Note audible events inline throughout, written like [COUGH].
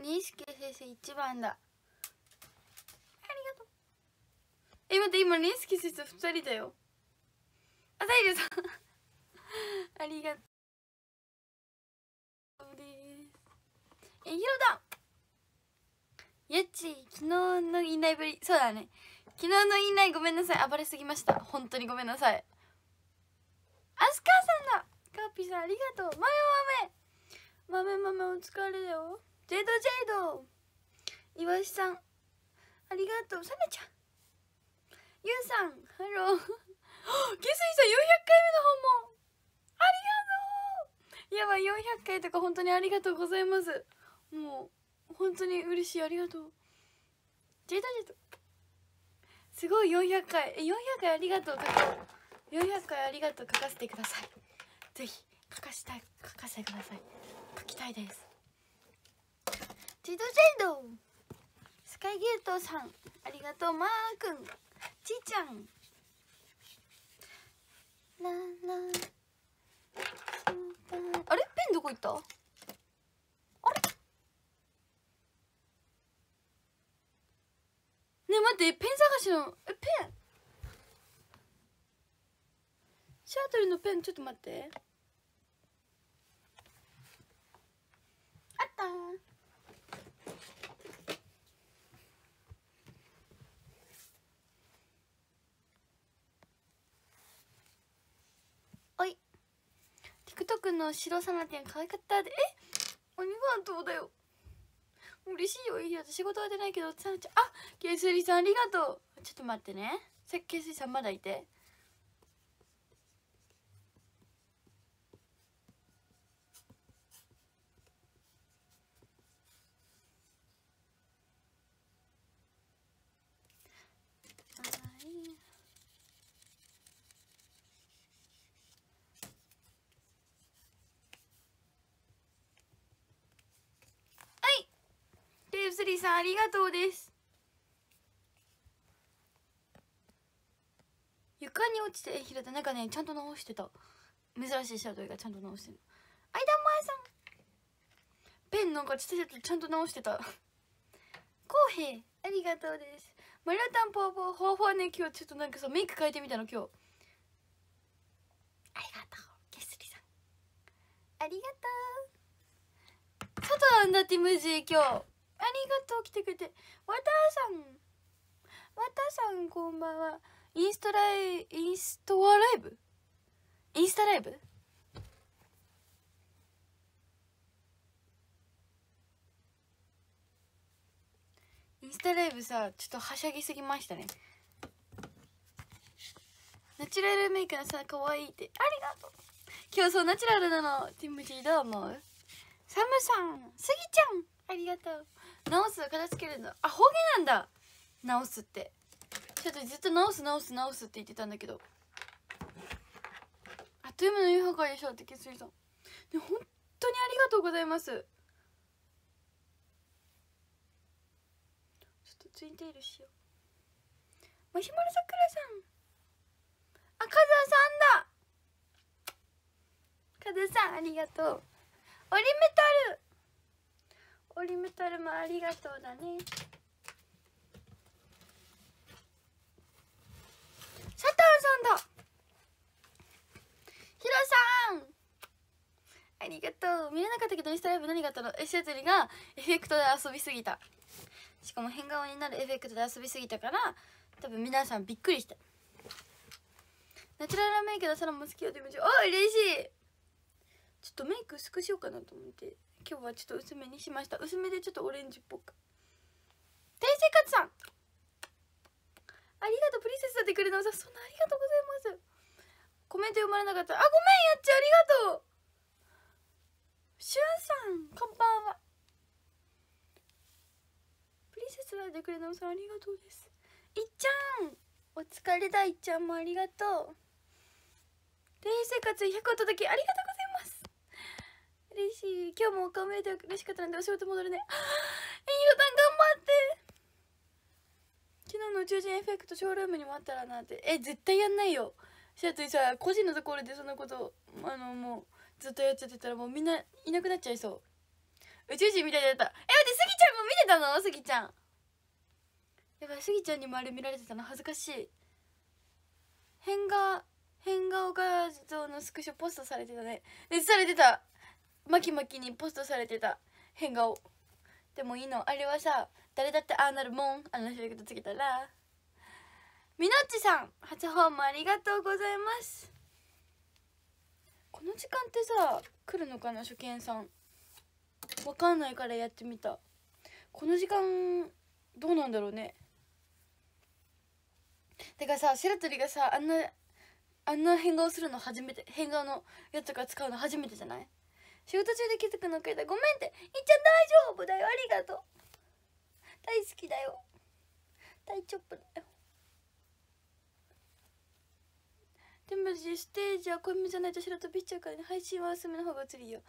錦先生一番だ。ありがとう。え待って今錦先生二人だよ。あ大丈夫さん。ありがとう。です。えひろだやっち昨日のいないぶり。そうだね。昨日のいないごめんなさい。暴れすぎました。本当にごめんなさい。アスカーさんだ。カーピーさんありがとう。豆。豆豆豆お疲れだよ。ジェイドジェイド。岩井さん。ありがとう。サナちゃん。ゆうさん。ハロー。[GASPS] ゲスイさん400回目の訪問ありがとう。やばい400回とか本当にありがとうございます。もう本当に嬉しい。ありがとう。ジェイドジェイド。すごい400回え400回ありがとう。書こう。400回ありがとう。書かせてください。ぜひ書かしたい書かせてください。書きたいです。ジドジェイドスカイゲートさんありがとう。マーくんちーちゃん。ララあれペンどこ行った？あれ？ねえ待ってペン探しのえペン。シャートルのペンちょっと待って。あった TikTok の白さな店可愛かったで。え？ありがとうだよ。嬉しいよ。いいや仕事は出ないけどさなちゃん。あケイスリさんありがとう。ちょっと待ってね。さっきケイスリさんまだいてはいはいスリーさんありがとうです。床に落ちてえひろたなんかねちゃんと直してた。珍しいシャドウがちゃんと直してる。あいだまえさん。ペンなんかちっちゃいちゃんと直してた。コウヘイありがとうです。マリオタンポーポーほわほわね今日ちょっとなんかさメイク変えてみたの今日。ありがとうケスリさん。ありがとう。外なんだってムジ今日。ありがとう来てくれて。わたさん。わたさんこんばんは。インストライインストアライブ？インスタライブ？インスタライブさちょっとはしゃぎすぎましたね。ナチュラルメイクのさ可愛いって。ありがとう。今日そうナチュラルなの。ティムジーどう思う？サムさんスギちゃん。ありがとう。直す片付けるの。あ方言なんだ。直すって。ちょっとずっと直す直す直すって言ってたんだけど。あっという間の夕飯会でしょってケスリさんで本当にありがとうございます。ちょっとツインテールしよう。マシュマロさくらさん。あカズさんだ。カズさんありがとう。オリメタル。オリメタルもありがとうだね。サタンさんだ。ヒロさん。ありがとう。見れなかったけどインスタライブ何があったの？えしあつりがエフェクトで遊びすぎた。しかも変顔になるエフェクトで遊びすぎたから多分皆さんびっくりした。ナチュラルメイクだサラも好きよってあ嬉しい。ちょっとメイク薄くしようかなと思って。今日はちょっと薄めにしました。薄めでちょっとオレンジっぽく。大生活さん。ありがとうプリンセスだってくれたさそんなありがとうございます。コメント読まれなかった。あごめんやっちゃありがとう。しゅんさんこんばんは。プリンセスだってくれたのさありがとうです。いっちゃん。お疲れだいっちゃんもありがとう。冷生活100個届きありがとう嬉しい。今日もお顔見れて嬉しかったのでお仕事戻るね。えひろたん頑張って。昨日の宇宙人エフェクトショールームにもあったらなって。え絶対やんないよ。しあとさ個人のところでそんなことあのもうずっとやっちゃってたらもうみんないなくなっちゃいそう。宇宙人みたいだった。え待ってスギちゃんも見てたの？スギちゃん。やばいスギちゃんにもあれ見られてたの？恥ずかしい。変画変顔画像のスクショポストされてたね。でされてた。マキマキにポストされてた。変顔。でもいいの。あれはさ誰だってああなるもん。あの人とつけたら。みのっちさん初訪問ありがとうございます。この時間ってさ来るのかな初見さん。わかんないからやってみた。この時間どうなんだろうね。てかさ白鳥がさあんなあんな変顔するの初めて変顔のやつとか使うの初めてじゃない？仕事中で気づくのくれた。ごめんって。いっちゃん大丈夫だよ。ありがとう。大好きだよ。大丈夫だよ。でもステージは濃いめじゃないと白飛びっちゃうからね配信は薄めの方が映るよ。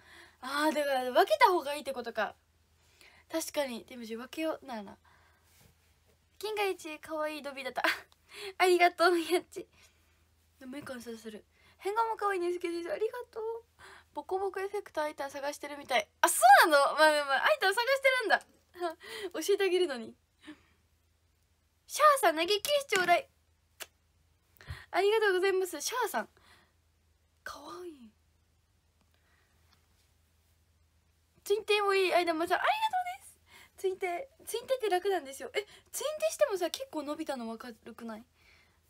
ああだから分けた方がいいってことか。確かに。でも分けようならな。金が一可愛いいドビだった。[LAUGHS] ありがとうやっちでもいい感想する。変顔も可愛いんですけどありがとう。ボコボコエフェクトアイター探してるみたい。あそうなの？まあまあアイター探してるんだ。[LAUGHS] 教えてあげるのに。シャーさん投げキスちょうだい。ありがとうございます。シャーさん。かわいい。ツインテーもいい間もさんありがとうです。ツインテーツインテーって楽なんですよ。えツインテーしてもさ結構伸びたの分かるくない？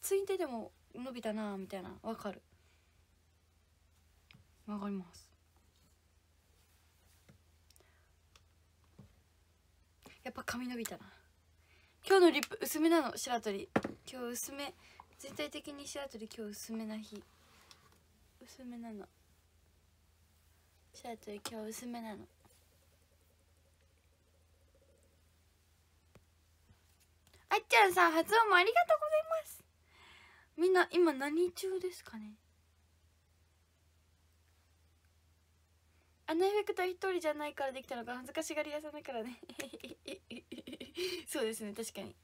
ツインテーでも伸びたなみたいな。分かる。わかります。やっぱ髪伸びたな。今日のリップ薄めなの白鳥。今日薄め。全体的に白鳥今日薄めな日。薄めなの。白鳥今日薄めなの。あっちゃんさん発音もありがとうございます。みんな今何中ですかね？あのエフェクト一人じゃないからできたのか恥ずかしがり屋さんだからね。[LAUGHS] そうですね確かに。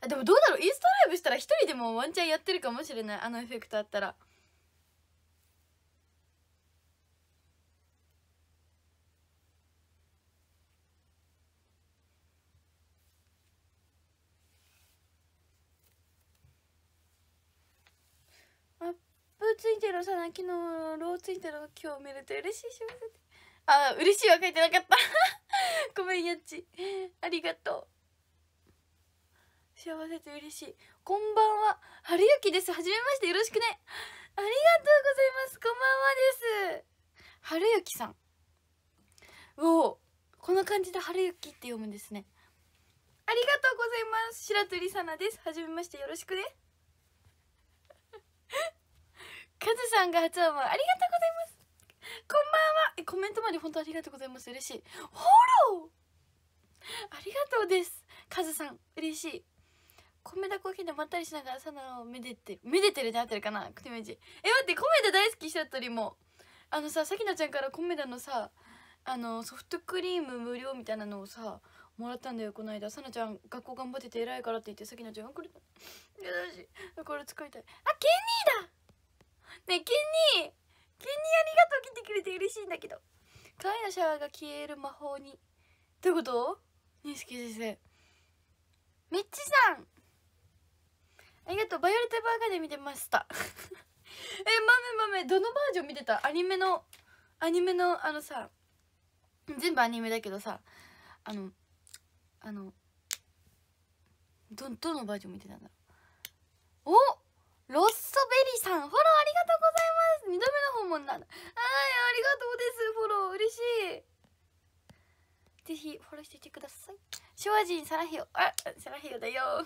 あでもどうだろう？インスタライブしたら一人でもワンチャンやってるかもしれない。あのエフェクトあったらアップついてるさな昨日ローついてる今日見れて嬉しい幸せあ嬉しいは書いてなかった。[LAUGHS] ごめんやっち。ありがとう。幸せで嬉しい。こんばんは。春雪です。はじめましてよろしくね。ありがとうございます。こんばんはです。春雪さん。おお。この感じで春雪って読むんですね。ありがとうございます。白鳥さなです。はじめましてよろしくね。カズさんが初訪問ありがとうございます。こんばんは。コメントまで本当ありがとうございます。嬉しい。フォロー。ありがとうです。カズさん嬉しい。米田コーヒーでまったりしながらサナをめでてめでてるで合ってるかな。口イメージえ待って米田大好きしちゃったりも。あのささきなちゃんから米田のさあのソフトクリーム無料みたいなのをさもらったんだよ。この間。さなちゃん学校頑張ってて偉いからって言ってさきなちゃんがこれだよしこれ使いたい。あケニーだ。ねえケンニー。ケンニーありがとう来てくれて嬉しいんだけど。可愛いのシャワーが消える魔法に。どういうこと？ねすき先生。みっちさん。ありがとう。バイオレット・バーガーで見てました。[LAUGHS] え豆豆。どのバージョン見てた？アニメのアニメのあのさ全部アニメだけどさあのあのどどのバージョン見てたんだろう？おロッソベリさんフォローありがとうございます。2度目の訪問なんだはいありがとうです。フォロー嬉しい。ぜひフォローしていてください。昭和人サラヒオ。あサラヒオだよ。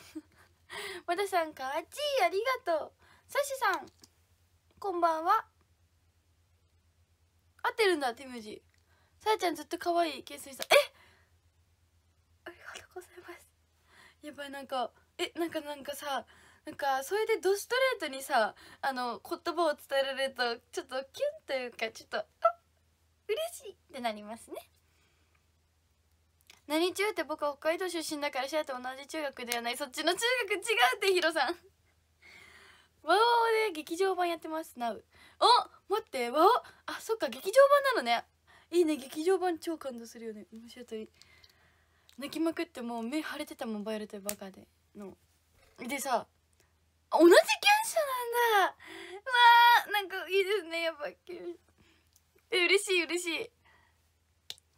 [LAUGHS] 和田さんかあちありがとう。サシさんこんばんは。合ってるんだティムジさやちゃんずっと可愛い懸垂さん。えありがとうございます。やばいなんかえなんかなんかさなんかそれでドストレートにさあの言葉を伝えられるとちょっとキュンというかちょっとあ嬉しいってなりますね。何中って僕は北海道出身だからシアと同じ中学ではない。そっちの中学違うってヒロさん。ワオで劇場版やってます。NOW お待ってワオ。あそっか劇場版なのね。いいね劇場版超感動するよね。面白い。泣きまくってもう目腫れてたもんバイオレットバカで。の。でさ同じ犬種なんだ。わあなんかいいですね。やっぱえ嬉しい嬉しい。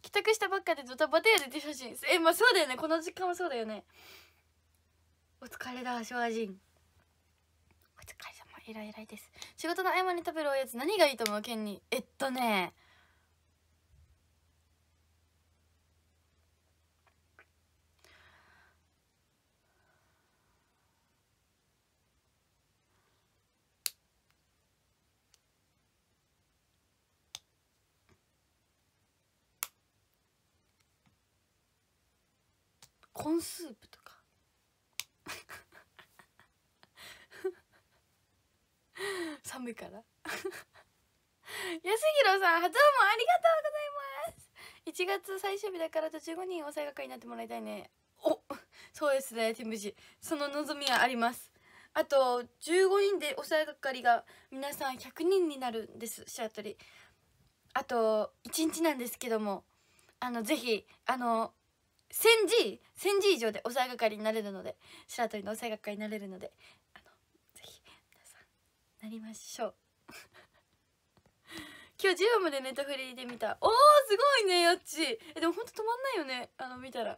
帰宅したばっかでドタバタやでて写真。えまあそうだよね。この時間はそうだよね。お疲れだ昭和人お疲れ様えらいえらいです仕事の合間に食べるおやつ何がいいと思うケンにえっとねコンスープとか。[LAUGHS] 寒いから。安弘さん初訪問ありがとうございます。1月最終日だからと15人おさがかになってもらいたいね。おそうですねティムジその望みはあります。あと15人でおさがかりが皆さん100人になるんです。シアトリあと1日なんですけども。あのぜひあの 1000G 1000G 以上でおさがかりになれるので白鳥のおさがかりになれるのであのぜひ皆さんなりましょう。[LAUGHS] 今日10話までネタフリーで見た。おーすごいねやっち。えでもほんと止まんないよね。あの見たら。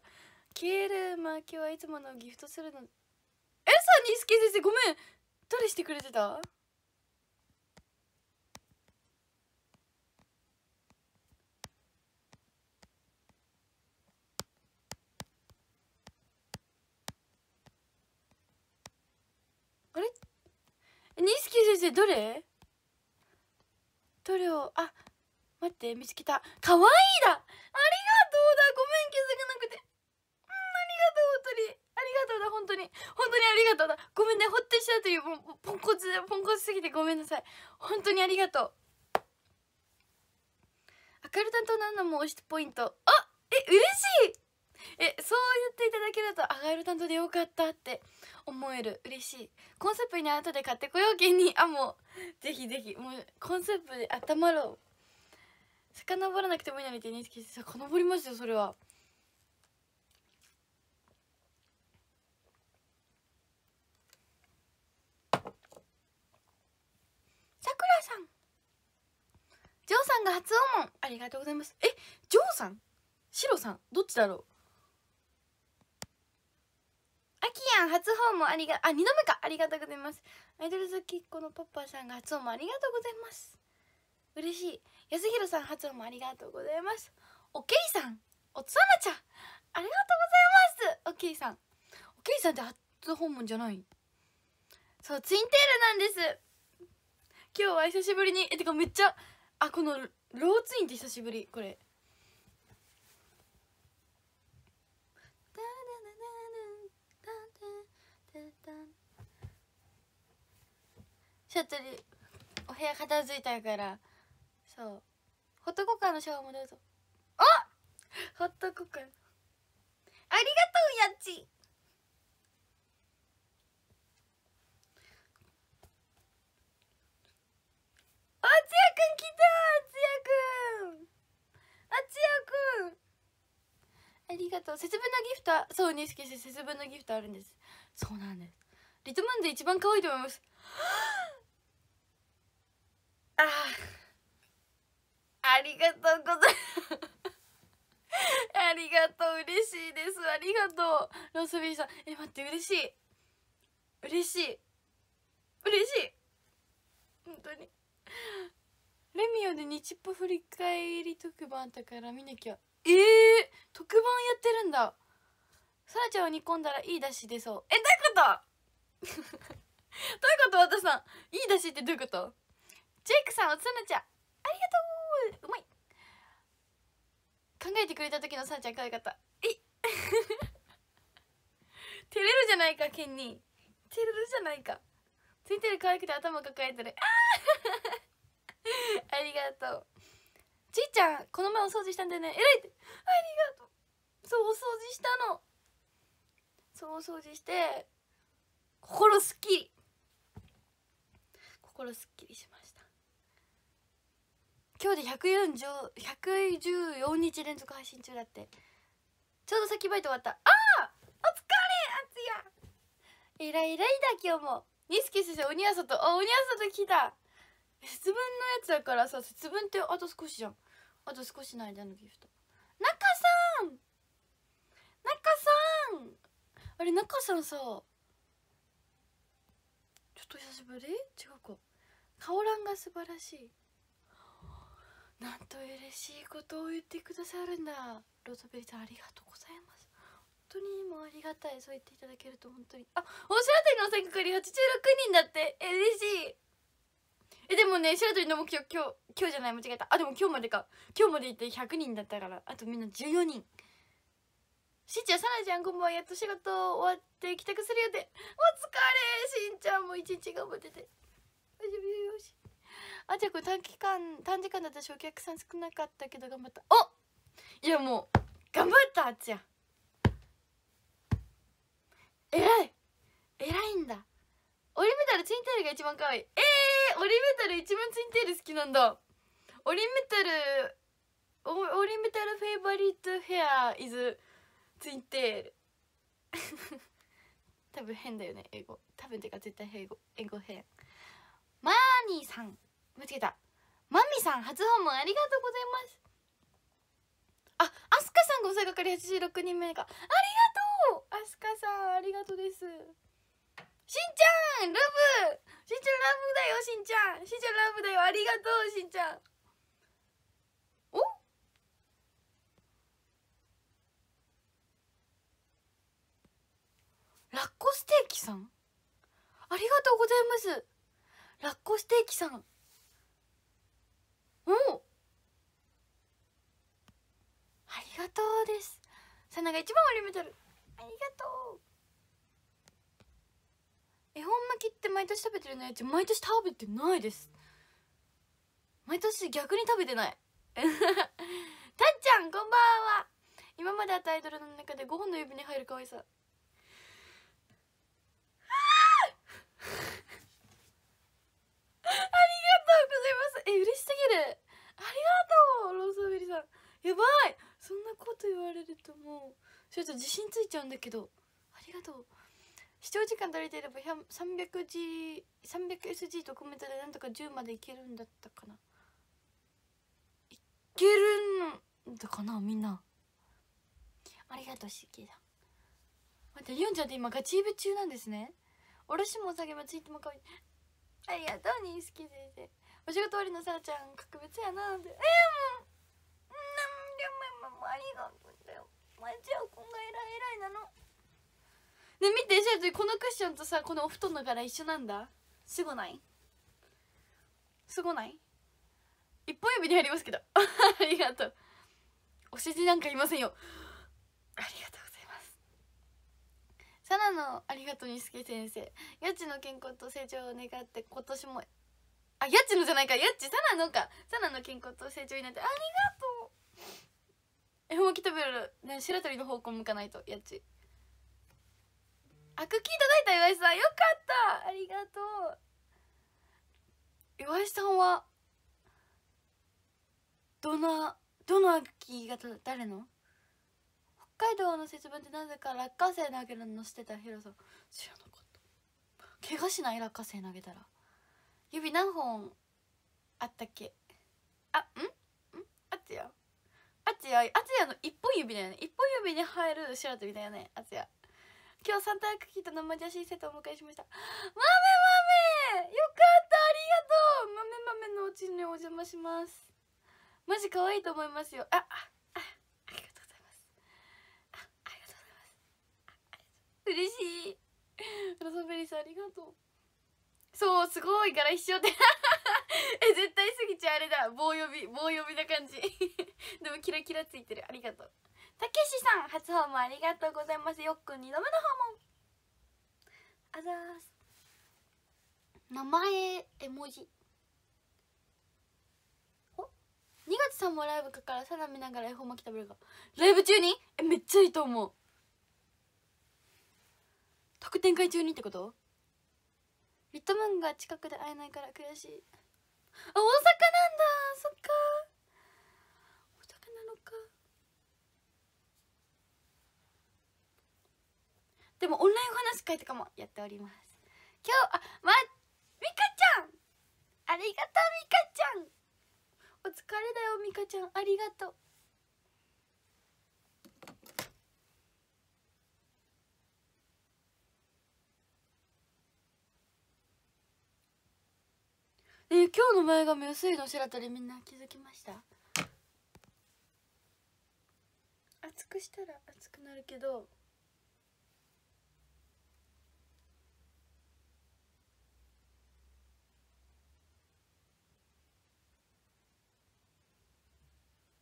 消えるまあ今日はいつものギフトするの。えさにすけ先生ごめん。誰してくれてた？錦先生どれ？どれを？あ待って見つけた。かわいいだ！ありがとうだ！ごめん気づかなくて。うんありがとう本当に。ありがとうだ本当に。本当にありがとうだ。ごめんねほってしたというもうポンコツポンコツすぎて。ごめんなさい。本当にありがとう。明る担当なのも推しポイント。あえ嬉しい！えそう言っていただけると上がる担当でよかったって思える。嬉しい。コンセプトに後で買ってこようけんにあもう。ぜひぜひ。もうコンセプトで頭ろう。遡らなくてもいいのにって認識して遡りますよそれは。さくらさん。ジョーさんが初訪問。ありがとうございます。えジョーさん？シロさん？どっちだろう？あきやん初訪問ありがあ二度目か。ありがとうございます。アイドル好きっ子のパパさんが初訪問ありがとうございます。嬉しい。安弘さん初訪問ありがとうございます。おけいさんおつさまちゃんありがとうございます。おけいさん。おけいさんって初訪問じゃない？そうツインテールなんです。今日は久しぶりにえてかめっちゃあこのローツインって久しぶりこれ。シャトルお部屋片付いたからそう。ホットココアのシャワーもどうぞ。あホットココアありがとうやっち。あつやくん来たあつやくん。あつやくん。ありがとう。節分のギフトそうにすけ節分のギフトあるんです。そうなんです。リトムンで一番可愛いと思います。[GASPS] あありがとうございます。ありがとう。嬉しいです。ありがとう。ロスビーさん。え待って嬉しい。嬉しい。嬉しい。本当に。レミオで日プ振り返り特番あったから見なきゃ。ええー、特番やってるんだ。さらちゃんは煮込んだらいいだし出そう。えどういうこと？[LAUGHS] どういうこと和田さん？いいだしってどういうこと？ジェイクさんおつなちゃんありがとう。うまい。考えてくれた時のさなちゃん可愛かった。え照れるじゃないかケンに照れるじゃないか。ついてる可愛くて頭抱えてる。あ [LAUGHS] ありがとう。ちいちゃんこの前お掃除したんだよね。えらい。ってありがとう。そうお掃除したの。そうお掃除して心すっきり。心すっきりしました今日で114日連続配信中だって。ちょうど先バイト終わった。ああお疲れあつやイライライだ今日も。ニスケ先生鬼朝とあ鬼朝と来た。節分のやつだからさ節分ってあと少しじゃん。あと少しの間のギフト。中さん!中さん!あれ中さんさちょっと久しぶり？違うか。顔欄が素晴らしい。なんと嬉しいことを言ってくださるんだ。ローズベリーさんありがとうございます。本当にもうありがたい。そう言っていただけると本当に。あおしらとりの線かかり86人だって。え嬉しい。えでもね白鳥の目標今日今日じゃない。間違えた。あでも今日までか。今日まで行って100人だったから。あとみんな14人。しんちゃんさなちゃんこんばんは。やっと仕事終わって帰宅する予定お疲れ。しんちゃんも一日頑張ってて。よしあじゃこれ短期間短時間だったしお客さん少なかったけど頑張った。おいやもう頑張ったあっちゃ偉い！偉いんだ。オリメタルツインテールが一番可愛い。えー、オリメタル一番ツインテール好きなんだ。オリメタルオリメタル favorite hair is twin tail。[LAUGHS] 多分変だよね英語。多分てか絶対英語。英語変。マーニーさん。間違えた。マミさん初訪問ありがとうございます。あアスカさんご歳がかり86人目かありがとう。アスカさんありがとうです。しんちゃんラブ。しんちゃんラブだよしんちゃん。しんちゃんラブだよありがとうしんちゃん。お？ラッコステーキさん？ありがとうございます。ラッコステーキさん。おありがとうです。さなが一番オリメタルありがとう。恵方巻きって毎年食べてるのやつ毎年食べてないです。毎年逆に食べてない。[LAUGHS] たっちゃんこんばんは。今まであったアイドルの中で5本の指に入る可愛さ。あ [LAUGHS] ございます。え嬉しすぎる。ありがとう。ローズベリーさん。やばい。そんなこと言われるともうちょっと自信ついちゃうんだけど。ありがとう。視聴時間足りていれば 300G 300SG とコメントでなんとか10までいけるんだったかな。いけるんだかなみんな。ありがとうしきだ待ってユンちゃんって今ガチイベ中なんですね。おろしもお酒もついてもかわいい。ありがとうに好き先生。お仕事終わりのさらちゃん格別やなって。えー、もうなんでももありがとう。だよまちゃくんが偉い偉いなの。ね見てシャツこのクッションとさこのお布団の柄一緒なんだ。すごない？すごない？一本指に入りますけど。[LAUGHS] ありがとう。お尻なんかいませんよ。ありがとうございます。サナのありがとうにすけ先生。やちの健康と成長を願って今年もあやっちのじゃないかやっちサナのかサナの健康と成長になってありがとう。えほんまき食べるね白鳥の方向向かないとやっちあクッキー届いた岩井さん。よかった。ありがとう。岩井さんはどのどのアクキーが誰の？北海道の節分ってなぜか落花生投げるのしてたヒロさん。知らなかった。怪我しない落花生投げたら。指何本あったっけ？あん？ん？あっちやあっちやあっちやの一本指だよね。一本指に入る白鳥だよね。あっちや今日サンタクキーと生写真セットをお迎えしました。豆豆！よかった！ありがとう！豆豆のお家にお邪魔します。マジ可愛いと思いますよ。あああありがとうございます。あありがとうございます。嬉しい。ロソベリーさんありがとうそうすごい柄一緒でえ絶対すぎちゃあれだ。棒呼び棒呼びな感じ。[LAUGHS] でもキラキラついてる。ありがとう。たけしさん初訪問ありがとうございます。よっくん2度目の訪問。あざーす。名前絵文字。お？2月3もライブかからさら見ながら恵方巻き食べるか。ライブ中に？えめっちゃいいと思う。特典会中にってこと？リットムーンが近くで会えないから悔しい。あ大阪なんだ。そっか。大阪なのか。でもオンライン話会とかもやっております。今日あまみかちゃん。ありがとうみかちゃん。お疲れだよみかちゃん。ありがとう。ね今日の前髪薄いの白鳥みんな気づきました？熱くしたら熱くなるけど。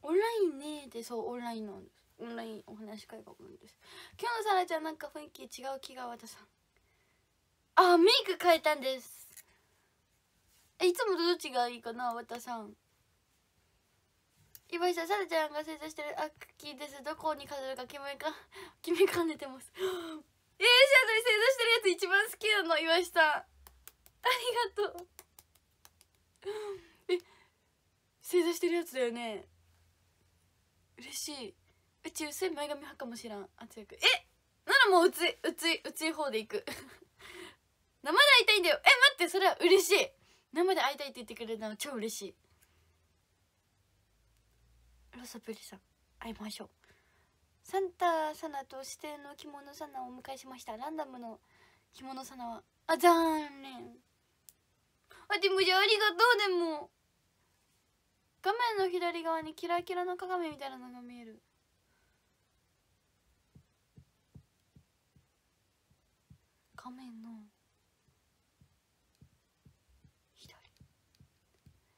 オンラインねでそうオンラインのオンラインお話し会が多いんです。今日のさらちゃんなんか雰囲気違う気が和田さん。あメイク変えたんです。えいつもどっちがいいかな和田さん岩井さん、さらちゃんが正座してるあ、クキーです。どこに飾るか決めか、[LAUGHS] 決めかねてます。えー、シャドウに正座してるやつ一番好きなの、岩井さん。ありがとう。[LAUGHS] え、正座してるやつだよね。嬉しいうち薄い前髪派かもしらん圧力えならもう薄い薄い薄い方でいく [LAUGHS] 生で会いたいんだよえ待ってそれは嬉しい生で会いたいって言ってくれたの超嬉しい。ロサプリさん会いましょう。サンタサナと指定の着物サナをお迎えしました。ランダムの着物サナはあ残念。あでもじゃあありがとうでも。画面の左側にキラキラの鏡みたいなのが見える。画面の左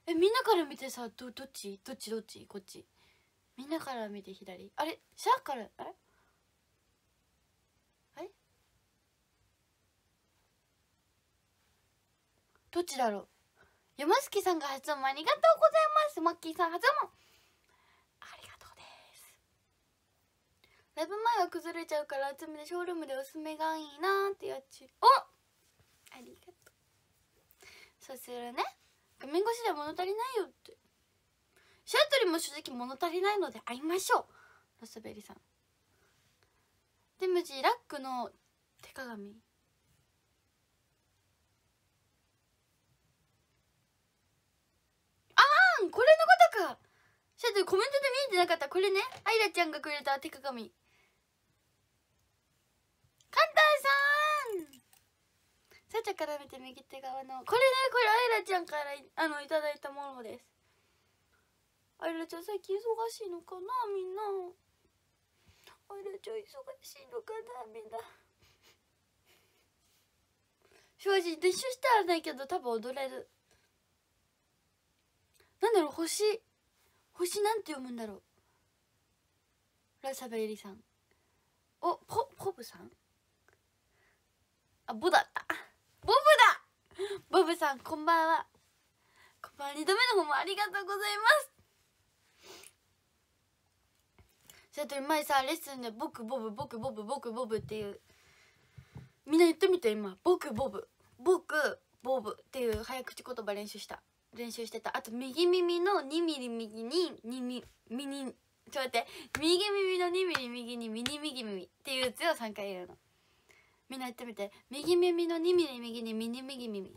えみんなから見てさどどっち？どっち？どっち？こっち？みんなから見て左？あれ？シャーから？あれ？あれ？どっちだろう？山月さんが発音ありがとうございます。マッキーさん発音ありがとうです。ライブ前は崩れちゃうから集めてショールームでおすすめがいいなってやつ。おありがとう。そうするね。画面越しで物足りないよって。シャトルも正直物足りないので会いましょう。ロスベリさん。でムジラックの手鏡。あん！これのことか！シャトルコメントで見えてなかった。これね。アイラちゃんがくれた手鏡カンターさんさちゃから見て右手側のこれねこれアイラちゃんからあのいただいたものです。アイラちゃん最近忙しいのかなみんな。アイラちゃん忙しいのかなみんな。正直練習したらないけど多分踊れる。なんだろう星星なんて読むんだろう。ラサベリさん。おポポブさん？あボだ。ったボブだ。ボブさんこんばんは。こんばんは。2度目の方もありがとうございます。それと前さレッスンで「僕ボブ僕ボブ僕ボブ」っていう。みんな言ってみて今「僕ボブ。僕ボブ」っていう早口言葉練習した。練習してた。あと右耳の2ミリ右に2ミミニちょっと待って。右耳の2ミリ右にミニ右耳っていうやつを3回やるの。みんなやってみて。右耳の2ミリ右にミニ右耳。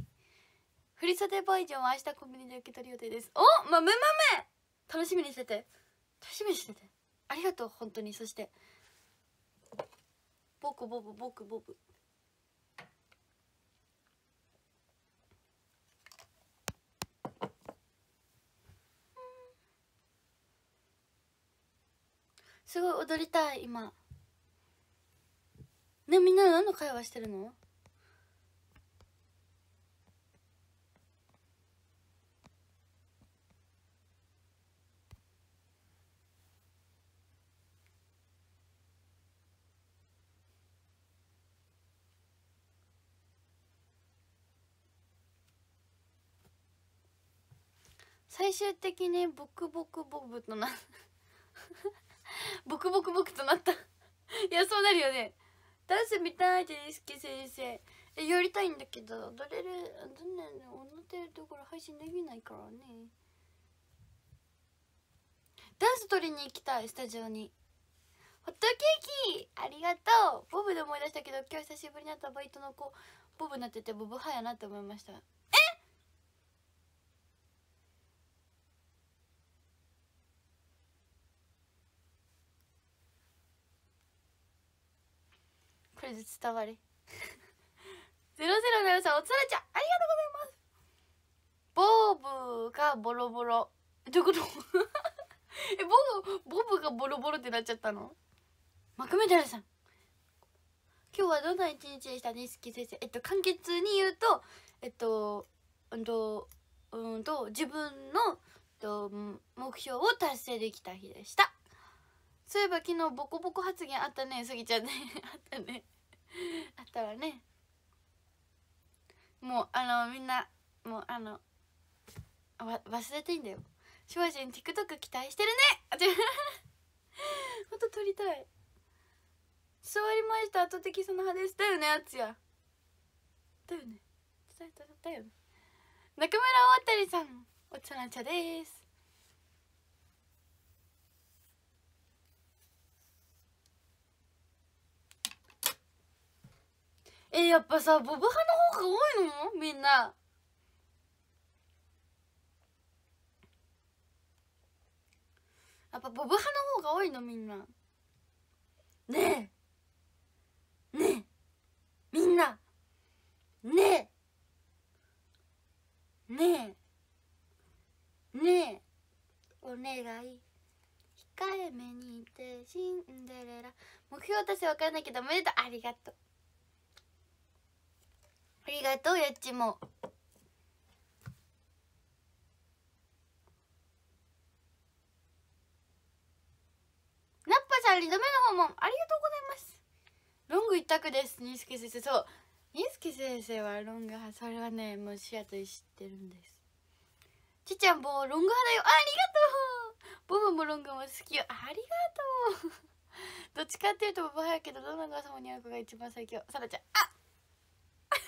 振り袖バージョンは明日コンビニで受け取る予定です。おまめまめ楽しみにしてて。楽しみにしてて。ありがとう本当に。そして。僕ボブ僕ボブ。すごい踊りたい今。ねみんな何の会話してるの？最終的にボクボクボブとな [LAUGHS] ボクボクボクとなった。[LAUGHS] いやそうなるよね。ダンス見たいですき先生。えやりたいんだけど踊れるどんなの同じところ配信できないからね。ダンス取りに行きたいスタジオに。ホットケーキありがとう。ボブで思い出したけど今日久しぶりに会ったバイトの子。ボブなっててボブ派やなって思いましたえこれで伝わり。ゼロゼロゼロさんおつらちゃんありがとうございます。ボブがボロボロ。どういうこと？[LAUGHS] えボブボブがボロボロってなっちゃったの？マクメダルさん。今日はどんな一日でしたね好き先生。えっと簡潔に言うとえっとうんとうんと自分のと目標を達成できた日でした。そういえば昨日ボコボコ発言あったねスギちゃんね。[LAUGHS] あったね。[LAUGHS] あったわね。もうあのみんなもうあのわ忘れていいんだよ。シュワジン TikTok 期待してるね！ほんと撮りたい。座りました。後的その派です。だよねあつや。だよね。だだだよね。中村おたりさん。おつら茶です。えやっぱさボブ派の方が多いの？みんな。やっぱボブ派の方が多いの？みんな。ねえ。ねえ。みんな。ねえ。ねえ。ねえ。お願い。控えめにいてシンデレラ目標達成わかんないけどおめでとう。ありがとう。ありがとうやっちも。ナッパさん2度目の訪問ありがとうございます。ロング一択ですニスケ先生。そう。ニスケ先生はロング派それはねもうシアトル知ってるんです。ちっちゃんもうロング派だよありがとう。ボブもロングも好きよ。ありがとう。どっちかっていうとボブ派やけどどのが様に合うかが一番最強。サラちゃんあ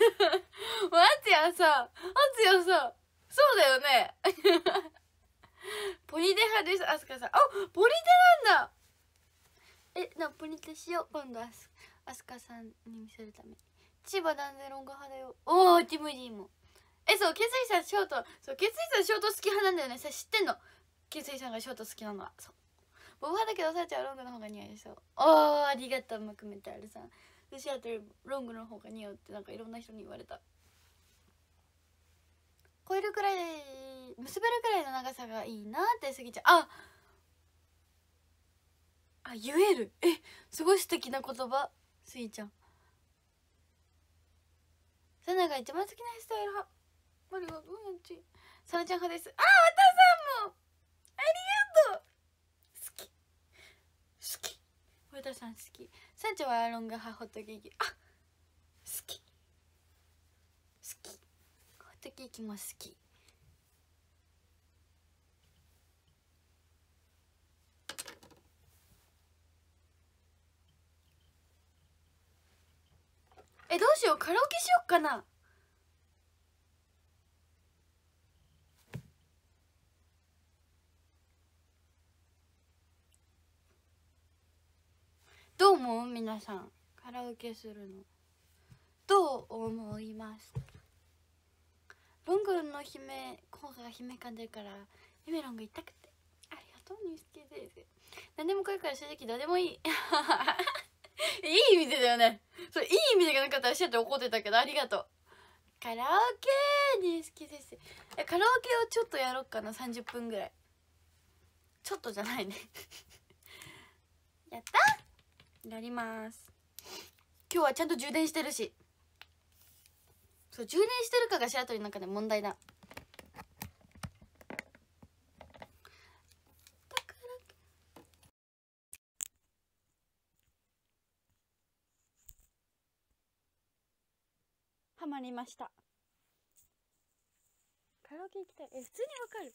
[LAUGHS] あつやさ。あつやさ。そうだよね。[LAUGHS] ポニテ派です。アスカさんあポニテなんだ。えなポニテしよう。今度アスアスカさんに見せるため千葉男性ロング派だよ。おおティムリーも。えそうケスイさんショートそうケスイさんショート好き派なんだよね。さ知ってんの。ケスイさんがショート好きなのは。そう。ボブ派だけどさちゃんはロングの方が似合いでしょおおありがとうマクメタルさんシアトルロングの方が似合うってなんかいろんな人に言われた。超えるくらい結べるくらいの長さがいいなってすぎちゃうああ言える。えすごい素敵な言葉。すぎちゃん。サナが一番好きなスタイル派。ありがとうやんちサナちゃん派です。あわたさんも！ありがとう！好き。好き。和田さん好き。はロング派ホットケーキ。あ好き。好き。ホットケーキも好き。えどうしよう。カラオケしよっかな。どう思う？皆さん。カラオケするの。どう思います？ロングの姫効果が姫感出るから姫ロング痛くて。ありがとうニュースケ先生何でも来るから正直どうでもいい。[LAUGHS] いい意味でだよね。それいい意味でなかったらしてて怒ってたけどありがとう。カラオケニュースケ先生えカラオケをちょっとやろうかな30分ぐらい。ちょっとじゃないね。[LAUGHS] やったやります。今日はちゃんと充電してるし。そう充電してるかが白鳥の中で問題だ。ハマりました。カラオケ行きたい。え普通にわかる。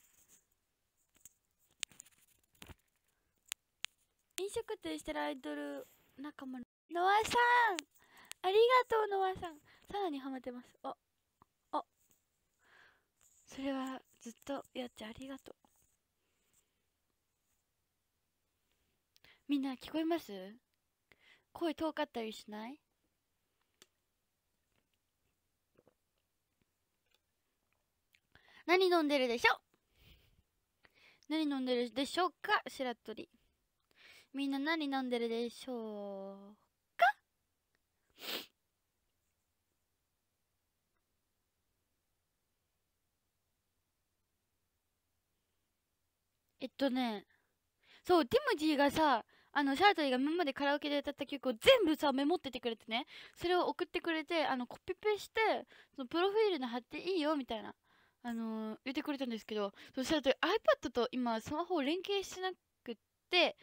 飲食店してるアイドル仲間のノアさん。ありがとうノアさん。さらにハマってます。ああそれはずっとやってありがとう。みんな聞こえます？声遠かったりしない？何飲んでるでしょ何飲んでるでしょうか？白鳥。みんな何飲んでるでしょうか？えっとねそうティムジーがさあのシャートリーが今までカラオケで歌った曲を全部さメモっててくれてね。それを送ってくれてあのコピペしてそのプロフィールに貼っていいよみたいなあのー、言ってくれたんですけどそしたら iPad と今スマホを連携してなくって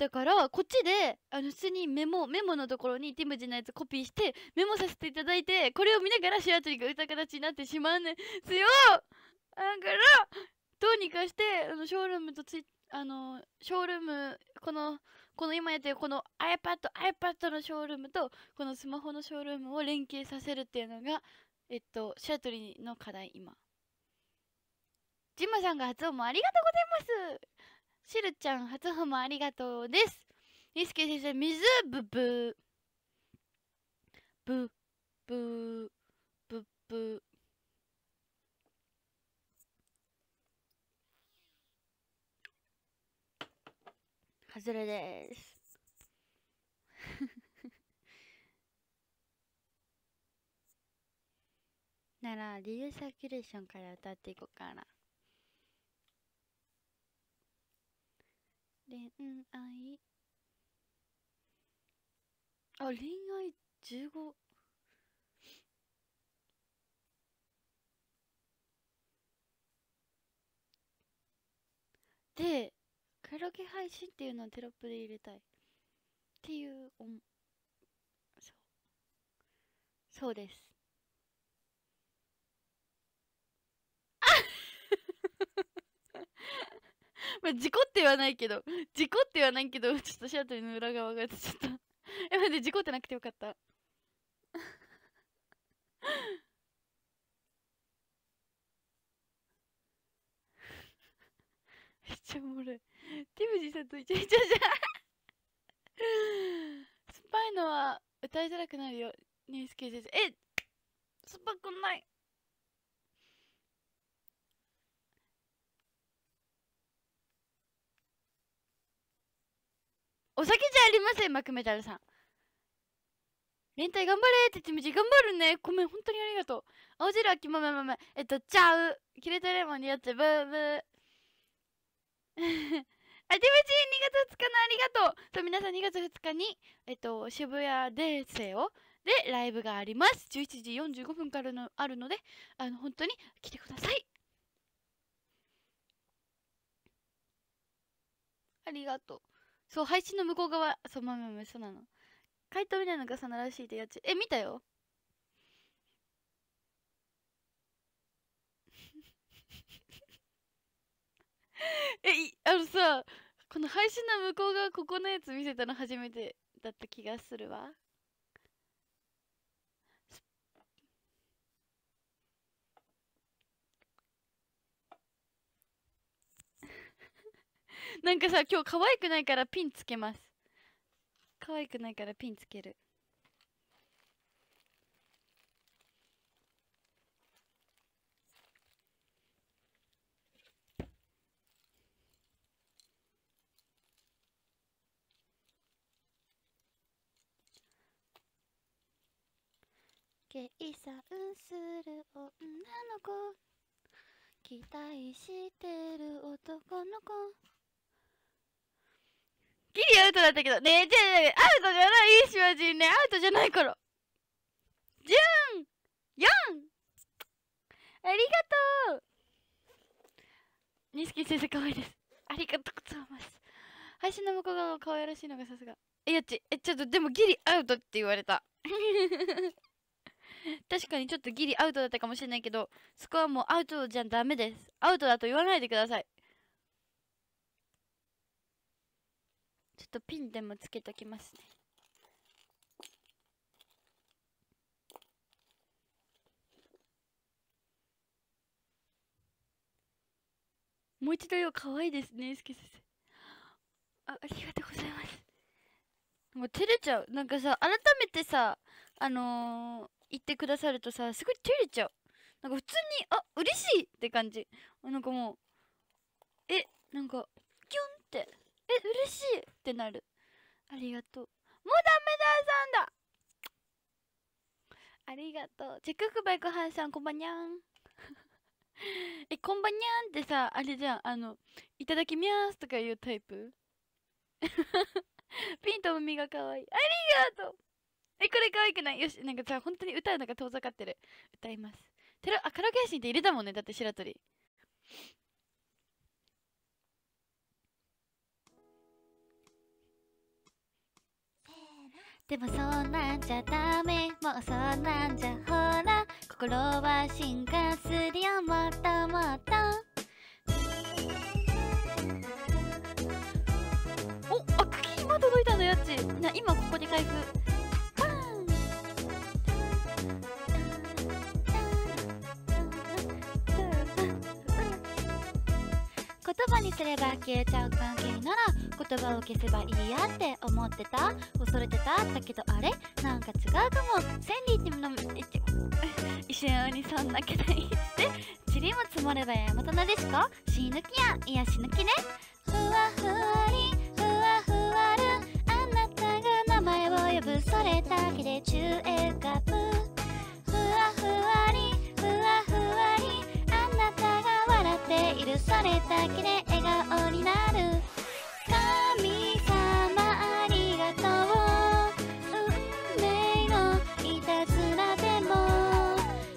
だからこっちであの普通にメモメモのところにティムジのやつコピーしてメモさせていただいてこれを見ながらシアトリが歌う形になってしまうん。ですよだからどうにかしてあのショールームとついあのショールームこのこの今やってるこの iPad iPad のショールームとこのスマホのショールームを連携させるっていうのがえっとシアトリの課題今。ジマさんが初音もありがとうございます。しるちゃん初音もありがとうです。リスケ先生水ブブブブブブ外れです。[LAUGHS] ならリユーサーキュレーションから歌っていこうかな。恋愛。あ恋愛15でカラオケ配信っていうのをテロップで入れたい。っていうおそう。そうです。あっ！まあ、事故ってはないけど、事故ってはないけど、[LAUGHS] ちょっとシャトルの裏側がちょっとえ、待って、事故ってなくてよかった。めっちゃおもろい。ティムジさんとイチャイチャじゃん酸っぱいのは歌いづらくなるよ。ニュースケ先生。え酸っぱくない。お酒じゃありませんマクメタルさん。連帯頑張れってティムジ頑張るね。ごめん本当にありがとう。青汁秋豆豆えっとちゃう。キレトレモンにやってブーブー。[LAUGHS] あ、ティムジ2月2日のありがとう。そう皆さん2月2日に。えっと渋谷デーセオでライブがあります。11時45分からのあるのであの本当に来てください。ありがとう。そう配信の向こう側そうまあまあまあそうなの。回答みたいなのがさならしいってやつ。え見たよ。[LAUGHS] えあのさこの配信の向こう側ここのやつ見せたの初めてだった気がするわ。[LAUGHS] なんかさ今日可愛くないからピンつけます。可愛くないからピンつける。計算する女の子。期待してる男の子。ギリアウトだったけど。ねえじゃあアウトじゃない？しマジね。アウトじゃないから。じゃん！4ありがとう！錦先生可愛いいです。ありがとうございます。配信の向こう側が可愛らしいのがさすが。えやっちえちょっとでもギリアウトって言われた。[LAUGHS] 確かにちょっとギリアウトだったかもしれないけどスコアもアウトじゃダメです。アウトだと言わないでください。ちょっとピンでもつけときますね。もう一度よ可愛いですねすけ先生。あありがとうございます。もう照れちゃう。なんかさ改めてさあのー、言ってくださるとさすごい照れちゃう。なんか普通にあ嬉しいって感じ。なんかもうえなんかキュンって。嬉しいってなる。ありがとう。もうダメださんだありがとう。チェッククバイクハンさんこんばんにゃん。[LAUGHS] えこんばんにゃんってさあれじゃん。あのいただきみゃーすとかいうタイプ？[LAUGHS] ピンと海が可愛いありがとう。えこれ可愛くない？よしなんかさ本当に歌うのが遠ざかってる。歌います。テロあカラオケ配信って入れたもんねだって白鳥。でもそうなんじゃダメ。もうそうなんじゃ。ほら心は進化するよ。もっともっと。おあ茎今届いたのやっちな今ここで開封。葉にすれば消えちゃう関係なら言葉を消せばいいやって思ってた？恐れてた？だけどあれ？なんか違うかも。千里一の一緒にそんなけないして。塵も積もれば山となでしこ。死ぬ気や。いや死ぬ気ね。ふわふわりふわふわる。あなたが名前を呼ぶ。それだけで宙へ浮かぶふわふわそれだけで笑顔になる。神様ありがとう。運命のいたずらでも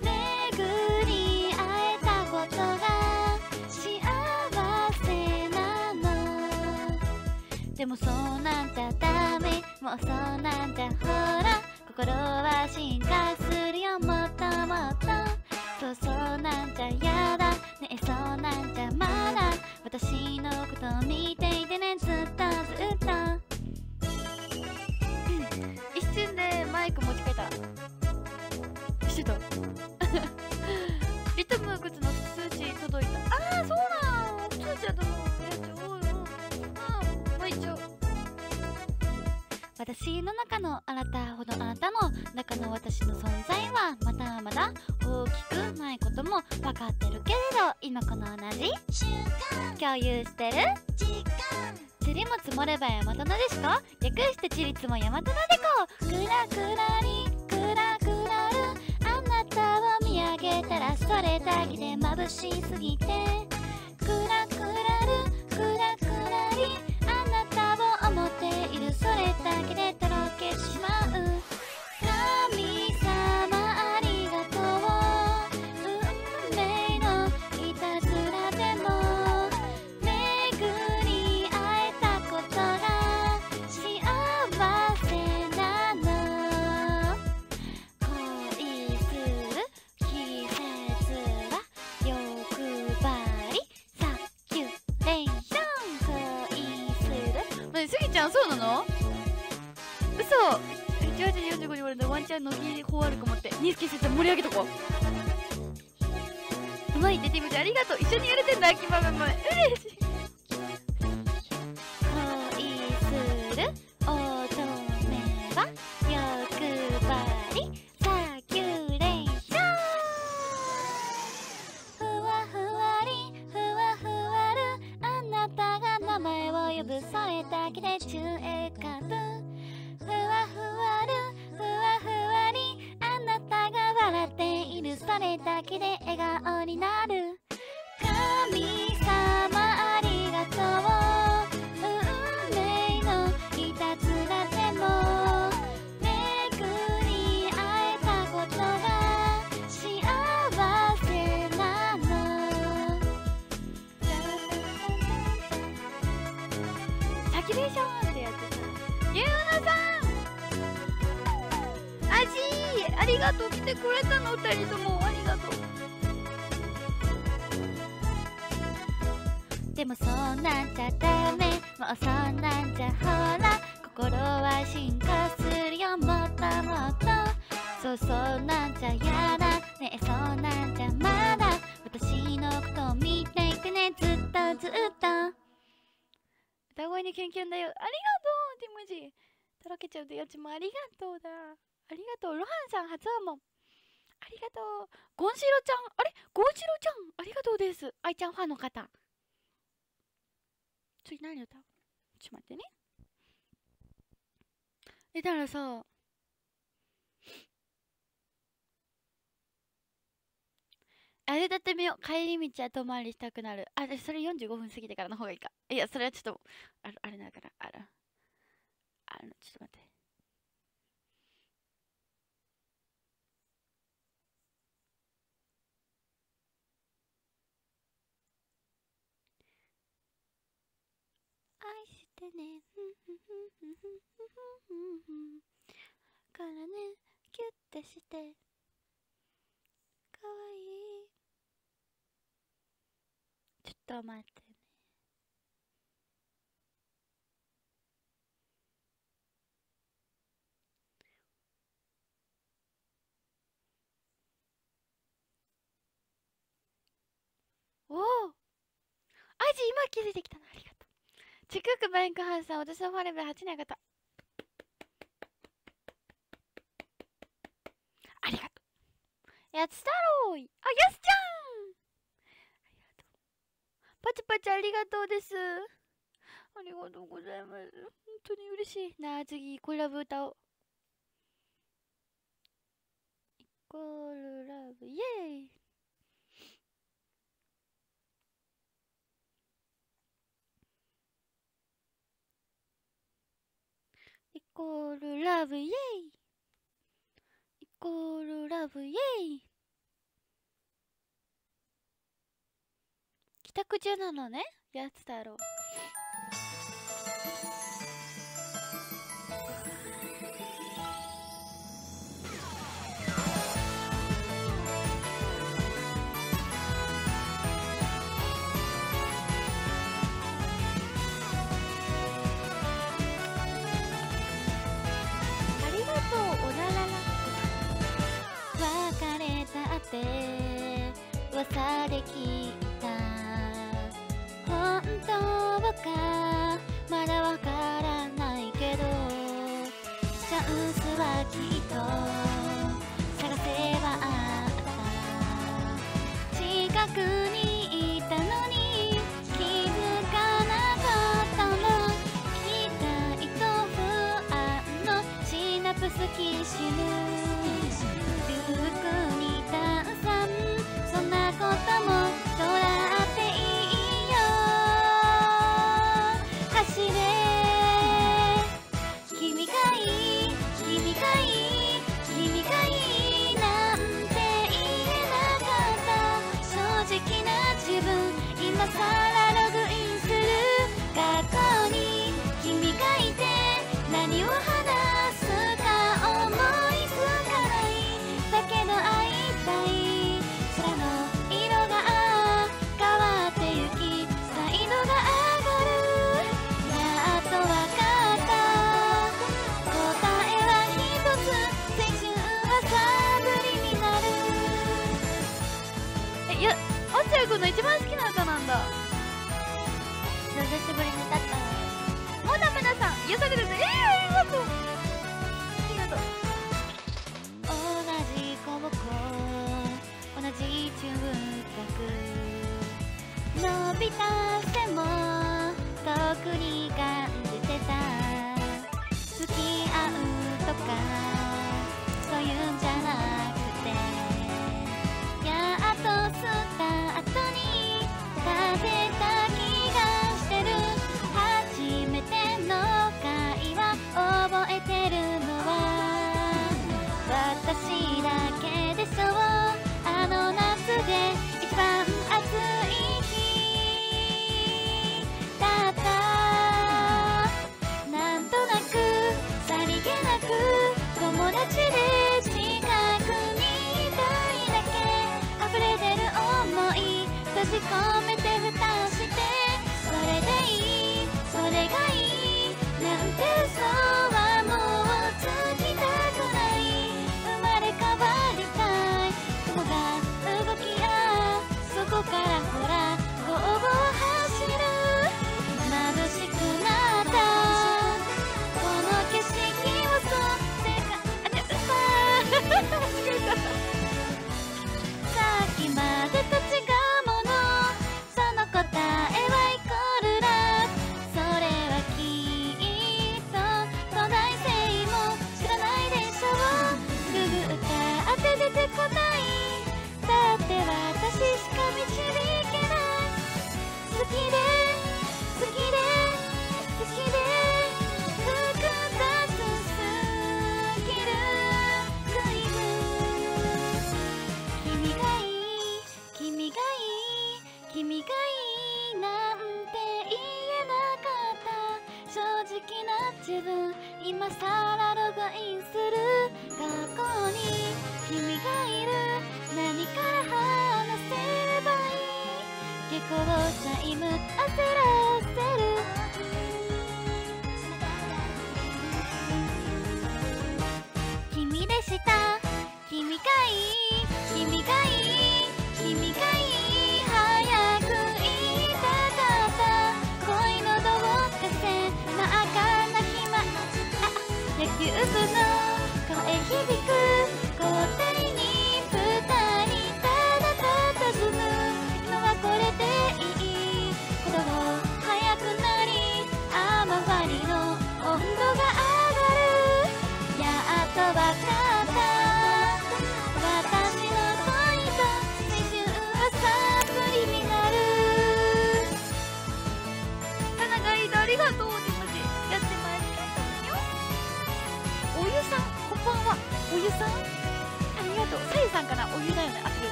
巡り会えたことが幸せなの。でもそうなんじゃダメ。もうそうなんじゃほら。心は進化するよ。もっともっと。そうそうなんじゃやだ。えそうなんじゃまだ私のことを見ていてねずっとずっと私の中のあなたほどあなたの中の私の存在はまだまだ大きくないことも分かってるけれど今この同じ共有してる？塵も積もれば山となでしこ略してちりつも山となでこくらくらりくらくらる。あなたを見上げたらそれだけで眩しすぎて。くらくらるくらくらり思っている。それだけでとろけしまう。45に言われたワンチャン乃木法あるかもってニスケ先生盛り上げとこう。うまいってティムちゃんありがとう。一緒にやれてんだ秋葉原まで嬉しい。それだけで笑顔になる。神様ありがとう。運命のいたずらでも巡り会えたことが幸せなの。サキュレーションってやってさゆうなさん！あじありがとう。来てくれたの二人とも。でもそんなんじゃダメ。もうそんなんじゃ。ほら心は進化するよ。もっと。もっとそうそんなんじゃやだ。ねえそんなんじゃまだ。私のことを見ていてね。ずっと夏歌歌声にキュンキュンだよ。ありがとう。ティムジとろけちゃうとやつもありがとうだ。ありがとう。ロハンさん初訪問。ありがとう。ゴンシロちゃん。あれ？ゴンシロちゃん。ありがとうです。愛ちゃんファンの方。次何歌う？ちょっと待ってね。えだからさあれだってみよう。帰り道後回りしたくなる。あそれ45分過ぎてからの方がいいか。いやそれはちょっとあれあれだからあら。あのちょっと待って愛してね。からね。キュッてして。かわいい。ちょっと待ってね。おおアジ今気づいてきたの。ありがとう。ちくバイクハウスさん私のファレベル8年方ありがとう。やつ太郎あやすちゃん。ありがとう。パチパチありがとうです。ありがとうございます。本当に嬉しい。なあ次コラボ歌おう。イコールラブ。イエーイ。コールラブイエイイコールラブイエイ帰宅中なのねやつだろって噂で聞いた。本当かまだわからないけどチャンスはきっと探せばあった。近くにいたのに気づかなかったの。期待と不安のシナプスきしむことも癒されるね。えー、ありがとう。ありがとう同じ高校同じ中学伸びた背も特に感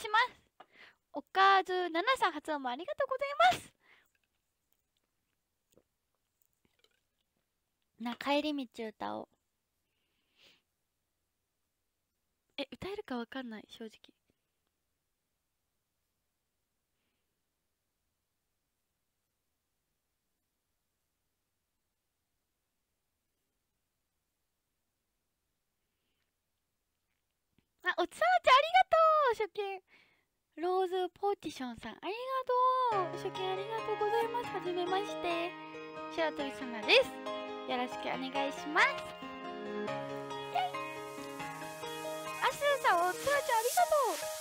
します。おかず7さん発音もありがとうございます。な帰り道歌おう。え歌えるかわかんない正直。あおつさまちゃんありがとう初見。ローズポーティションさんありがとう。初見ありがとうございます。はじめまして。白鳥さなです。よろしくお願いします。イェイ。あすーさんおつさまちゃんありがとう。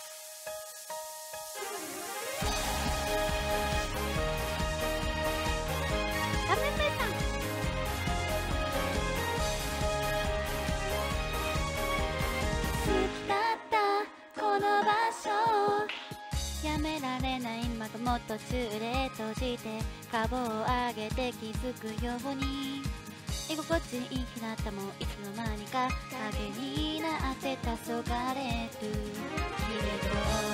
の場所やめられないまたもっと中で閉じて株を上げて気づくように居心地いい日なったもいつの間にか影になって黄昏る君と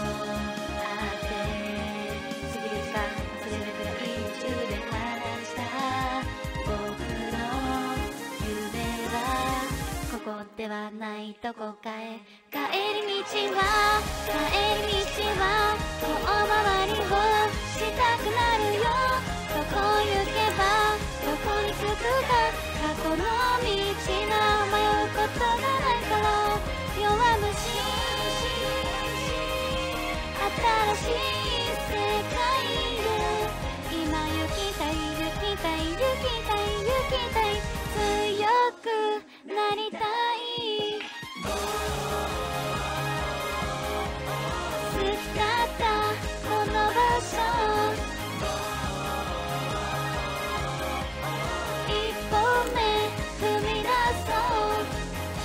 こではないどこかへ帰り道は帰り道は遠回りをしたくなるよ。どこ行けばどこに着くか。過去の道が迷うことがないから。弱虫新しい世界で。今行きたい行きたい行きたい行きたい。くなりたい好きだったこの場所一歩目踏み出そう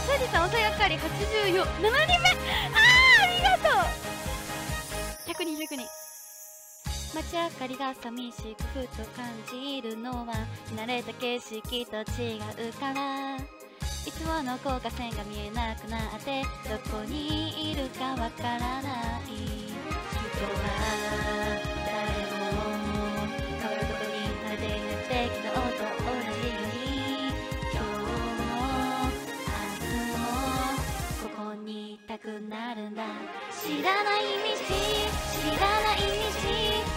富士山遅いがかり84 7人目あーありがとう100人100人街明かりが寂しくふと感じるのは慣れた景色と違うから。いつもの高架線が見えなくなってどこにいるかわからない。人はたくなるんだ。知らない道知らない道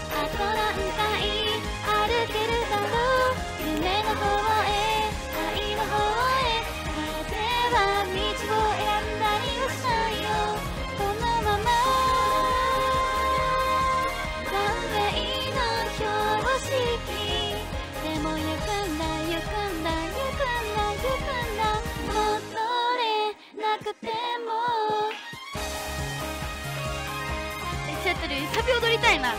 あと何回歩けるだろう夢の方へ愛の方へ。風は道をサビ踊りたいな。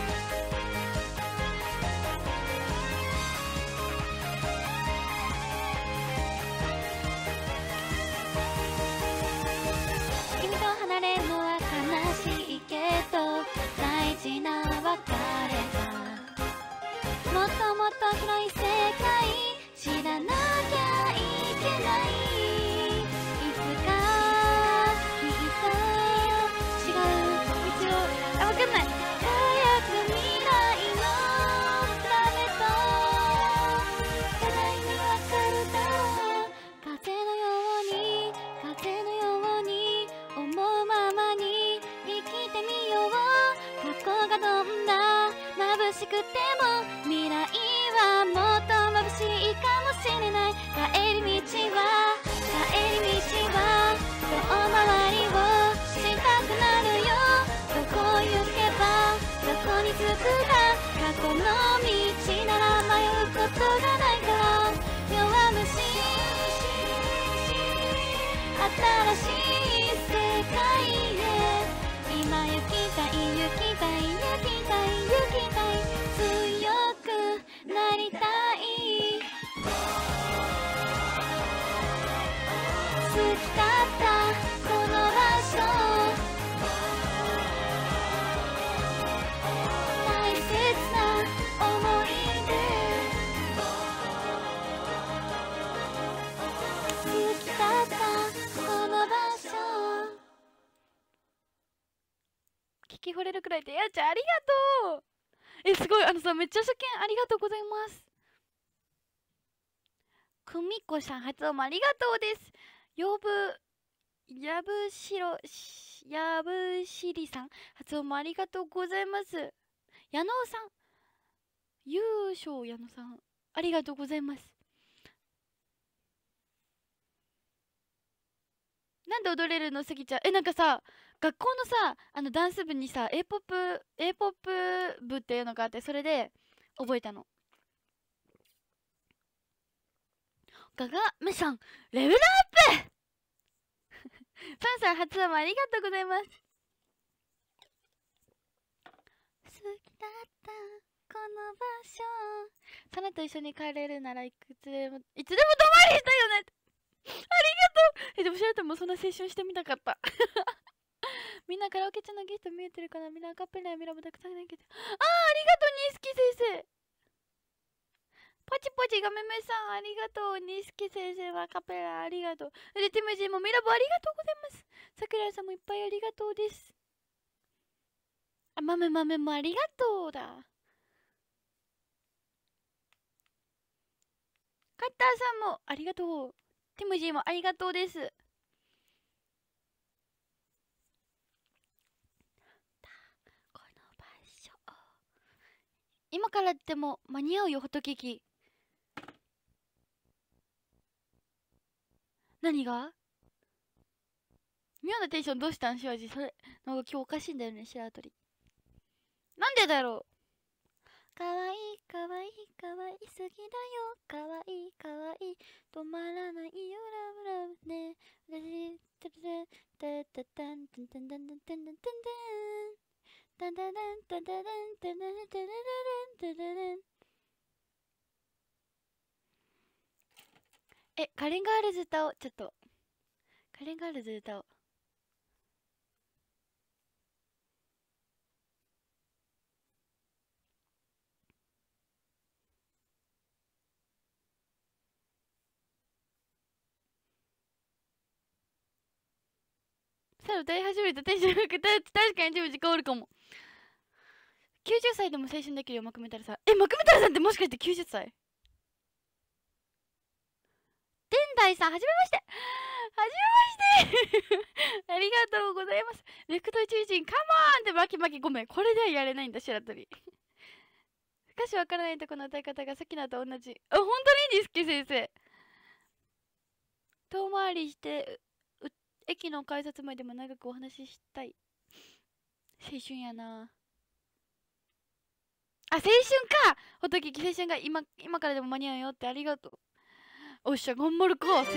君と離れるのは悲しいけど大事な別れだもっともっと広い世界知らないも未来はもっと眩しいかもしれない帰り道は帰り道は遠回りをしたくなるよどこ行けばどこに着くか過去の道なら迷うことがないから弱虫新しい世界へ今行きたい行きたい行きたい行きたいなりたい好きだったこの場所大切な思い出好きだったこの場所聞き惚れるくらいでやちゃんありがとう。えすごい。あのさめっちゃ初見ありがとうございます。くみこさん発音もありがとうです。よぶやぶしろやぶしりさん発音もありがとうございます。矢野さん。優勝矢野さんありがとうございます。なんで踊れるの？すぎちゃん。えなんかさ学校のさあのダンス部にさ A ポップ A ポップ部っていうのがあってそれで覚えたの。ガガメさんレベルアップ! [LAUGHS] パンさん初音もありがとうございます。好きだったこの場所。サナと一緒に帰れるならいくつでもいつでも泊まりしたよね。ありがとう。えでもシャートもそんな青春してみたかった。[LAUGHS] みんなカラオケ中のゲスト見えてるかな？みんなアカペラやミラもたくさんないけど。あありがとうニスキ先生。ポチポチガメメさん。ありがとうニスキ先生はカペラありがとう。でティムジーもミラボありがとうございます。さくらさんもいっぱいありがとうです。あ豆豆もありがとうだ。カッターさんもありがとう。ティムジーもありがとうですこの場所今からでも間に合うよホトケーキ。何が？妙なテンションどうしたんしわじそれなんか今日おかしいんだよね白鳥。なんでだろうかわいいかわいいかわいすぎだよ。かわいいかわい。い止まらないよラブラブね。私タタタタタタンタンタンタンタンタタンタンタンタタンタタンタタタタタタえカレンガールズ歌おうちょっと。カレンガールズ歌おう。さあ歌い始めた。テンションが確かに自分時間おるかも。90歳でも青春できるよマクメタルさん。えマクメタルさんってもしかして90歳？天台さんはじめまして。はじめまして。[LAUGHS] ありがとうございます。ネクト宇宙人カモンってマキマキごめん。これではやれないんだ白鳥。歌詞わからないとこの歌い方がさっきのと同じ。あ本当にいいんですき先生。遠回りして駅の改札前でも長くお話ししたい。青春やな。あ、青春か。ほときき青春が今、今からでも間に合うよってありがとう。おっしゃ、頑張るか、青春。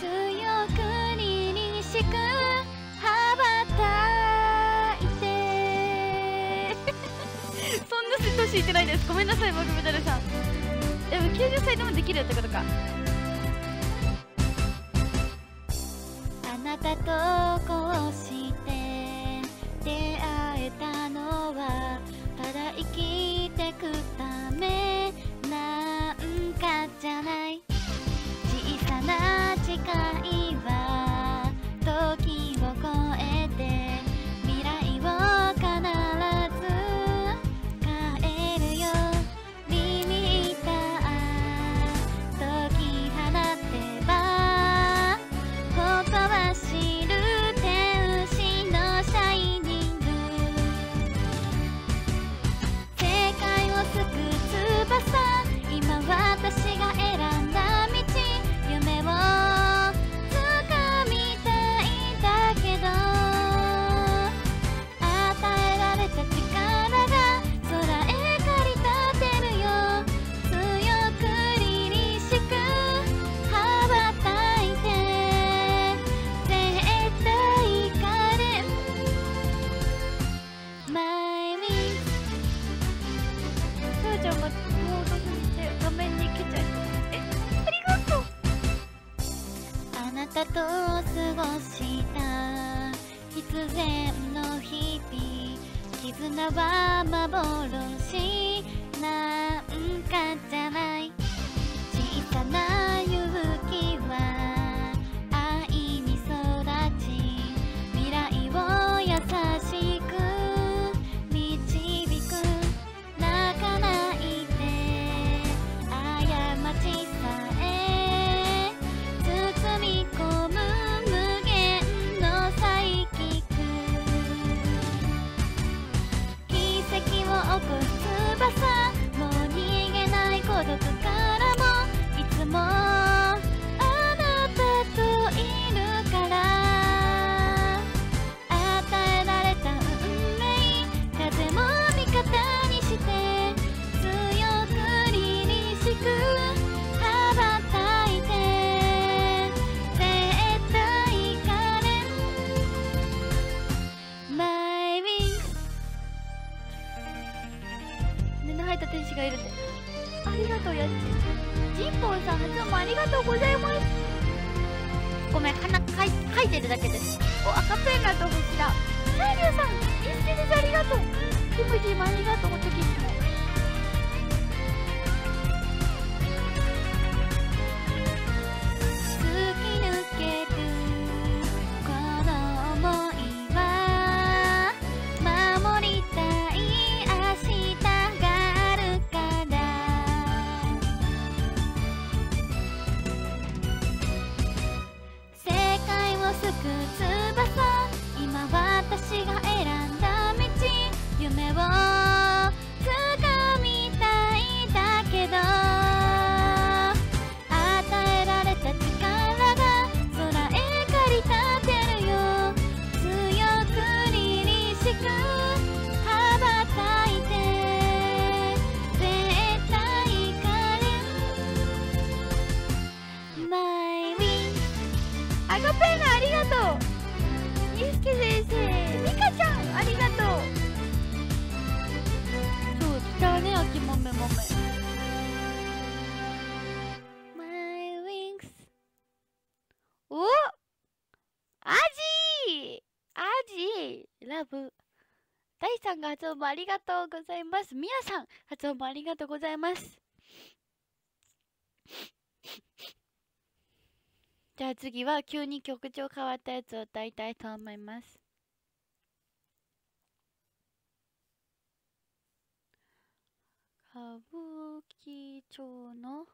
強くりにしく羽ばたいて。[LAUGHS] そんな年いってないです。ごめんなさいマグメダルさん。でも90歳でもできるってことか。たとこうして出会えたのはただ生きてくためなんかじゃない。小さな誓いたと過ごした。必然の日々。絆は幻。翼。今私が選んだ道。夢をラブ。ダイさんが発音もありがとうございます。みやさん、発音もありがとうございます。じゃあ次は急に曲調変わったやつを歌いたいと思います。歌舞伎町の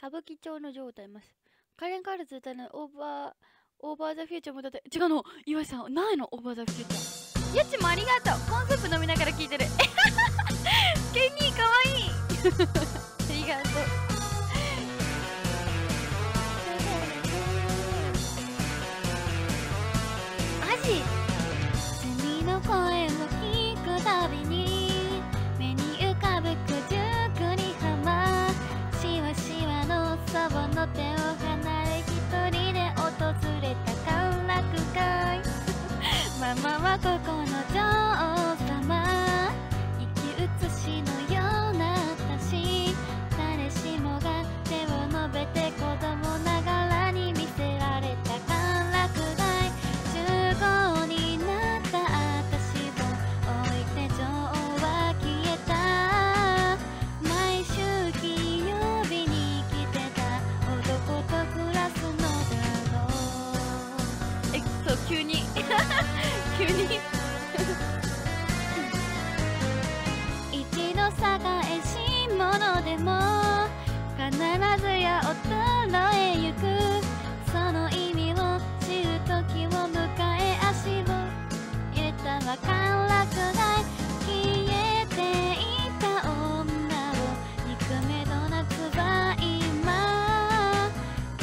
歌舞伎町の女王歌います。カレン・カールズ歌のオーバー、オーバーザ・フューチャーも歌って、違うの岩井さん、ないのオーバーザ・フューチャー。やっちもありがとうコーンスープ飲みながら聞いてる。ケニーかわいい [LAUGHS] ありがとう。の手を離れ一人で訪れた歓楽街ママはここの女王様生き写しのような私。誰しもが手を伸べて子供。でも必ずや衰えゆく。その意味を知る時を迎え足を。入れたは歓楽街消えていた女を憎めど夏は今。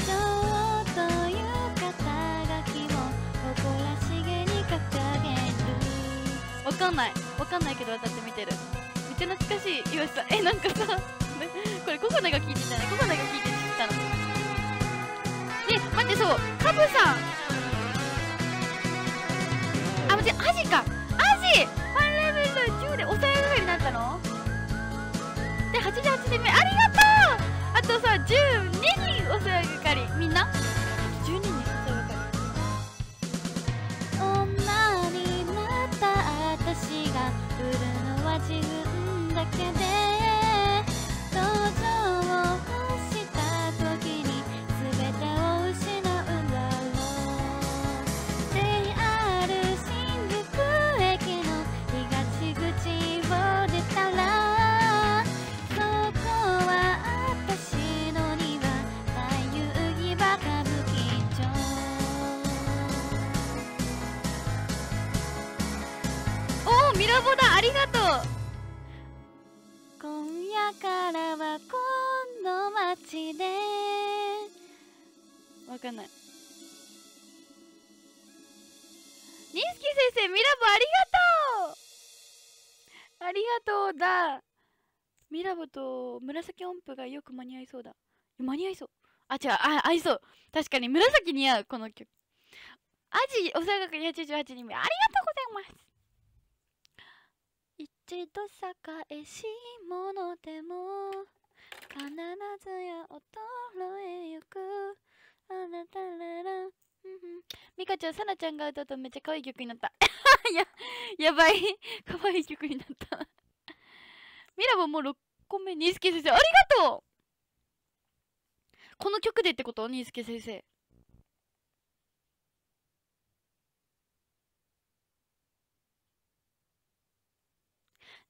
女王という肩書きを誇らしげに掲げる。わかんない。わかんないけど私見てる。めっちゃ懐かしい。岩井さん。えなんかさ。れココナが聞いてたねココナが聞いてたの。ね待ってそうカブさん。あ待ってアジか。アジ。ファンレベルの10で抑えるようになったの？で88人目。ありがとう。あとさ12人抑え係。みんな？12人女になった私が売るのは自分だけでの街で。わかんない。ニスキ先生ミラボありがとう。ありがとうだ。ミラボと紫音符がよく間に合いそうだ。間に合いそう。あ違う。あ合いそう。確かに紫似合うこの曲。アジおさがか288人目。ありがとうございます。一度栄えし者でも必ずや衰えゆくあなたららミカちゃん、サナちゃんが歌うとめっちゃ可愛い曲になった。[LAUGHS] や、やばい。可愛い曲になった。ミラボもう6個目、ニースケ先生、ありがとうこの曲でってこと？ニースケ先生。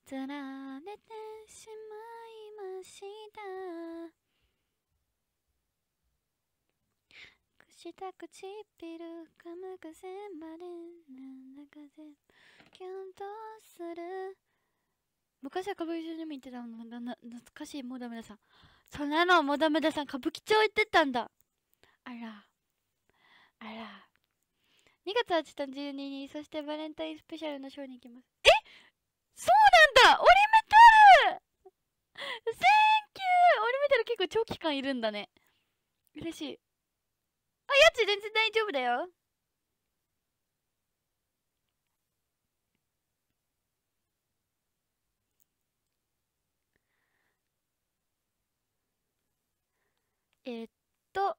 つられてしまいました。した唇噛む癖までなんだかぜキュンとする。昔は歌舞伎町にも行ってたのなな懐かしいもうダメださん。そんなのもうダメださん。歌舞伎町行ってたんだあら。あら。2月8日12日そしてバレンタインスペシャルのショーに行きます。え？っそうなんだ。オリセンキューオリメタル結構長期間いるんだね。嬉しい。あやつ全然大丈夫だよ。えーっと。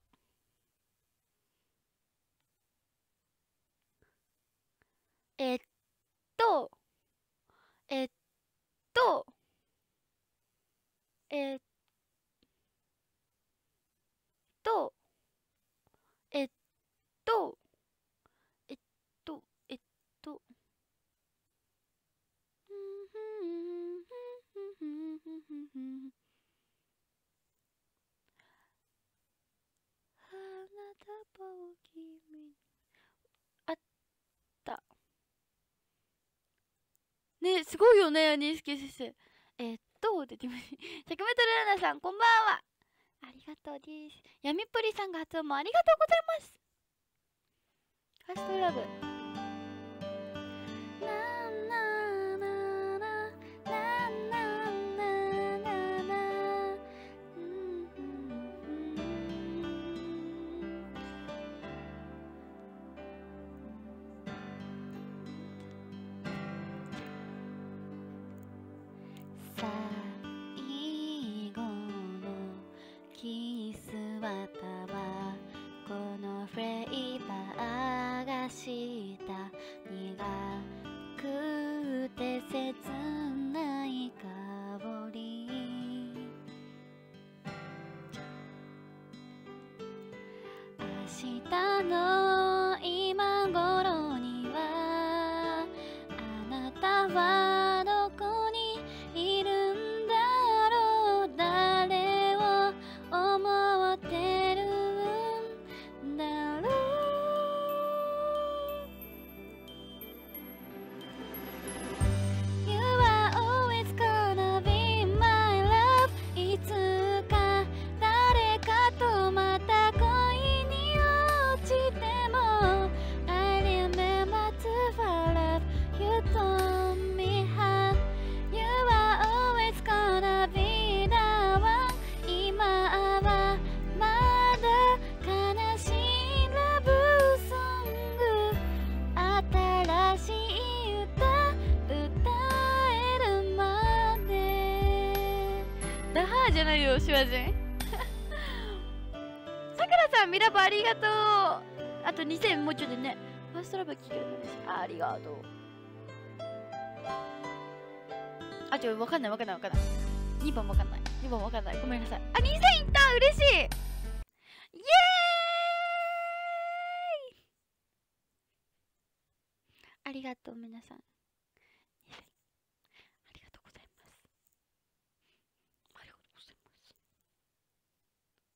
えっと。えっと。えっとえっとえっとえっと花束を君にねすごいよねニースケ先生えっとって言ってます100メートルランナーさんこんばんは。ありがとうです。やみっぷりさんが発音もありがとうございます。ファーストラブ。ーじゃないよシュワジンさくらさんミラボありがとう。あと2000もうちょいでね。ファーストラブ聞けるのですありがとう。あちょわかんないわかんないわかんない。2番わかんない。2番わかんない。ごめんなさい。あ2000いった！嬉しい！イエーイ！ありがとう皆さん2000ありがとうございますありがとうございます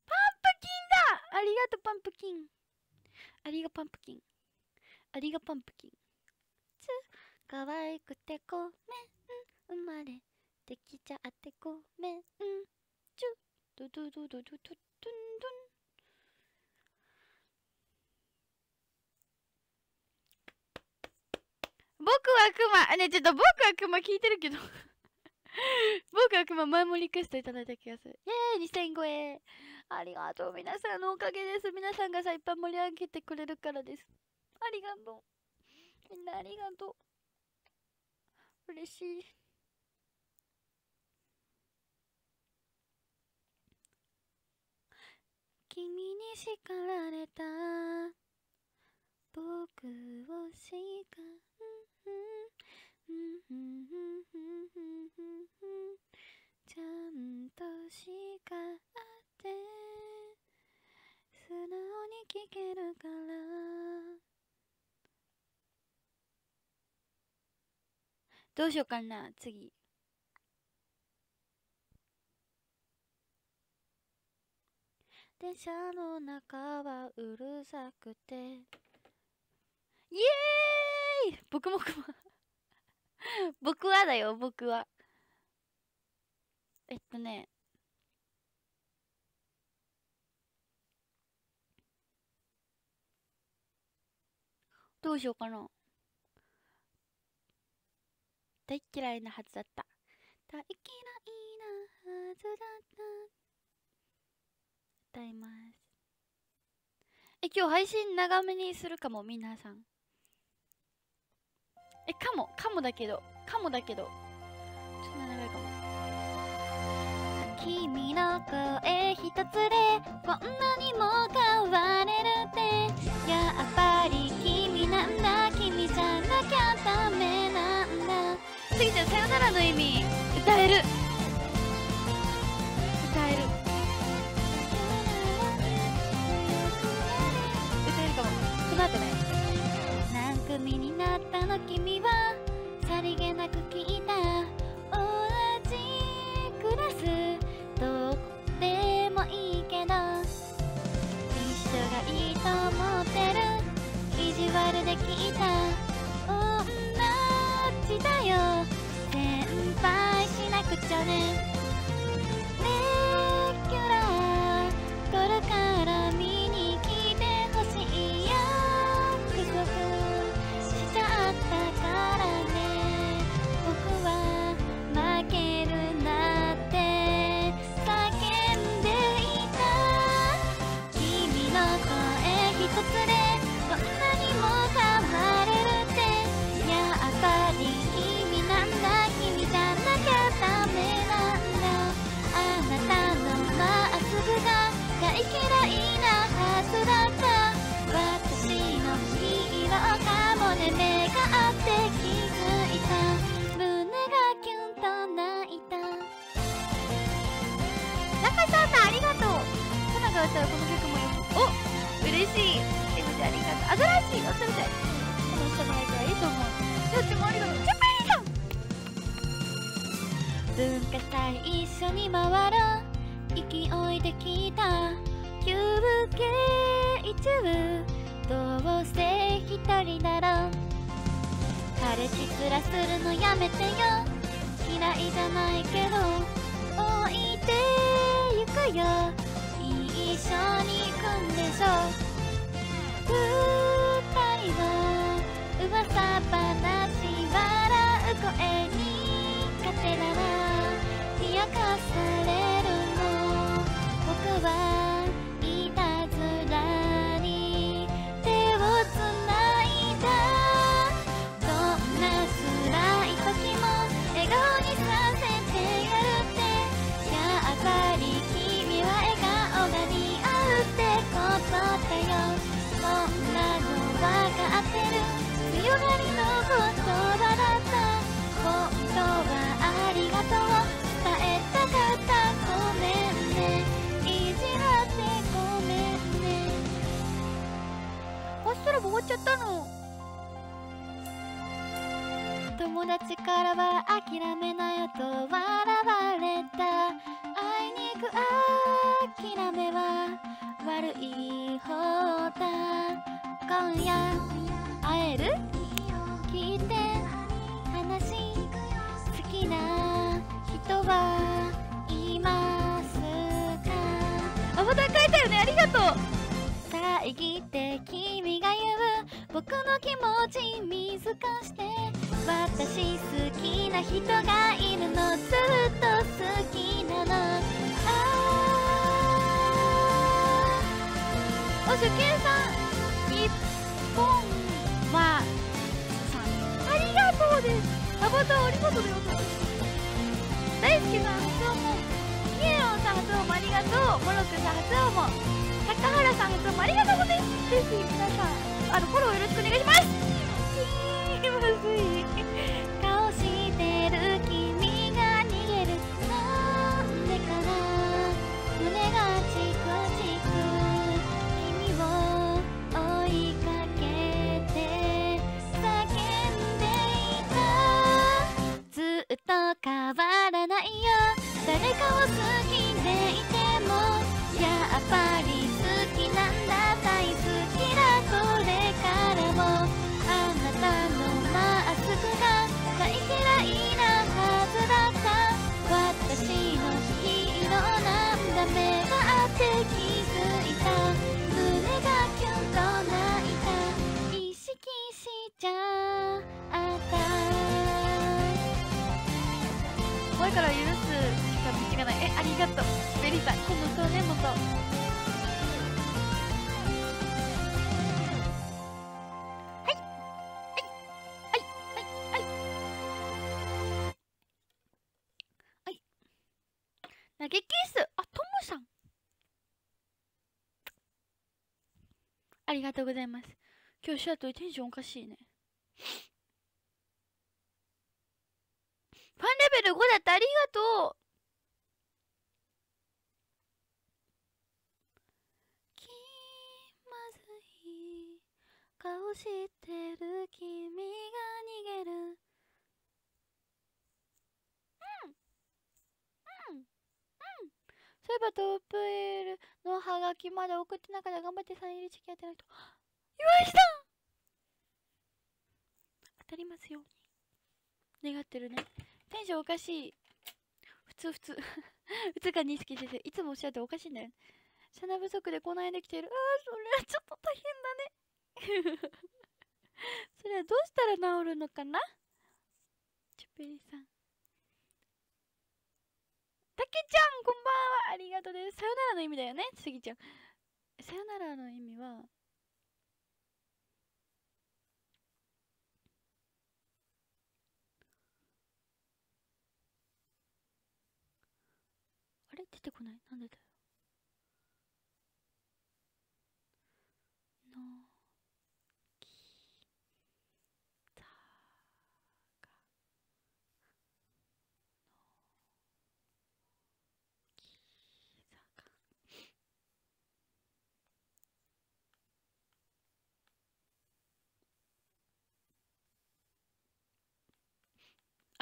パンプキンだありがとうパンプキンありがパンプキン。ありがパンプキン。つ可愛くてごめん生まれてきちゃってごめんちゅドドドドドドドンドン僕はクマねちょっと僕はクマ聞いてるけど僕はクマ前もリクエストいただいた気がするイエーイ2000超えありがとう。皆さんのおかげです。皆さんがさいっぱい盛り上げてくれるからです。ありがとう。みんなありがとう。嬉しい。君に叱られた。僕を叱ちゃんと叱って素直に聞けるから。どうしようかな次。電車の中はうるさくて。イエーイ！僕も。[LAUGHS] 僕はだよ僕は。えっとねどうしようかな。大嫌いなはずだった。大嫌いなはずだった。歌います。え今日配信長めにするかも皆さん。えかも。かもだけど。かもだけど。ちょっと長いかも。君の声一つでこんなにも変われるって。やっぱりダメなんだ。次じゃさよならの意味。歌える。歌える。歌えるかも。この後ね。何組になったの？君はさりげなく聞いた。同じクラス。どこでもいいけど。一緒がいいと思ってる。意地悪で聞いた。だよ。先輩しなくちゃね。中澤さんありがとうコナが歌うこの曲もよお嬉しい。ありがとうアザラシおつみたい。このしてもらえたらい。い。と思うよっちもありがとうジャパ文化祭一緒に回ろう勢い。で来た休憩中どうせ一人なら彼氏面するのやめてよ嫌い。じゃない。けど置い。てゆくよ緒に行くんでしょ舞台は噂話笑う声に勝てなら冷やかされるの。僕は強がりの言葉だった。本当はりがとうございます。今日シャトルテンションおかしいねファンレベル5だってありがとう気まずい顔してる君が逃げるそういえばトップエールのハガキまで送ってなかった頑張ってサイン入りチェキやってないと岩井さん当たりますよ。うに願ってるね。テンションおかしい。普通普通。[LAUGHS] 普通か認識先生いつもおっしゃっておかしいんだよ。品不足でこないできてる。あーそれはちょっと大変だね。[LAUGHS] それはどうしたら治るのかな？チュペリさんたけちゃんこんばんは。ありがとうです。さよならの意味だよね。すぎちゃん。さよならの意味はあれ？出てこない？なんでだ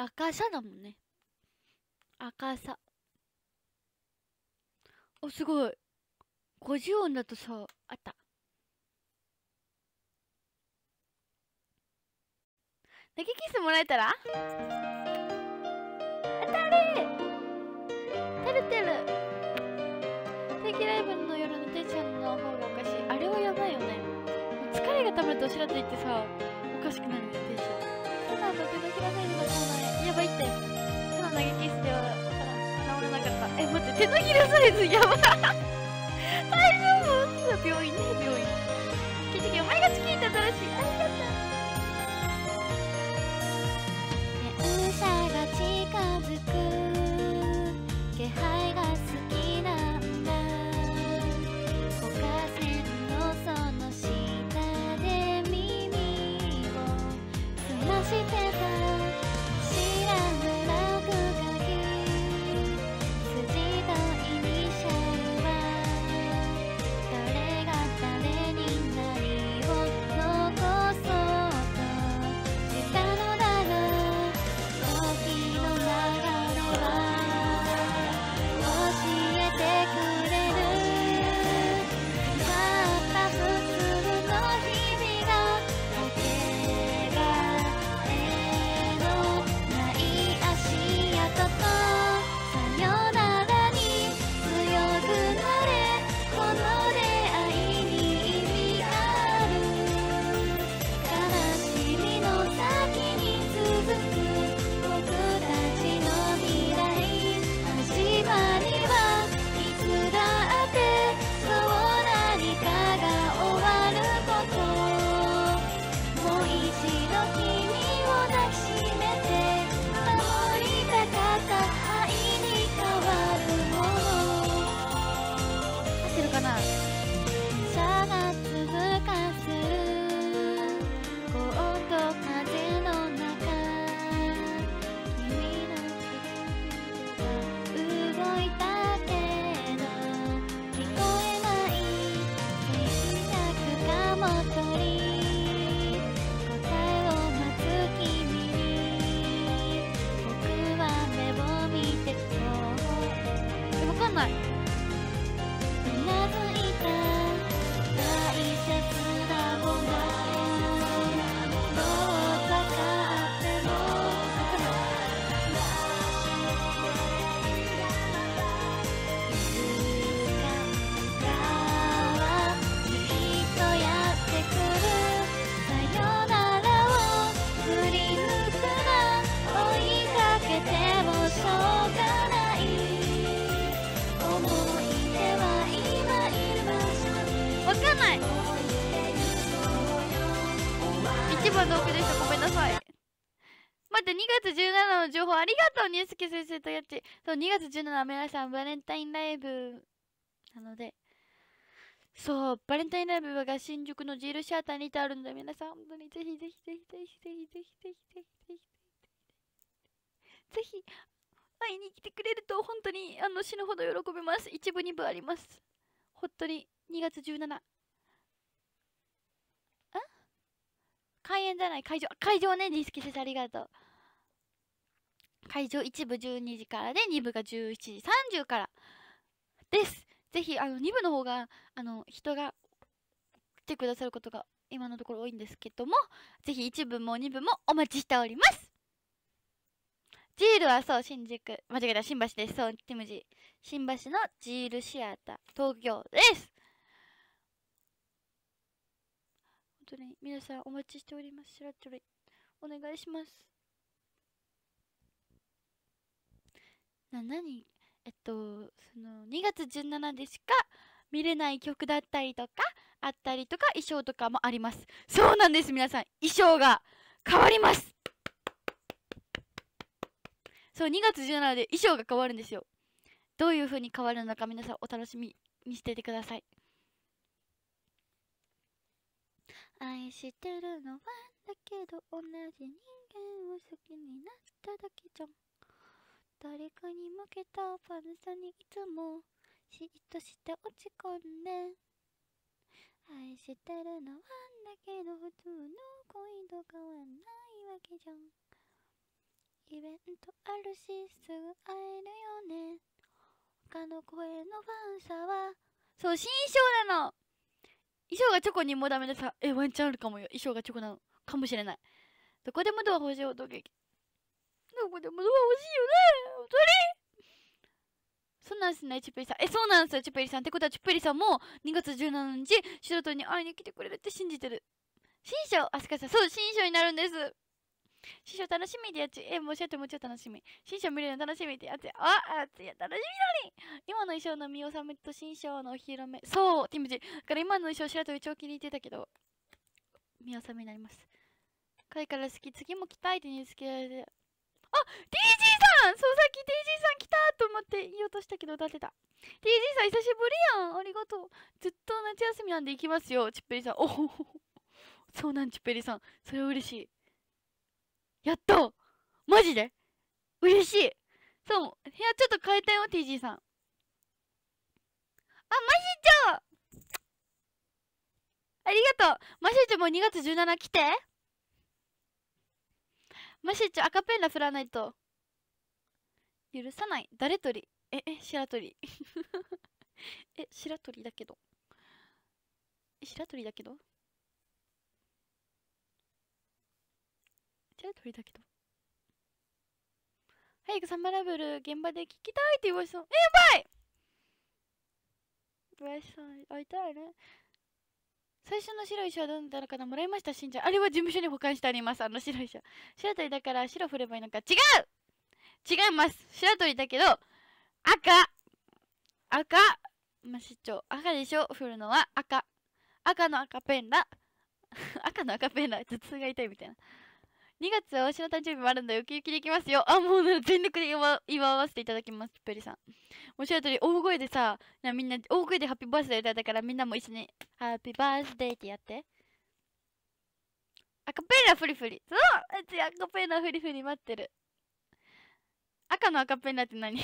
赤さだもんね。赤さ。おすごい。50音だとさあった。投げキスもらえたら？当たれ。てるてる。定期ライブの夜のテンションの方がおかしい。あれはやばいよね。もう疲れが溜まるとおしらと言ってさおかしくなるよテンション。そうなんだ手のひらサイズがそうなんややばいってその投げキスでは治らなかったえ待って手のひらサイズやば大丈夫病院ね病院キチキお前がチキンだったらしいありがとう電車が近づく気配がニスケ先生とやっちそう2月17は皆さんバレンタインライブ。なのでそうバレンタインライブが新宿のジールシアターにてあるので皆さん本当にぜひぜひぜひぜひぜひぜひぜひぜひぜひぜひ会いに来てくれると本当にあの死ぬほど喜びます一部二部あります本当に2月17あ開演じゃない会場会場ねディスキ先生ありがとう会場1部12時からで2部が17時30からです。ぜひあの2部の方があの人が来てくださることが今のところ多いんですけどもぜひ1部も2部もお待ちしております。ジールはそう新宿。間違えた。新橋です。そうティムジー。新橋のジールシアター東京です。本当に皆さんお待ちしております。白鳥お願いします。な何？えっとその2月17でしか見れない曲だったりとかあったりとか衣装とかもあります。そうなんです皆さん。衣装が変わります。そう2月17で衣装が変わるんですよ。どういう風に変わるのか皆さんお楽しみにしててください。愛してるのはだけど同じ人間を好きになっただけじゃん。誰かに負けたファンさにいつも嫉妬して落ち込んで愛してるのはんだけど普通の恋と変わんないわけじゃん。イベントあるしすぐ会えるよね。他の声のファンさはそう新衣装なの。衣装がチョコにもダメでさえワンチャンあるかもよ。衣装がチョコなの。かもしれない。どこでもドア欲しい音劇どこでもドア欲しいよね。そうなんですねチュペリさん。えそうなんですよチュペリさん。ってことはチュペリさんも2月17日白鳥に会いに来てくれるって信じてる。新衣装あすかさん。そう新衣装になるんです。新衣装楽しみってやつえもうしゃってもうちょっと楽しみ。新衣装見れるの楽しみってやつああつや楽しみだね。今の衣装の見納めと新衣装のお披露目。そうティムジだから今の衣装白鳥超気に入ってたけど見納めになります。彼から好き次も来たいって言うつけられて。あ TG さんそうさっき TG さん来たと思って言おうとしたけど歌ってた。TG さん久しぶりやん。ありがとう。ずっと夏休みなんで行きますよ。チッペリさん。おほほそうなんチッペリさん。それは嬉しい。やっと。マジで？嬉しい。そう。部屋ちょっと変えたよ TG さん。あマシチョありがとう。マシチョも2月17来て。マシチョ赤ペンラ振らないと。許さない。誰鳥ええ白鳥 [LAUGHS] え白鳥だけど。白鳥だけど？白鳥だけど。早くサンバラブル現場で聞きたいって言われそうえやばい！小林さん会いたいね。最初の白い衣装はどんなのかな？もらいました。しんちゃんあれは事務所に保管してあります。あの白い衣装白鳥だから白振ればいいのか。違う！違います。白鳥だけど赤。赤。まあ、市長赤でしょ？振るのは赤。赤の赤ペンラ。[LAUGHS] 赤の赤ペンラ。頭痛が痛いみたいな。2月は推しの誕生日もあるんだよウキウキできますよ。あもう全力で祝祝わせていただきます。ペリさん。おっしゃる通り大声でさなみんな大声でハッピーバースデー歌ったからみんなも一緒にハッピーバースデーってやって。赤ペンラフリフリ。そう！うち赤ペンラフリフリ待ってる。赤の赤ペンラって何？[LAUGHS] ね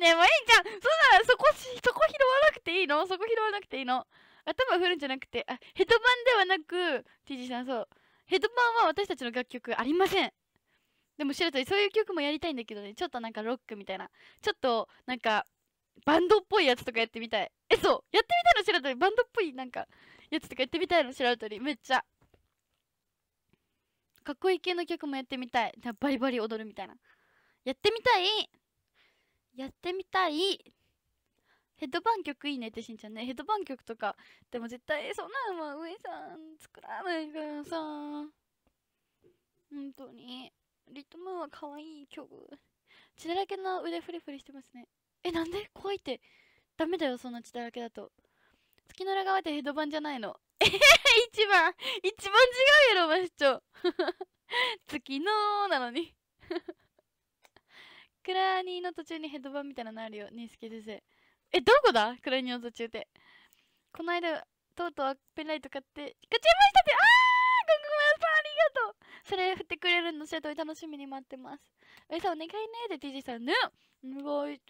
えもういいじゃんそんならそこそこ拾わなくていいの？そこ拾わなくていいの？頭振るんじゃなくてあヘッドバンではなく TG さんそう。ヘッドバンは私たちの楽曲ありません。でも白鳥そういう曲もやりたいんだけどね。ちょっとなんかロックみたいな。ちょっとなんかバンドっぽいやつとかやってみたい。えそう。やってみたいの？白鳥バンドっぽいなんかやつとかやってみたいの？白鳥めっちゃ。かっこいい系の曲もやってみたい。じゃあバリバリ踊るみたいな。やってみたい。やってみたい。ヘッドバン曲いいねってしんちゃんね。ヘッドバン曲とか。でも絶対そんなのは上さん作らないからさ。本当に。リトムーは可愛い曲。血だらけの腕フリフリしてますね。えなんで？怖いって。ダメだよそんな血だらけだと。月の裏側ってヘッドバンじゃないの。えへへ一番。一番違うやろマシチョ。[LAUGHS] 月のなのに。クラーニーの途中にヘッドバンみたいなのあるよニースケ先生。えどこだクラーニーの途中って。この間とうとうペンライト買って買っちゃいましたってあーごめんなさいありがとう。それ振ってくれるのシャトル楽しみに待ってます。えさお願いねで TG さんね。すごい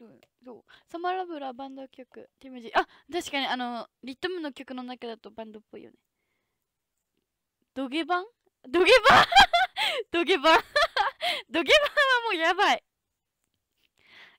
そう。サマーラブラバンド曲ティムジあ確かにあのリトムの曲の中だとバンドっぽいよね。ドゲバン？ドゲバン？[LAUGHS] ドゲバン？[LAUGHS] ドゲバンはもうやばい。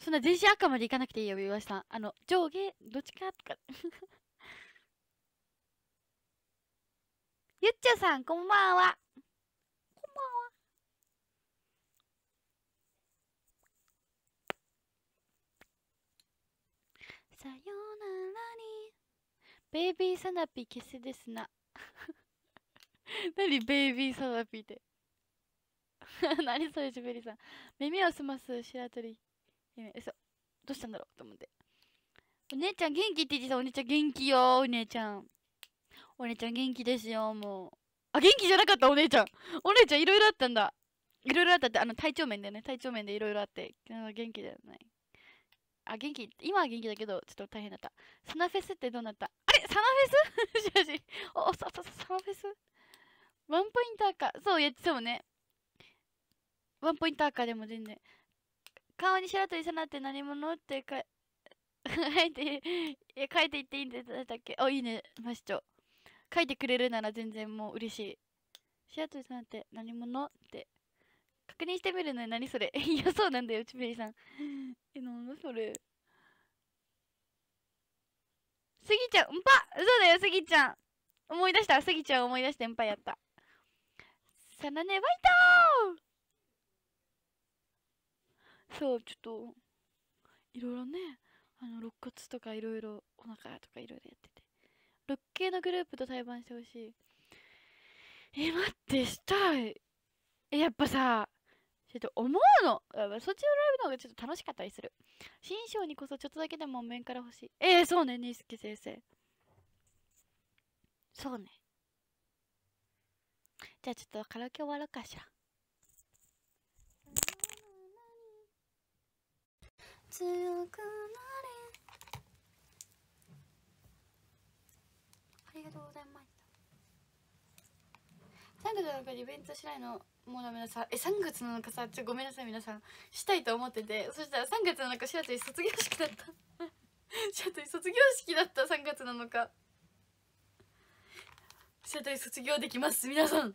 そんな全身赤までいかなくていいよ、岩井さん。あの、上下、どっちかとか。[LAUGHS] ゆっちょさん、こんばんは。こんばんは。さよならに、ベイビーサナピー消せですな。何ベイビーサナピーって。何それ、ジュベリさん。[LAUGHS] 耳を澄ます白鳥。えそう。どうしたんだろう？と思って。お姉ちゃん元気って言ってたお姉ちゃん元気よ。お姉ちゃん。お姉ちゃん元気ですよもう。あ元気じゃなかったお姉ちゃん。お姉ちゃんいろいろあったんだ。いろいろあったってあの体調面でね。体調面でいろいろあって元気だよねあ元気今は元気だけどちょっと大変だった。サナフェスってどうなった？あれサナフェス？しかしおささサナフェス？ワンポインターかそうやってそうね。ワンポインターかでも全然。顔に白鳥さなって何者ってか [LAUGHS] 書いてえ書いていっていいんだったっけ？あいいね。マシチョ書いてくれるなら全然もう嬉しい。白鳥さんって何者って。確認してみるのに何それ？[LAUGHS] いやそうなんだよちべりさん。えなんだそれ？スギちゃんうんぱ！そうだよスギちゃん。思い出した。スギちゃん思い出してうんぱやった。さなねバイトそうちょっといろいろねあの肋骨とかいろいろお腹とかいろいろやってて。ロッ系のグループと対バンしてほしい。え待ってしたい。えやっぱさちょっと思うの。そっちのライブの方がちょっと楽しかったりする。新章にこそちょっとだけでも面から欲しい。えー、そうねニスケ先生。そうね。じゃあちょっとカラオケ終わろうかしら。強くなれ。ありがとうございました。3月7日にイベントしないの？もうダメださ。え3月7日さちょごめんなさい皆さん。したいと思ってて。そしたら3月7日白鳥卒業式だった。[LAUGHS] 白鳥卒業式だった。3月7日白鳥卒業できます。皆さん。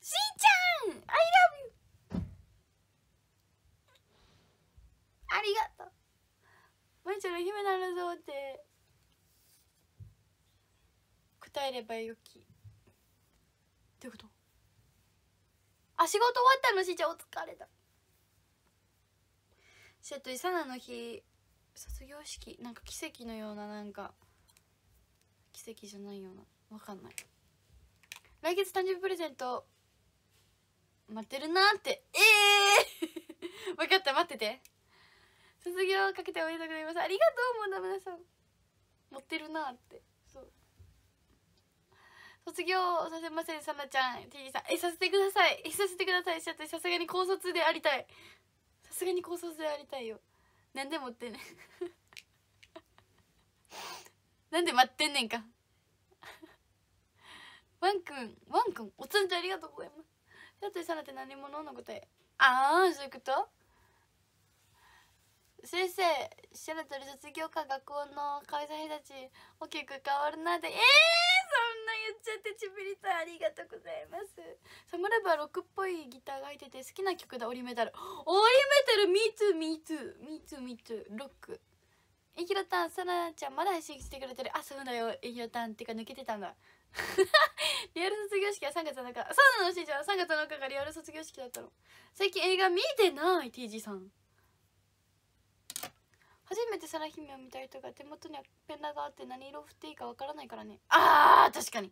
しんちゃん！I love ありがとう。まいちゃんの姫なるぞって。答えればよき。どういうこと？あ仕事終わったの？しんちゃんお疲れだ。しあとサナの日卒業式なんか奇跡のようななんか奇跡じゃないような。わかんない。来月誕生日プレゼント待ってるなって。ええー、[LAUGHS] 分かった待ってて卒業かけておめでとうございます。ありがとうもうダメださん。持ってるなって。そう。卒業させませんさなちゃん。T さん。えさせてください。えさせてください。しちゃってさすがに高卒でありたい。さすがに高卒でありたいよ。なんで持ってんねん。[LAUGHS] なんで待ってんねんか。ワンくんワンくんおつんちゃんありがとうございます。しゃってさなって何者の答え？ああそういうこと？先生シャラトル卒業か学校の開催日たち大きく変わるなでえー、そんな言っちゃってちびりさんありがとうございます。サムラブはロックっぽいギターが入ってて好きな曲だオリメタルオリメタル MeTooMeTooMeTooMeToo ロック。えひろたんさなちゃんまだ配信してくれてる。あそうだよ。えひろたんってか抜けてたんだ。[LAUGHS] リアル卒業式は3月7日。そうなのしんちゃん。3月7日がリアル卒業式だったの。最近映画見てない TG さん。初めてサラ姫を見た人が手元にはペンラがあって何色を振っていいかわからないからね。あー確かに。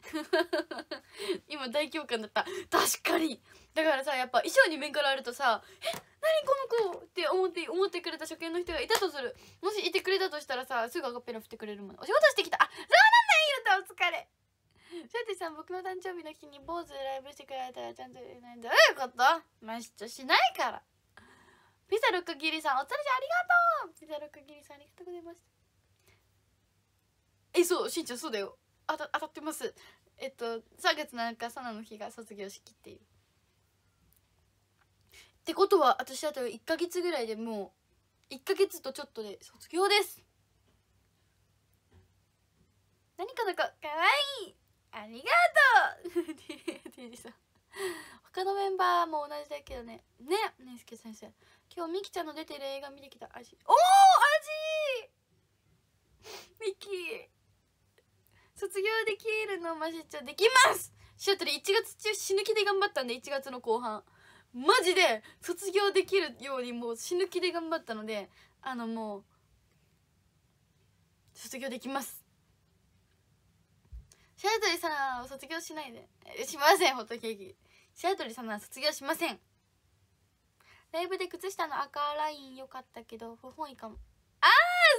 [LAUGHS] 今大共感だった。確かに。だからさやっぱ衣装に面からあるとさ「え何この子!」って思って思ってくれた初見の人がいたとする。もしいてくれたとしたらさすぐ赤ペン振ってくれるもんお仕事してきた。あそうなんだいいよお疲れ。さてさん僕の誕生日の日に坊主でライブしてくれたらちゃんと言えないんだ。どういうこと？マシとしないから。ピザルクギリさんお疲れさんありがとう。ピザルクギリさんありがとうございますえそうしんちゃんそうだよ。あた当たってます。えっと3月7日サナの日が卒業式っていう。ってことは私あと1ヶ月ぐらいでもう1ヶ月とちょっとで卒業です。何かの子かわいい。ありがとう。[LAUGHS] TD さん。他のメンバーも同じだけどね。ねねすけ先生。今日ミキちゃんの出てる映画見てきた。味おお味。ミキ。卒業できるのマジちゃできます。シアトル1月中死ぬ気で頑張ったんで1月の後半。マジで卒業できるようにもう死ぬ気で頑張ったのであのもう卒業できます。シャトリさんは卒業しないで。しませんホットケーキ。シャトリさんは卒業しません。ライブで靴下の赤ライン良かったけど不本意かも。あー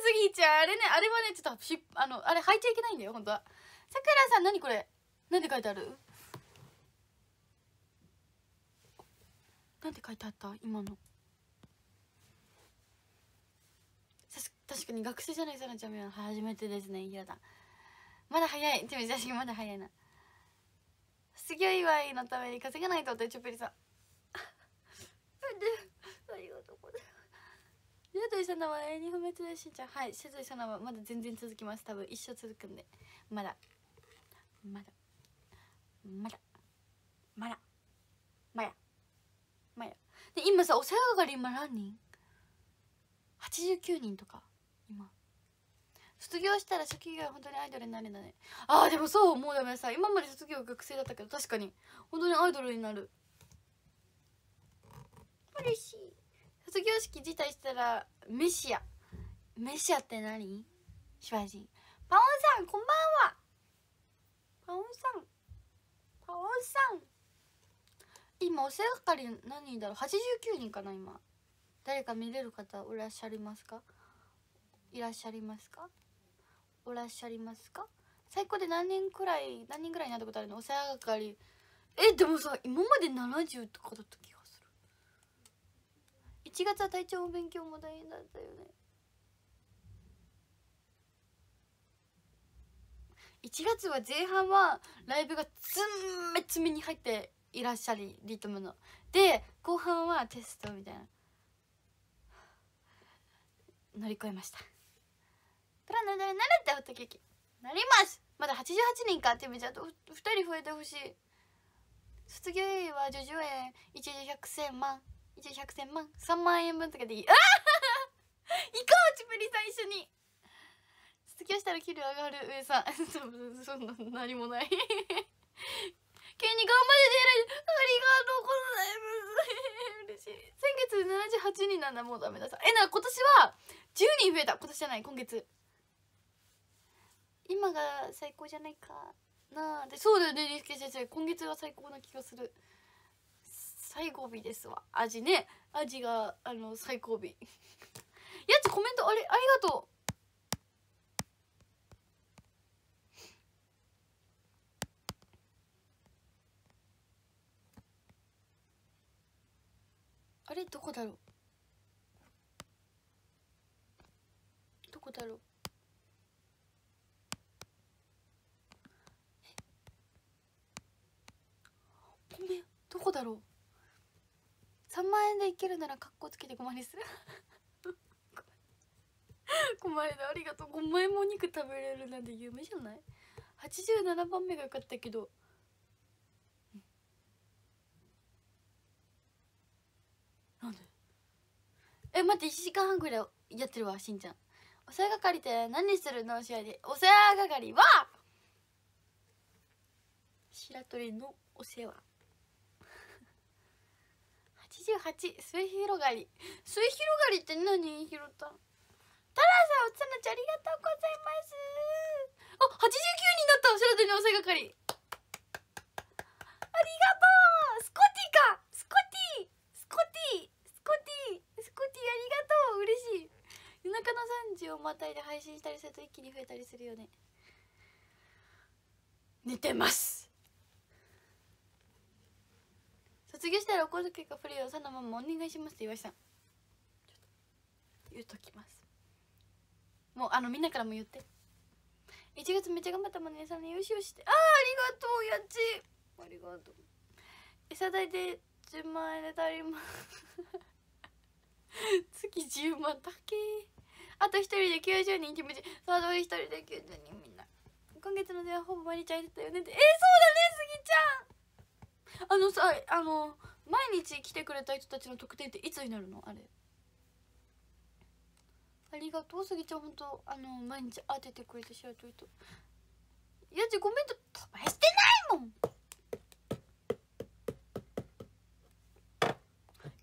すすぎちゃんあれねあれはねちょっとしあのあれ履いちゃいけないんだよ本当は。さくらさん何これ？なんて書いてある？なんて書いてあった？今の。確かに学生じゃないさなちゃんは初めてですね。嫌だ。まだ早い。でも写真まだ早いな。卒業祝いのために稼がないとってチョペリさ。ありがとうございます。ゆうといさなは永遠に不滅でしんちゃん。はいしずいさなはまだ全然続きます。多分一生続くんで。まだ。まだ。まだ。まだ。まだ。まだ。で今さお世話係今何人 ?89 人とか今卒業したら職業は本当にアイドルになるんだ。ねあーでもそうもうダメさ今まで卒業学生だ。ったけど確かに本当にアイドルになる嬉しい。卒業式辞退したらメシアメシアって何？シワジンパオンさんこんばんは。パオンさん。パオンさん。今お世話係何人だろう？89人かな今。誰か見れる方いらっしゃいますか？いらっしゃいますか？おらっしゃいますか？最高で何人くらい何人くらいになったことあるの？お世話係。えでもさ今まで70とかだった気1月は体調も勉強も大変だったよね。1月は前半はライブが詰め詰めに入っていらっしゃりリトムの。で後半はテストみたいな。乗り越えました。プランなるなるってホットケーキなります。まだ88人かってめちゃと2人増えてほしい。卒業医は叙々苑一時100千万。一時100千万。3万円分とかでいい。あ [LAUGHS] 行こうチプリさん一緒に。卒業したら給料上がる上さ。[LAUGHS] んそんな何もない。[LAUGHS] 急に頑張れてやる。ありがとうございます。嬉しい。先月78人なんだ。もうダメださ。えな今年は10人増えた。今年じゃない。今月。今が最高じゃないかな。あでそうだよねリスケ先生。今月が最高な気がする。最後尾ですわ。味ね。味があの最後尾。[LAUGHS] やつコメントあれありがとう。あれどこだろう。どこだろう。ごめんどこだろう。3万円でいけるなら格好つけてごまりする。[LAUGHS] ごまりだありがとう。5万円もお肉食べれるなんて夢じゃない？87番目がよかったけど。なんで？え待って1時間半ぐらいやってるわしんちゃん。お世話係って何するの？試合で。お世話係は？白鳥のお世話。88末広がり。末広がりって何？ひろたタラさんおつさなちゃんありがとうございます。あ89人だった。白鳥のお世話係ありがとう。スコティか。スコティ。スコティ。スコティ。スコティありがとう。嬉しい。夜中の3時をまたいで配信したりすると一気に増えたりするよね。寝てます。卒業したらお小遣いがプレイをさのままお願いしますって岩井さんちょっと言うときます。もうあのみんなからも言って。1月めっちゃ頑張ったもんねさんねよしよして。ああありがとうやっち。ありがとう。餌代で10万円で足ります。月10万だけ。あと1人で90人気持ちさあどう1人で90人みんな。今月の電話ほぼ毎日空いてたよねって。えー、そうだねスギちゃん。あのさあの毎日来てくれた人たちの特典っていつになるの？あれ。ありがとうスギちゃん。本当あの毎日当ててくれてしらといと。いやじゃコメント飛ばしてないもん。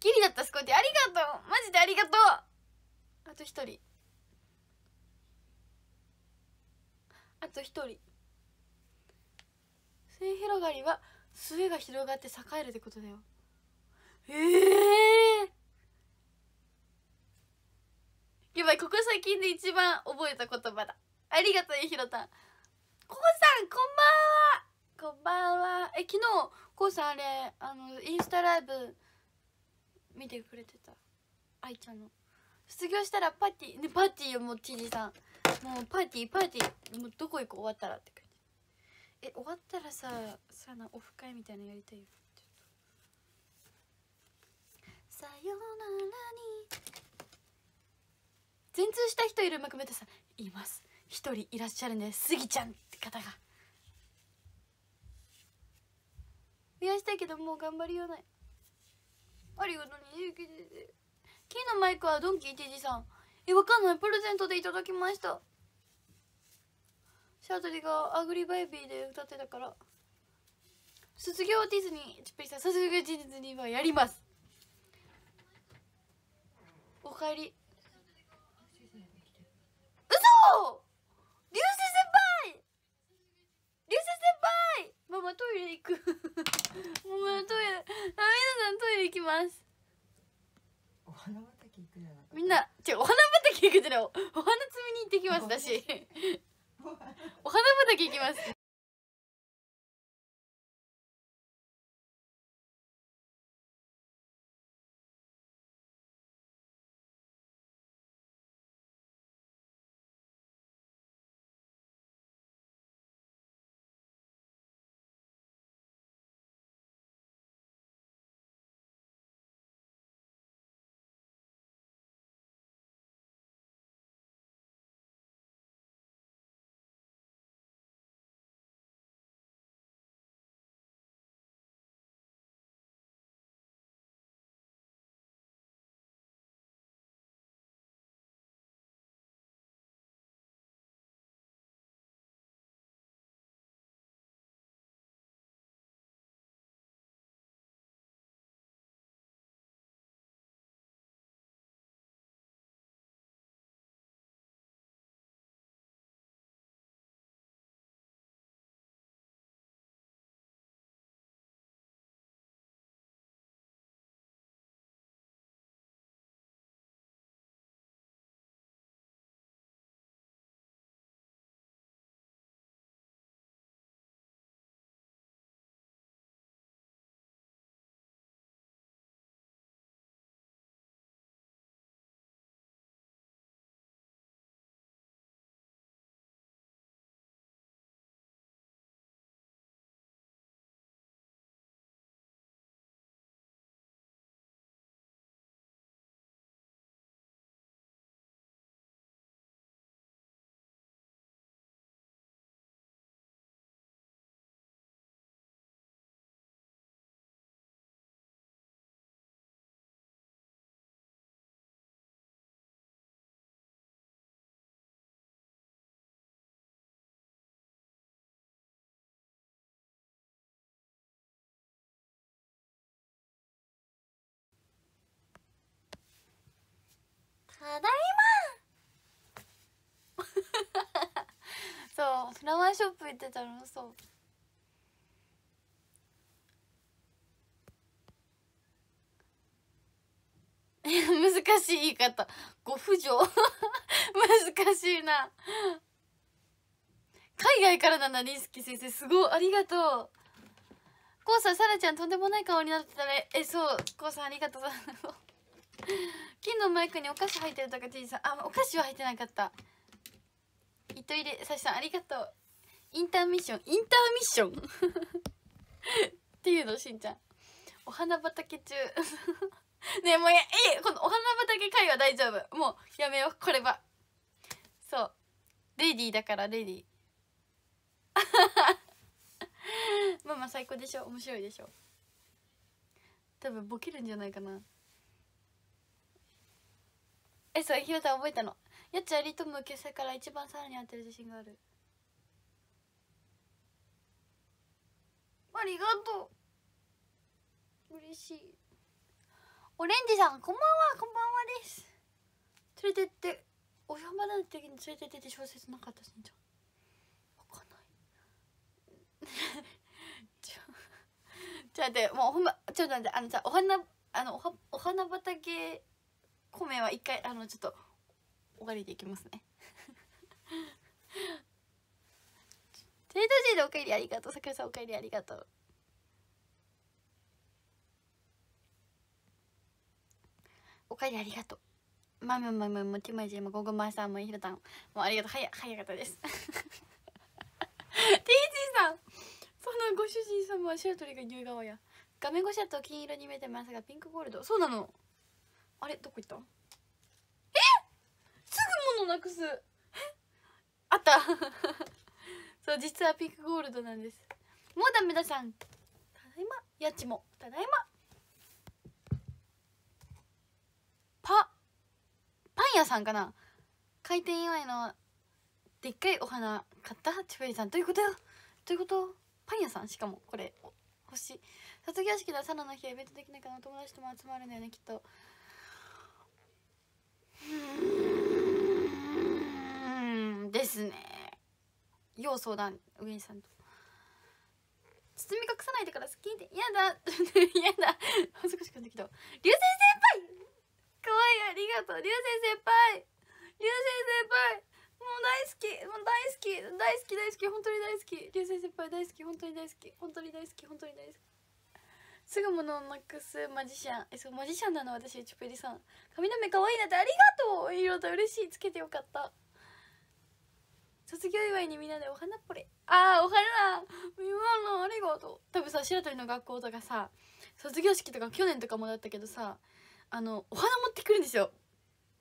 ギリだったスコティありがとう。マジでありがとう。あと一人。あと一人。末広がりは末が広がって栄えるってことだよ。ええー、やばいここ最近で一番覚えた言葉だ。ありがとうひろたんこうさんこんばんは。こんばんは。え昨日こうさんあれあのインスタライブ見てくれてた。愛ちゃんの。卒業したらパーティーねパーティーよもう TG さん。もうパーティーパーティー。もうどこ行く終わったらって。え終わったらささなオフ会みたいなのやりたいよ。ちょっと。さよならに。全通した人いるまくめてさんいます。一人いらっしゃるんですスギちゃんって方が。増やしたいけどもう頑張りようない。ありがとうね金のマイクはドンキー TG さん。えわかんない。プレゼントでいただきました。シャートリが「アグリバイビー」で歌ってたから。卒業ディズニーちっぷりさん卒業ディズニーはやります。おかえり。嘘！流星先輩！流星先輩！ママトイレ行く。[LAUGHS] ママトイレ。あ皆さんトイレ行きます。お花畑行くじゃなかった？みんな違うお花畑行くじゃない。おお花摘みに行ってきますだしお花畑行きます。ただいま。[LAUGHS] そうフラワーショップ行ってたの。そう。難しい言い方。ご不条。[LAUGHS] 難しいな。海外からなんだリスキ先生すごい。ありがとう。こうさんさらちゃんとんでもない顔になってたね。えそう。こうさんありがとう。[LAUGHS] 金のマイクにお菓子入ってるとか T さん。あお菓子は入ってなかった。糸入れさしさんありがとう。インターミッション。インターミッション？[LAUGHS] っていうのしんちゃん。お花畑中。[LAUGHS] ねもうやいいこのお花畑会は大丈夫。もうやめよう。これは。そう。レディーだからレディー。[LAUGHS] ママ最高でしょ？面白いでしょ？多分ボケるんじゃないかな。えそうひろたん覚えたの？やっちゃりとむ結成から一番さらに当てる自信がある。ありがとう。嬉しい。オレンジさんこんばんは。こんばんはです。連れてって。お山田の時に連れてってて小説なかったしんちゃん。わかんない。[LAUGHS] ちょちょっと待ってもうほんまちょっと待ってあのさお花あのおはお花畑米は一回あのちょっとお借りできますね。[LAUGHS] テイトジーでお帰りありがとう。桜さんお帰りありがとう。お帰りありがとう。まむまむむティマジーもゴゴマさんもひろたんもうありがとう。早早かったです。[LAUGHS] テイジーさんそのご主人様は白鳥が牛側や。画面越しだと金色に見えてますがピンクゴールド。そうなのあれどこ行った？え？すぐ物なくす。え [LAUGHS] あった。[LAUGHS] そう実はピンクゴールドなんです。もうダメださん。ただいま。やっちも。ただいま。パパン屋さんかな？開店祝いのでっかいお花買ったチュペリさんどういうことよ。どういうこと？パン屋さん？しかもこれお欲しい。卒業式ではサラの日はイベントできないかな友達とも集まるんだよねきっとうん。ですね。要相談上西さんと。包み隠さないでから好きでやだ。[LAUGHS] やだ。恥ずかしくなってきた。流星先輩。かわいい。ありがとう。流星先輩。流星先輩。もう大好き。もう大好き。大好き大好き。本当に大好き。流星先輩大好き。本当に大好き。本当に大好き。本当に大好き。すぐ物をなくすマジシャン。えそうマジシャンなの？私チュペリさん。髪の毛可愛いなってありがとう。色と嬉しいつけてよかった。卒業祝いにみんなでお花っぽれ。あーお花みわのありがとう。多分さ白鳥の学校とかさ卒業式とか去年とかもだったけどさあのお花持ってくるんですよ。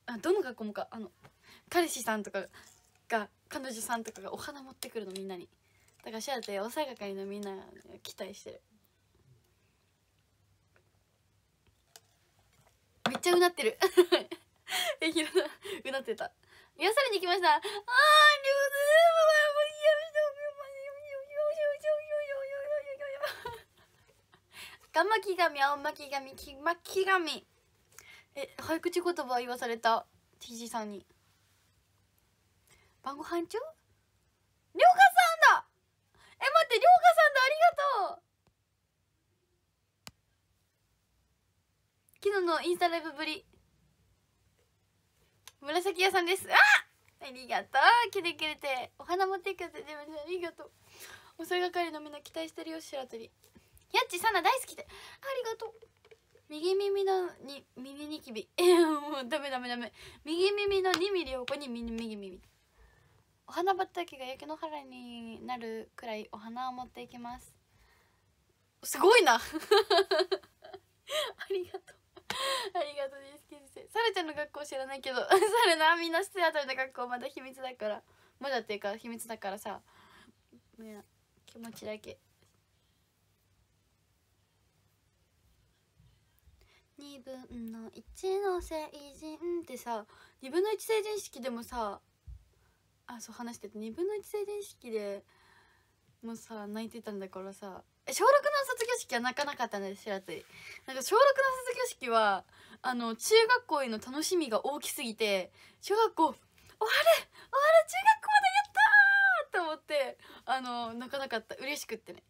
あどの学校もか。あの彼氏さんとかが彼女さんとかがお花持ってくるのみんなに。だから白鳥おさがかりのみんな期待してる。っちゃうなってる。[LAUGHS] えひろなうなってた。癒されに来ました。あー、りょうがまきがみあおまきがみきまきがみえ早口言葉言わされた TG さんに晩ご飯中りょうかさんだえ待ってりょうかさんだありがとう昨日のインスタライブぶり。紫屋さんです。あありがとう。来てくれてお花持ってくれてでもありがとう。お世話係のみんな期待してるよ白鳥。やっちサナ大好きで。ありがとう。右耳のに右ニキビ。えもうダメダメダメ。右耳の2ミリ横に右耳。お花畑が焼け野原になるくらいお花を持っていきます。すごいな。[LAUGHS] ありがとう。ありがとうです先生。サラちゃんの学校知らないけど [LAUGHS] サラなみんなステアトルの学校まだ秘密だから。まだっていうか秘密だからさ。気持ちだけ。2分の1の成人ってさ2分の1成人式でもさあそう話してて2分の1成人式でもうさ泣いてたんだからさ。小6の卒業式は泣かなかったんです白鳥なんか小6の卒業式はあの中学校への楽しみが大きすぎて小学校終わる終わる中学校までやったーと思ってあの泣かなかった。嬉しくってね。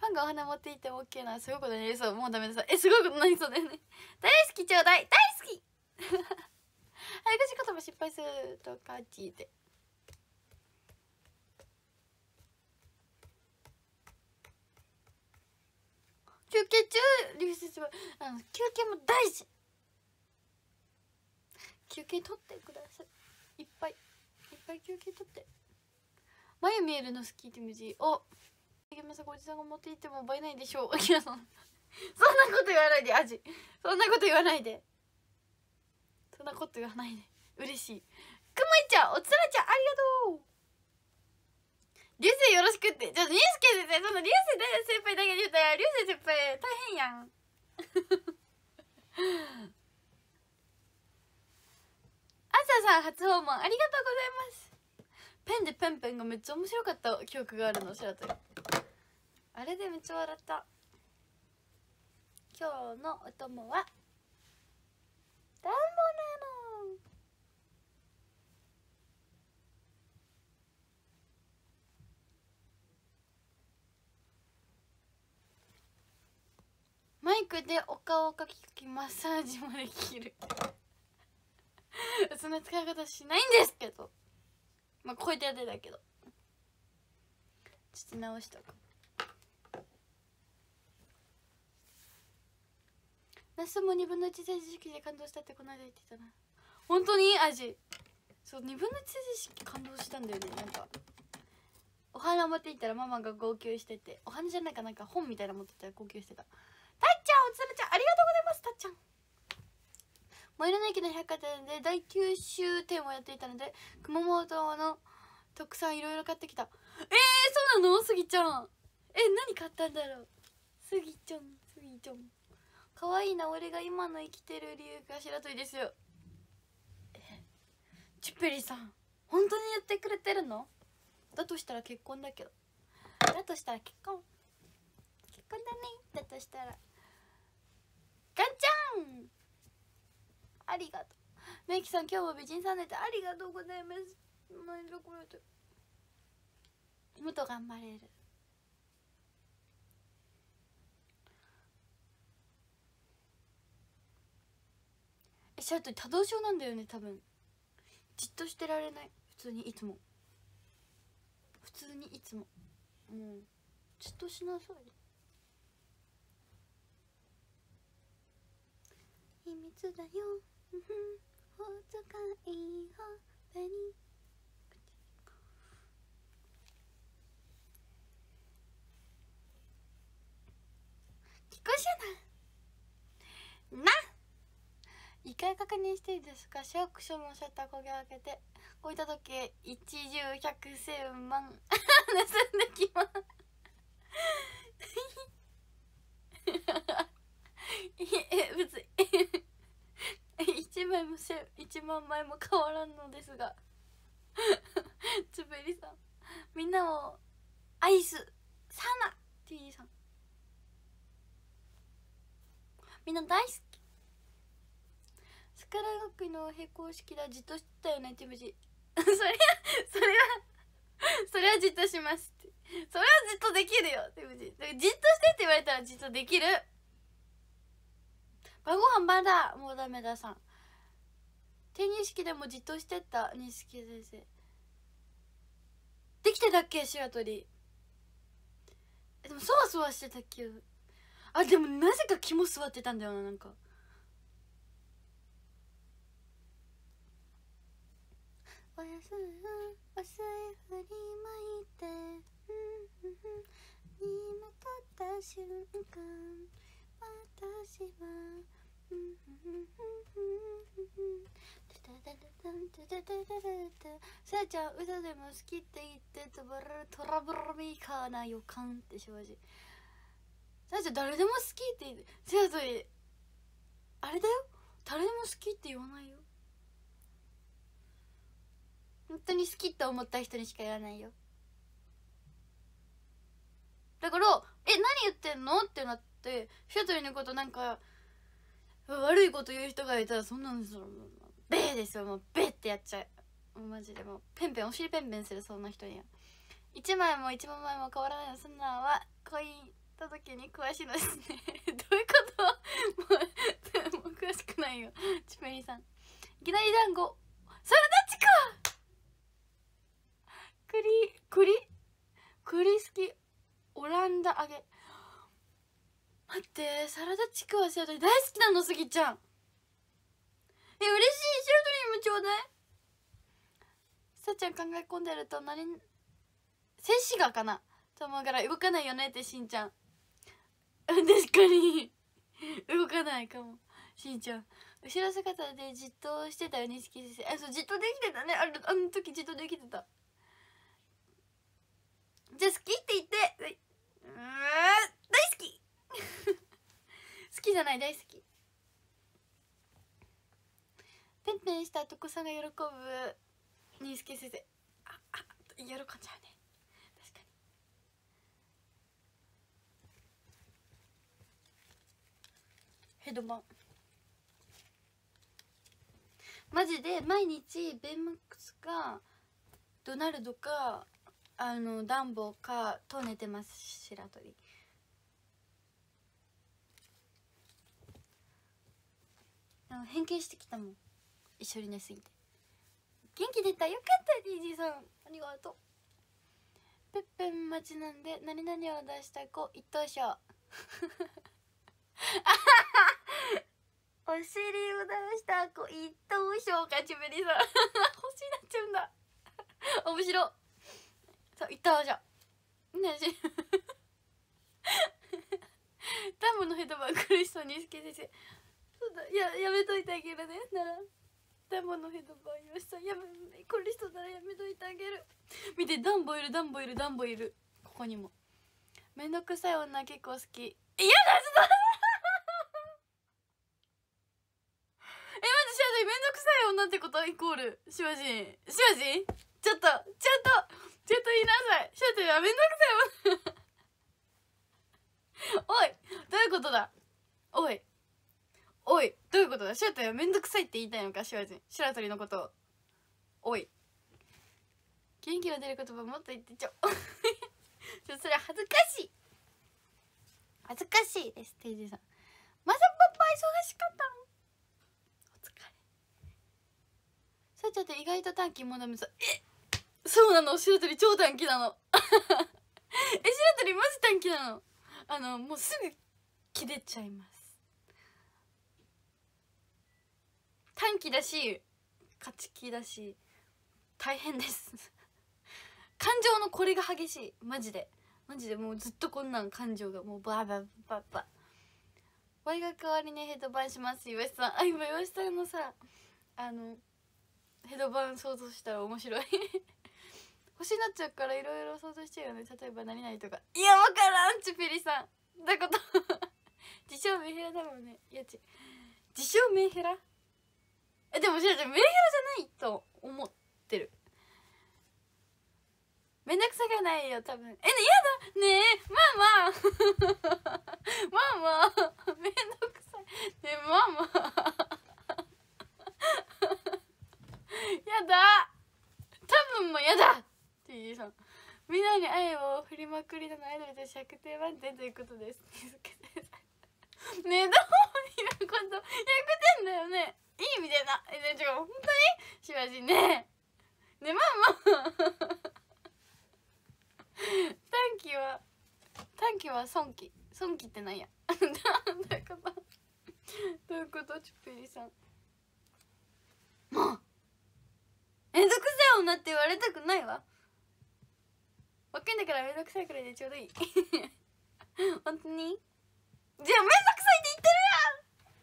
ファンがお花持っていても OK なすごいことになりそう。もうダメださ。えすごいことになりそうだよね。大好きちょうだい。大好き。[LAUGHS] 早口言葉失敗するとか聞いて。休憩中流星はあの休憩も大事休憩取ってください。いっぱいいっぱい休憩取って眉見えるの好きって無事おげまさんおじさんが持っていっても映えないでしょう。いやそんそんなこと言わないで。アジそんなこと言わないで。そんなこと言わないで嬉しい。くまいちゃんおつらちゃんありがとう。流星よろしくって。ちょっとニュースケ先生その流星先輩だけで言ったら流星先輩大変やん。[LAUGHS] 朝ささん初訪問ありがとうございます。ペンでペンペンがめっちゃ面白かった記憶があるの白鳥あれでめっちゃ笑った。今日のお供はダンボなのマイクでお顔をかきかきマッサージもできる。[LAUGHS] そんな使い方しないんですけど。まあこうやってやってたけど。ちょっと直しとく那須も2分の1成績で感動したってこの間言ってたな。本当に？味。そう2分の1成績感動したんだよね。なんかお花持っていったらママが号泣しててお花じゃないかなんか本みたいなの持ってたら号泣してた。たっちゃんおつるちゃんありがとうございますたっちゃん。最寄りの駅の百貨店で大九州店をやっていたので熊本の特産いろいろ買ってきた。えー、そうなの？スギちゃん。え何買ったんだろう？スギちゃんスギちゃん。可愛いな俺が今の生きてる理由が白鳥ですよ。えチュペリさん本当にやってくれてるの？だとしたら結婚だけど。だとしたら結婚。結婚だね。だとしたら。ガンちゃん。ありがとう。メイキさん今日も美人さんでてありがとう。ございます何だこれてもっと頑張れる。えシャート多動症なんだよね多分。じっとしてられない。普通にいつも。普通にいつも。もうじっとしなさい。秘密だよ。ほずかいほべに聞こえじゃな？いな一回確認していいですか？市役所のシャッター焦げ開けて。置いた時計一十百千万。[LAUGHS] 盗んできます。え別に。一枚もせ一万枚も変わらんのですが。つぶりさん。みんなを愛すサナ T さん。みんな大好き。スカラ学院の並行式だじっとしてたよねティムジそりゃそれはそれはじっとしますって。それはじっとできるよティムジじっとしてって言われたらじっとできる。晩ご飯まだもうダメださん。転入式でもじっとしてった錦先生。できてたっけ白鳥でもそわそわしてたっけ。あでもなぜか肝座ってたんだよななんか。おやすみお水振りまいて。にまった瞬間私はさやちゃん歌でも好きって言ってトラトラブルメーカーな予感って正直さやちゃん誰でも好きって言ってせやとりあれだよ誰でも好きって言わないよ本当に好きって思った人にしか言わないよだから「え何言ってんの?」ってなってシャトリのことなんか悪いこと言う人がいたらそんなのそのベーですよもうベーってやっちゃう。もうマジでもうペンペンお尻ペンペンするそんな人には1枚も1万枚も変わらないのそんなんは恋た時に詳しいのですね。[LAUGHS] どういうこと？もう詳しくないよ。チペリさん。いきなり団子。それどっちか！栗栗？栗好き。オランダ揚げ。待ってサラダチクワシャトリ大好きなのすぎちゃん。え嬉しいシャトリもちょうだい。さっちゃん考え込んでると何静止画かな。と思うから動かないよねってしんちゃん。確かに。動かないかも。しんちゃん。後ろ姿でじっとしてたよ錦先生。えそうじっとできてたね。あれあの時じっとできてた。じゃあ好きって言って。うーん大好き。[LAUGHS] 好きじゃない大好き。ペンペンした徳さんが喜ぶ新助先生。ああ喜んじゃうね。確かに。ヘドバン。マジで毎日ベンマックスかドナルドかあのダンボかと寝てます白鳥でも変形してきたもん。一緒に寝すぎて。元気出た？よかった。DG さん。ありがとう。ペッペン待ちなんで何々を出した子一等賞。[LAUGHS] お尻を出した子一等賞かちぶりさん。[LAUGHS] 星になっちゃうんだ。面白そう一等賞。ねしダムのヘドバン苦しそうにすけ先生そうだややめといてあげるね。なら。ダムのヘドバンよしさんやめ苦しそうならやめといてあげる。見てダンボいるダンボいるダンボいるここにも。めんどくさい女結構好き。[LAUGHS] えやだちょっとえマジシワジめんどくさい女ってこと？イコール。シワジン。シワジン？ちょっとちょっとちょっと言いなさい。シワジンはめんどくさい女。[LAUGHS] おいどういうことだ？おい。おいどういうことだ？シュラトリはめんどくさいって言いたいのか？シュワジンシュラトリのこと。おい。元気の出る言葉もっと言ってちょ。[LAUGHS] ちょそれ恥ずかしい。恥ずかしいですテイジさん。まさパパ忙しかったの？お疲れ。さっちゃって意外と短期もダメそうえそうなの？白鳥超短期なの。[LAUGHS] え白鳥マジ短期なの？あのもうすぐ切れちゃいます。短期だし勝ち気だし大変です。[LAUGHS] 感情のこれが激しい。マジで。マジでもうずっとこんなん感情がもうバーバーバーバー。ワイが代わりにヘッドバンします。岩下さん。あ今岩下さんのさあのヘドバン想像したら面白い。[LAUGHS] 星になっちゃうからいろいろ想像しちゃうよね。例えば何々とか。いやわからんチュピリさん。どういうこと？[LAUGHS] 自称メンヘラだもんね。いやち自称メンヘラ？えでも違う違うメンヘラじゃないと思ってる。めんどくさがないよ多分。えねやだ。ねえまあまあ。[LAUGHS] まあまあ。めんどくさい。ねえまあまあ。[LAUGHS] やだ。多分もうやだ。TG さんみんなに愛を振りまくりのアイドルとして100点満点ということです。[LAUGHS] ねえどういうこと？100点だよね。いい意味でな。えね違う。本当に？しばじね。ねまあまあ。[LAUGHS] 短期は短期は損期損期ってなんや？どういうことどういうこと？チュッピリさん。もう。めんどくさい女って言われたくないわ。わかんないからめんどくさいくらいでちょうどいい。[LAUGHS] 本当に？じゃあめんどくさいって言ってるやん！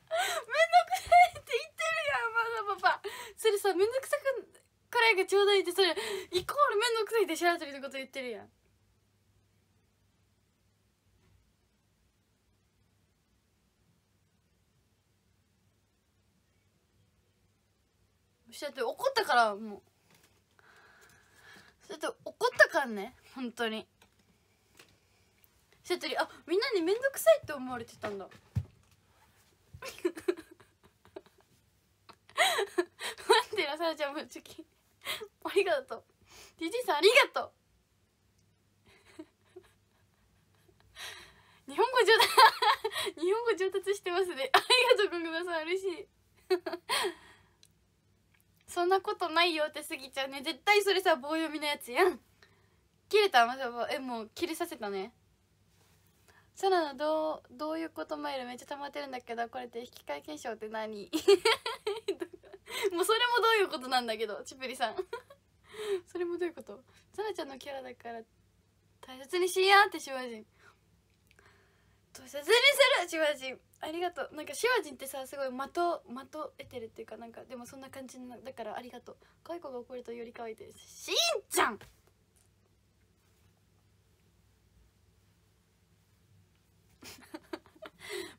くさいって言ってるやんまだパパ。それさめんどくさくくらいがちょうどいってそれイコールめんどくさいってシャラトリのこと言ってるやん。だって怒ったからもう。だって怒ったからね本当に。シャトリあみんなに面倒くさいって思われてたんだ。待ってなさらちゃんもチョキありがとう。ジジイさんありがとう。日本語上達日本語上達してますね。ありがとうごめんなさい嬉しい。そんなことないよってすぎちゃうね。絶対それさ棒読みのやつやん。切れたまさかえもう切れさせたね。サラのどうどういうことマイルめっちゃ溜まってるんだけどこれって引き換え検証って何？[LAUGHS] もうそれもどういうことなんだけどチプリさん。[LAUGHS] それもどういうこと？サラちゃんのキャラだから大切にしやってシュワジン。大切にするシュワジン。ありがとう。なんかシュワジンってさすごい的的得てるっていうかなんかでもそんな感じなだからありがとう。可愛い子が怒るとより可愛いですしんちゃん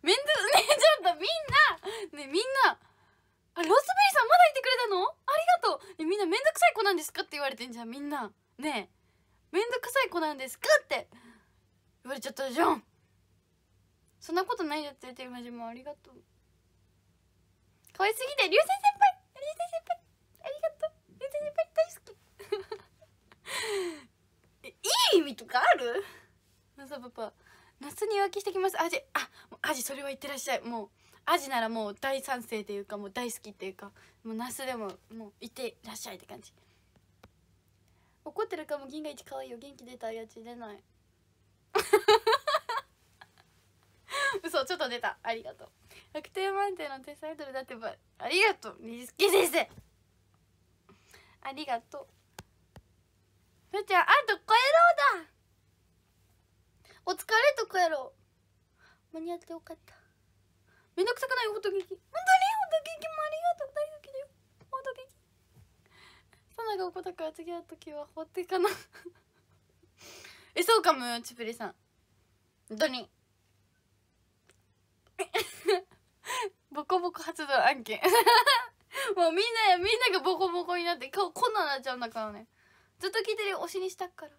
めんどねちょっとみんなねみんなあロスベリーさんまだいてくれたの？ありがとう。みんなめんどくさい子なんですかって言われてんじゃんみんな。ねえ。めんどくさい子なんですかって。言われちゃったじゃん。そんなことないよって言ってマジもありがとう。可愛すぎて。流星先輩。流星先輩。ありがとう。流星先輩大好き。[LAUGHS] いい意味とかある？マサパパ。夏に浮気してきます。アジあアジそれは言ってらっしゃい。もうアジならもう大賛成っていうかもう大好きっていうかもうナスでももういてらっしゃいって感じ。怒ってるかも銀が一可愛いよ。元気出たやつ出ない。[LAUGHS] 嘘ちょっと出た。ありがとう。100点満点の天才アイドルだってばありがとう。リスケ先生。ありがとう。ふーちゃんあと帰ろうだ。お疲れと帰ろ。う間に合ってよかった。めんどくさくない？ホットケーキ本当に？ホットケーキもありがとう。大好きだよ。ホットケーキサナが怒ったから次会う時は放ってかな。[LAUGHS] えそうかもよチプリさん。本当に。[LAUGHS] ボコボコ発動案件。[LAUGHS] もうみんなみんながボコボコになって顔こんなんなっちゃうんだからね。ずっと聞いてるよ。推しにしたっから。えっ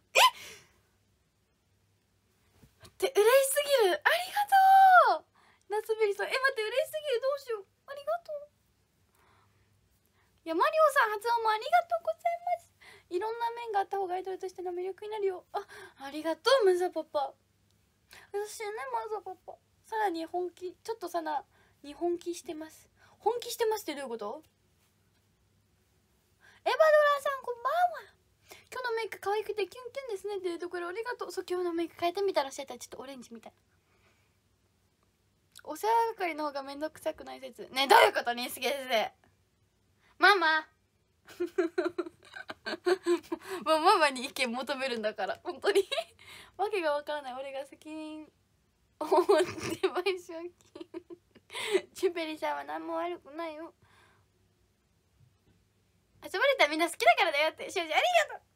って嬉しすぎる。ありがとう。夏ベリさん。え待って嬉しすぎる。どうしよう。ありがとう。いやマリオさん発音もありがとうございます。いろんな面があった方がアイドルとしての魅力になるよ。あありがとうムザパパ。私ねマザパパ。さらに本気ちょっとさなに本気してます。本気してますってどういうこと？エバドラさんこんばんは。今日のメイク可愛くてキュンキュンですね。っていうところありがとう。そう今日のメイク変えてみたらしてたちょっとオレンジみたいお世話係の方がめんどくさくない説ねどうい。うことにすけ先生ママ。もうママに意見求めるんだから本当に。わけがわからない。俺が責任を負って賠償金チュペリさんは何も悪くないよ。遊ばれたらみんな好きだからだよって。シュウジありがとう。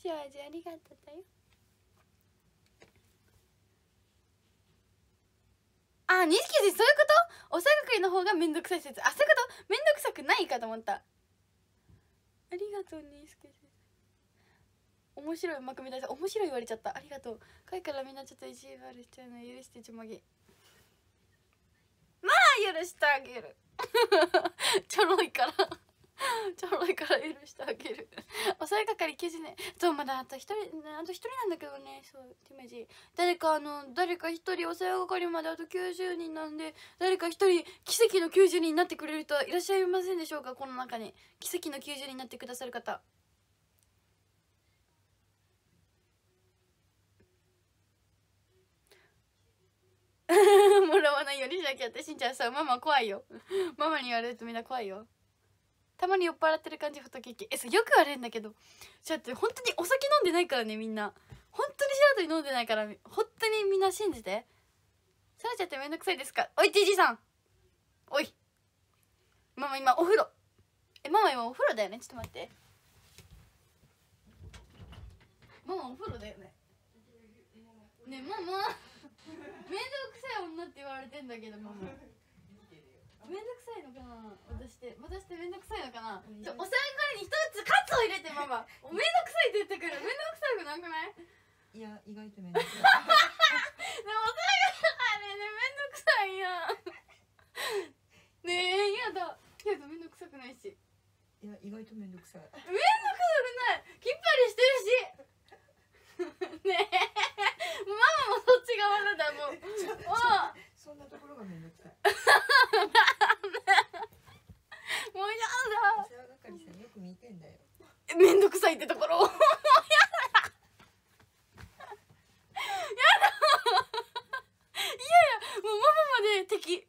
シュウジありがとうだよ。あ、錦先生そういうこと？おさがかりの方がめんどくさい説。あ、そういうこと？めんどくさくないかと思った。ありがとう錦先生。面白いうまくみたいさ面白い言われちゃった。ありがとう。かいからみんなちょっと意地悪しちゃうの許してちょまげ。まあ許してあげる。[LAUGHS] ちょろいから [LAUGHS] ちょろいから許してあげる。襲いかかり90年そうまだあと一人あと一人なんだけどね。そうティメジ誰かあの誰か一人襲いかかりまであと90人なんで誰か一人奇跡の90人になってくれる人はいらっしゃいませんでしょうか？この中に。奇跡の90人になってくださる方。[LAUGHS] もらわないようにしなきゃってしんちゃんさママ怖いよ。ママに言われるとみんな怖いよ。たまに酔っ払ってる感じホットケーキ。えそうよく言われるんだけど。ちょっと本当にお酒飲んでないからねみんな。本当に白鳥飲んでないから本当にみんな信じて。されちゃってめんどくさいですか？おい TG さん。おい。ママ今お風呂。えママ今お風呂だよね？ちょっと待って。ママお風呂だよね？ねママ。めんどくさい女って言われてんだけどママ。めんどくさいのかな私って。私ってめんどくさいのかな。お皿に一つカツを入れてママ。めんどくさいって言ってくる。めんどくさくなくない？いや意外とめんどくさい。[LAUGHS] でもお皿がねねめんどくさいやん。ねえやだ。やだめんどくさくないし。いや意外とめんどくさい。めんどくさくない。きっぱりしてるし。[LAUGHS] ねえ。ママもそっち側なんだ [LAUGHS] もう。そんなところがめんどくさい [LAUGHS] もうやお世話係さんよく見てんだよ。だめんどくさいってところ。[LAUGHS] もうやだ。やだ。いやいやもうママまで敵。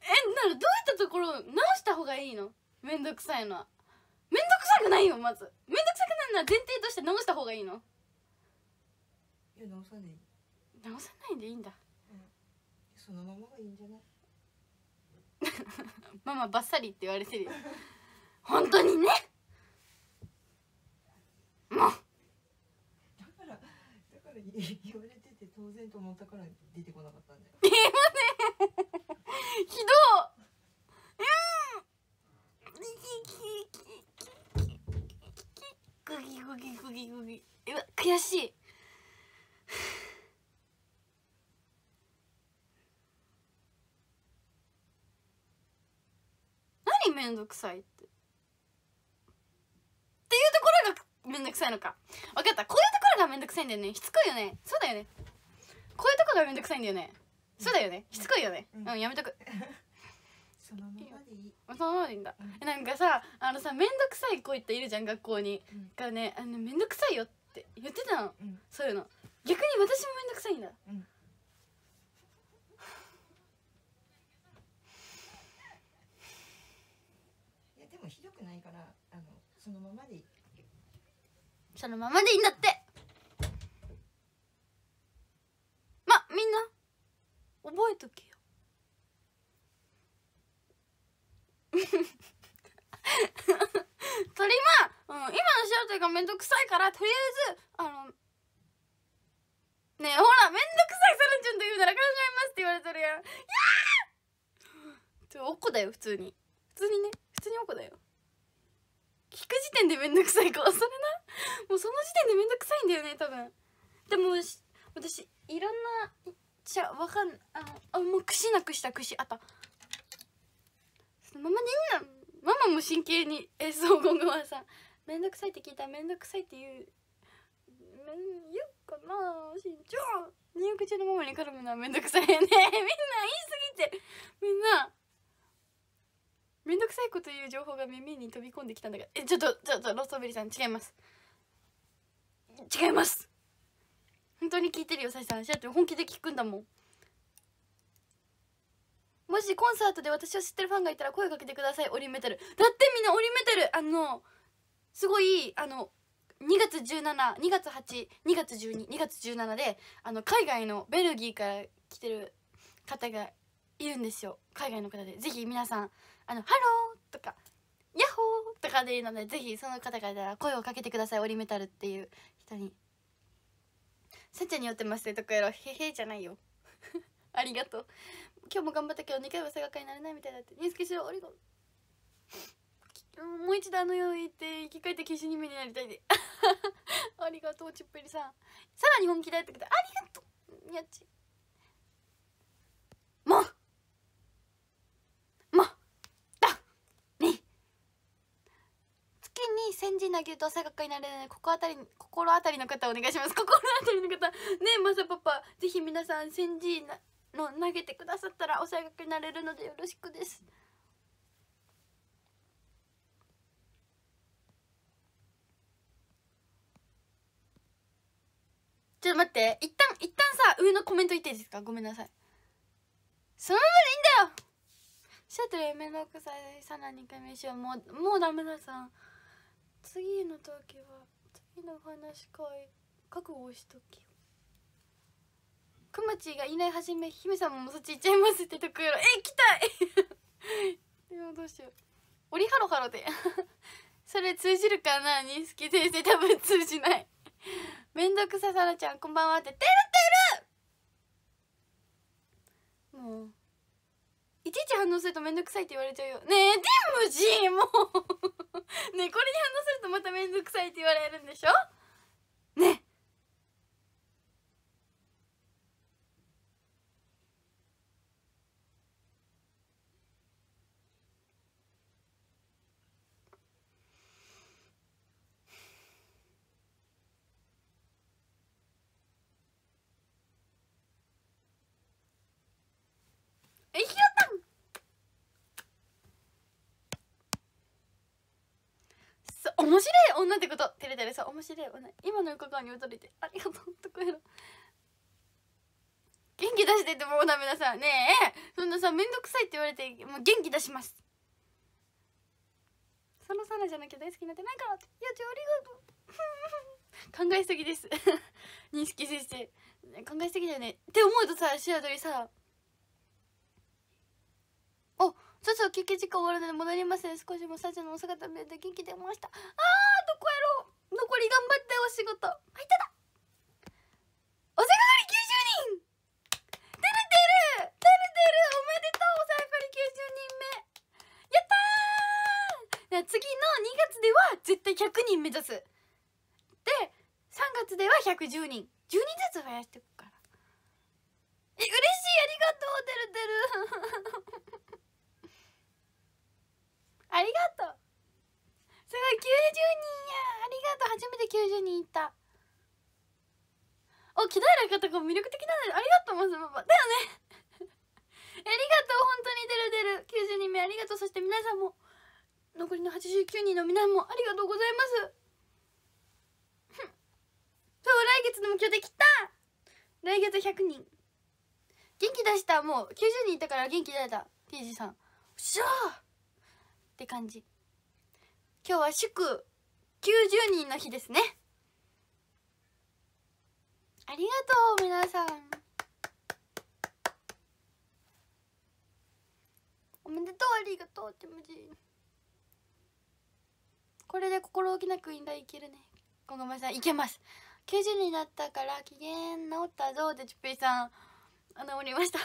えならどういったところを直した方がいいの？めんどくさいのは。めんどくさくないよまず。めんどくさくないのは前提として直した方がいいの？いや直さねえ直さないでいいんだそのままがいいんじゃないママバッサリって言われてるよ。本当にね。もう。だからだから言言われてて当然と思ったから出てこなかったんだよ。ひどいうん。グギグギグギグギうわ悔しい何めんどくさいって。っていうところがめんどくさいのか。分かった。こういうところがめんどくさいんだよね。しつこいよね。そうだよね。こういうとこがめんどくさいんだよね。そうだよね。しつこいよね。うん。うんやめとく。[LAUGHS] そのままでいい。そのままでいいんだ。うん。えなんかさあのさめんどくさい子っているじゃん学校に。うん。がねあのめんどくさいよって言ってたの。うん。そういうの。逆に私もめんどくさいんだ。うんいやでもひどくないからあのそのままでいい。そのままでいいんだって。まみんな覚えとけよ。とりま、うん、今のシャウトがめんどくさいからとりあえずあのねえほらめんどくさいサラちゃんと言うなら考えますって言われてるやん。いやーおっこだよ普通に。普通にね普通におっこだよ。聞く時点でめんどくさい子それな。もうその時点でめんどくさいんだよね多分。でも私いろんなじゃわかんあのあもう串なくした串あったそのままにいんなママも真剣にえそう今後はさめんどくさいって聞いたらめんどくさいって言うめん言うかな身長入浴中のママに絡むのはめんどくさいよね。みんな言い過ぎて。みんなめんどくさいこと言う情報が耳に飛び込んできたんだけど。えちょっとちょっとロストベリーさん違います。違います。本当に聞いてるよサシさん。だって本気で聞くんだもん。もしコンサートで私を知ってるファンがいたら声かけてください。オリメタル。だってみんなオリメタル。あのすごいあの2月172月82月122月17であの海外のベルギーから来てる方がいるんですよ。海外の方で。ぜひ皆さんあの「ハロー!」とか「ヤッホー!」とかでいいのでぜひその方がいたら声をかけてくださいオリメタルっていう人に「さっちゃんに寄ってますね」とかやろ。へへじゃないよ。[LAUGHS] ありがとう。今日も頑張ったけど2回は正学会になれないみたいだって。ニスケしろありがとうもう一度あの世へ行って生き返って九州人目になりたいで。[LAUGHS] ありがとうちっぺりさん。さらに本気でやってくれてありがとう。にゃっち。もうもうだね月に先人投げると正学会になれないここあたり心当たりの方お願いします。心当たりの方。ねえマサパパぜひ皆さん先人なの投げてくださったらお正学になれるのでよろしくです。ちょっと待って一旦一旦さ上のコメント言っていいですか？ごめんなさい。そのままでいいんだよ。シャトルやめなくさいさら2回目しよう。もうもうダメださん。次の時は次の話し会覚悟しときくまちがいないはじめ姫様もそっち行っちゃいますってところえ行きたい！[LAUGHS] でもどうしよう。オリハロハロで。[LAUGHS] それ通じるかな？ニスキ先生多分通じない。めんどくささらちゃんこんばんはって。てるてる！もういちいち反応するとめんどくさいって言われちゃうよ。ねえディムジーもう。ねこれに反応するとまためんどくさいって言われるんでしょねええひろたんそう面白い女ってことて。れて。れそう面白い女今の横顔に驚いて。ありがとうとこやろ元気出して。って。もうダメださねえそんなさめんどくさいって。言われて。もう元気出しますそのサラじゃなきゃ大好きになって。ないからって。いやちありがとう考えすぎです認識先生考えすぎだよねって。思うとさシアドリさおそうそう休憩時間終わるので戻りますね少しもスタジオのお姿見れて元気出ました。あーどこやろう。残り頑張ってお仕事。はいただ。おせがり90人。てるてる。てるてる。おめでとうおせがり90人目。やったー。次の2月では絶対100人目指す。で3月では110人。10人ずつ増やしていくから。え嬉しい。ありがとう。てるてる。ありがとう。すごい90人や。ありがとう。初めて90人いった。お木平かとか魅力的なんでありがとうマスパパだよね。[LAUGHS] ありがとう。本当に出る出る。90人目ありがとう。そして皆さんも。残りの89人の皆さんもありがとうございます。そう来月の目標できた。来月100人。元気出した。もう90人いたから元気出た。TG さん。よっしゃー。って感じ。今日は祝90人の日ですね。ありがとう皆さん。おめでとうありがとうってマジこれで心置きなくインラいけるね。ごめんなさい。いけます。90になったから機嫌治ったぞでちっぺいさん。あ治りました。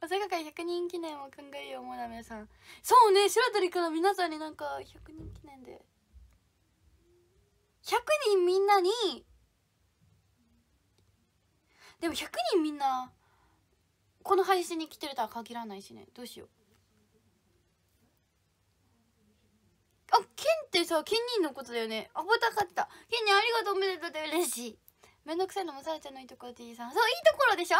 大阪会100人記念を考えようもな皆さん。そうね白鳥から皆さんになんか100人記念で。100人みんなに？でも100人みんなこの配信に来てるとは限らないしね。どうしよう。あケンってさケンニーのことだよね。あぼたかった。ケンニーありがとうおめでとうって嬉しい。めんどくさいのもさらちゃんのいいところ T さ。んそういいところでしょ？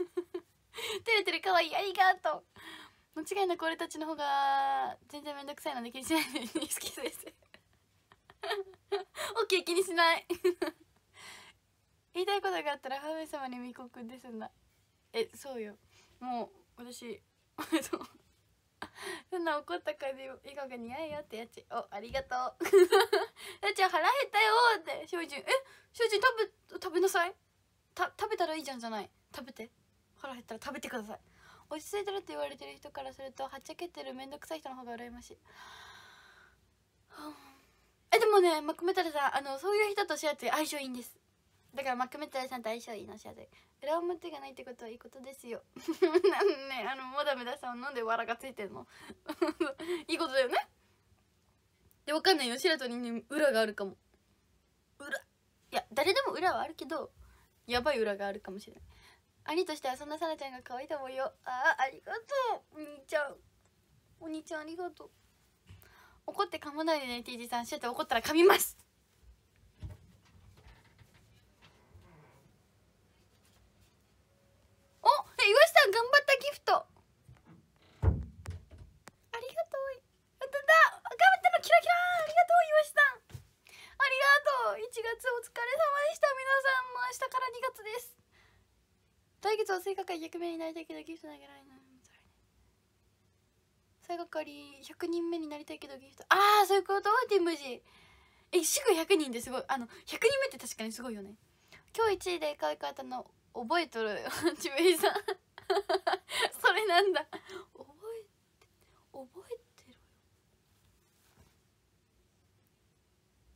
[LAUGHS] てるてるかわいいありがとう。間違いなく俺たちの方が全然めんどくさいので気にしないで好き先生オッケー気にしない。[LAUGHS] 言いたいことがあったらハーメ様に未告ですんだえそうよ。もう私そんな怒った感じ笑顔が似合うよってやつ。おありがとう。やっちゃ腹減ったよってしょうじんえしょうじん食べ食べなさい。た食べたらいいじゃんじゃない。食べて。腹減ったら食べてください。落ち着いてるって言われてる人からするとはっちゃけてるめんどくさい人の方が羨ましい。[SIGHS] えでもねマクメタルさんあのそういう人とシェアって相性いいんです。だからマクメタルさんと相性いいのシェアで。裏表がないってことはいいことですよ。[LAUGHS] なんねあのモダメダさんなんで藁がついてんの？[LAUGHS] いいことだよね。でわかんないよ。シェラトに裏があるかも。裏。いや誰でも裏はあるけどやばい裏があるかもしれない。兄としてはそんなサラちゃんが可愛いと思うよ。あーありがとう。お兄ちゃんお兄ちゃんありがとう。怒って噛まないでね TG さん。シェラト怒ったら噛みます。おえ岩下さん頑張ったギフト。ありがとう。あただ。頑張ったのキラキラ。ありがとう岩下さん。ありがとう。1月お疲れ様でした皆さん。も明日から2月です。来月は聖火会100名になりたいけどギフト投げられない。聖火係100人目になりたいけどギフト。ああそういうこと？ティムジえすぐ100人ですごい。あの100人目って確かにすごいよね。今日1位で可愛かったの覚えとるちめいさん。[LAUGHS] それなんだ。覚えて覚えてる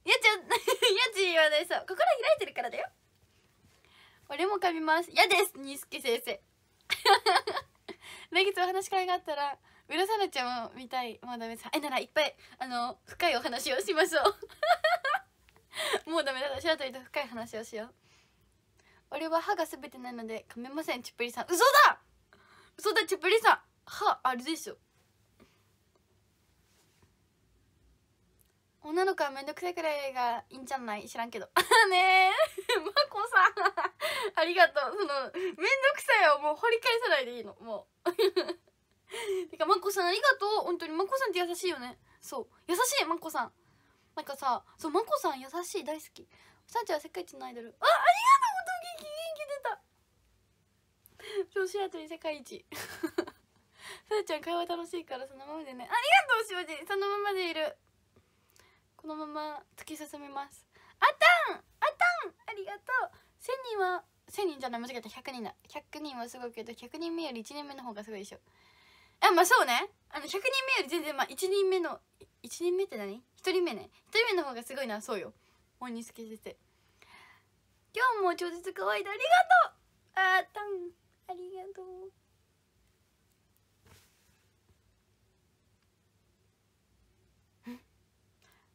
やちゃん [LAUGHS] やちはねそう。心開いてるからだよ。俺も噛みます。嫌ですにすけ先生。[LAUGHS] 来月お話し会があったらうらさなちゃんも見たい。もうダメですえならいっぱいあの深いお話をしましょう。[LAUGHS] もうダメだ白鳥と深い話をしよう。俺は歯が全てなので噛めませんチュップリさん。嘘だ！嘘だチュップリさん。歯あるでしょ。女の子はめんどくさいくらいがいいんじゃない？知らんけど。[LAUGHS] ねえ。[LAUGHS] まこさん。[LAUGHS] ありがとう。そのめんどくさいをもう掘り返さないでいいの。もう。てかまこさんありがとう。本当に。まこさんって優しいよね。そう。優しいまこさん。なんかさそうまこさん優しい。大好き。さんちゃんは世界一のアイドル。あありがとう。本当元気元気出た。調子やとに世界一。さんちゃん会話楽しいからそのままでね。ありがとうしおじそのままでいる。このまま突き進みます。あたん！あたん！ありがとう！1000人は1000人じゃない間違えた。100人だ。100人はすごいけど100人目より1人目の方がすごいでしょ。あまあそうね。あの100人目より全然まあ1人目の1人目って何 ?1 人目ね。1人目の方がすごいなそうよ。大西先生。今日も超絶可愛いでありがとう！あーたん！ありがとう。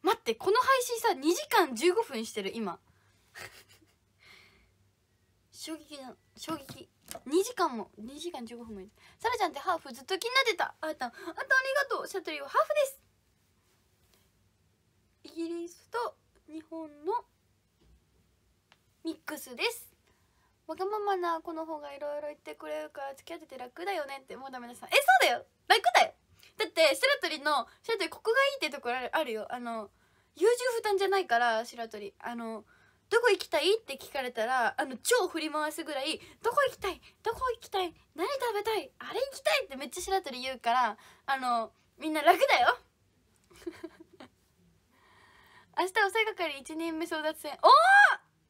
待ってこの配信さ2時間15分してる今。[LAUGHS] 衝撃な衝撃。2時間も2時間15分もいる。サラちゃんってハーフずっと気になってた。あーたんあーたありがとう。シャトリーはハーフです。イギリスと日本のミックスです。わがままな子の方がいろいろ言ってくれるから付き合ってて楽だよねってもうダメださん。えそうだよ。楽だよ。だって白鳥の白鳥ここがいいってところあるよ。あの優柔不断じゃないから白鳥。あのどこ行きたいって聞かれたらあの超振り回すぐらいどこ行きたいどこ行きたい何食べたいあれ行きたいってめっちゃ白鳥言うからあのみんな楽だよ。[LAUGHS] 明日おさがかり1人目争奪戦。おお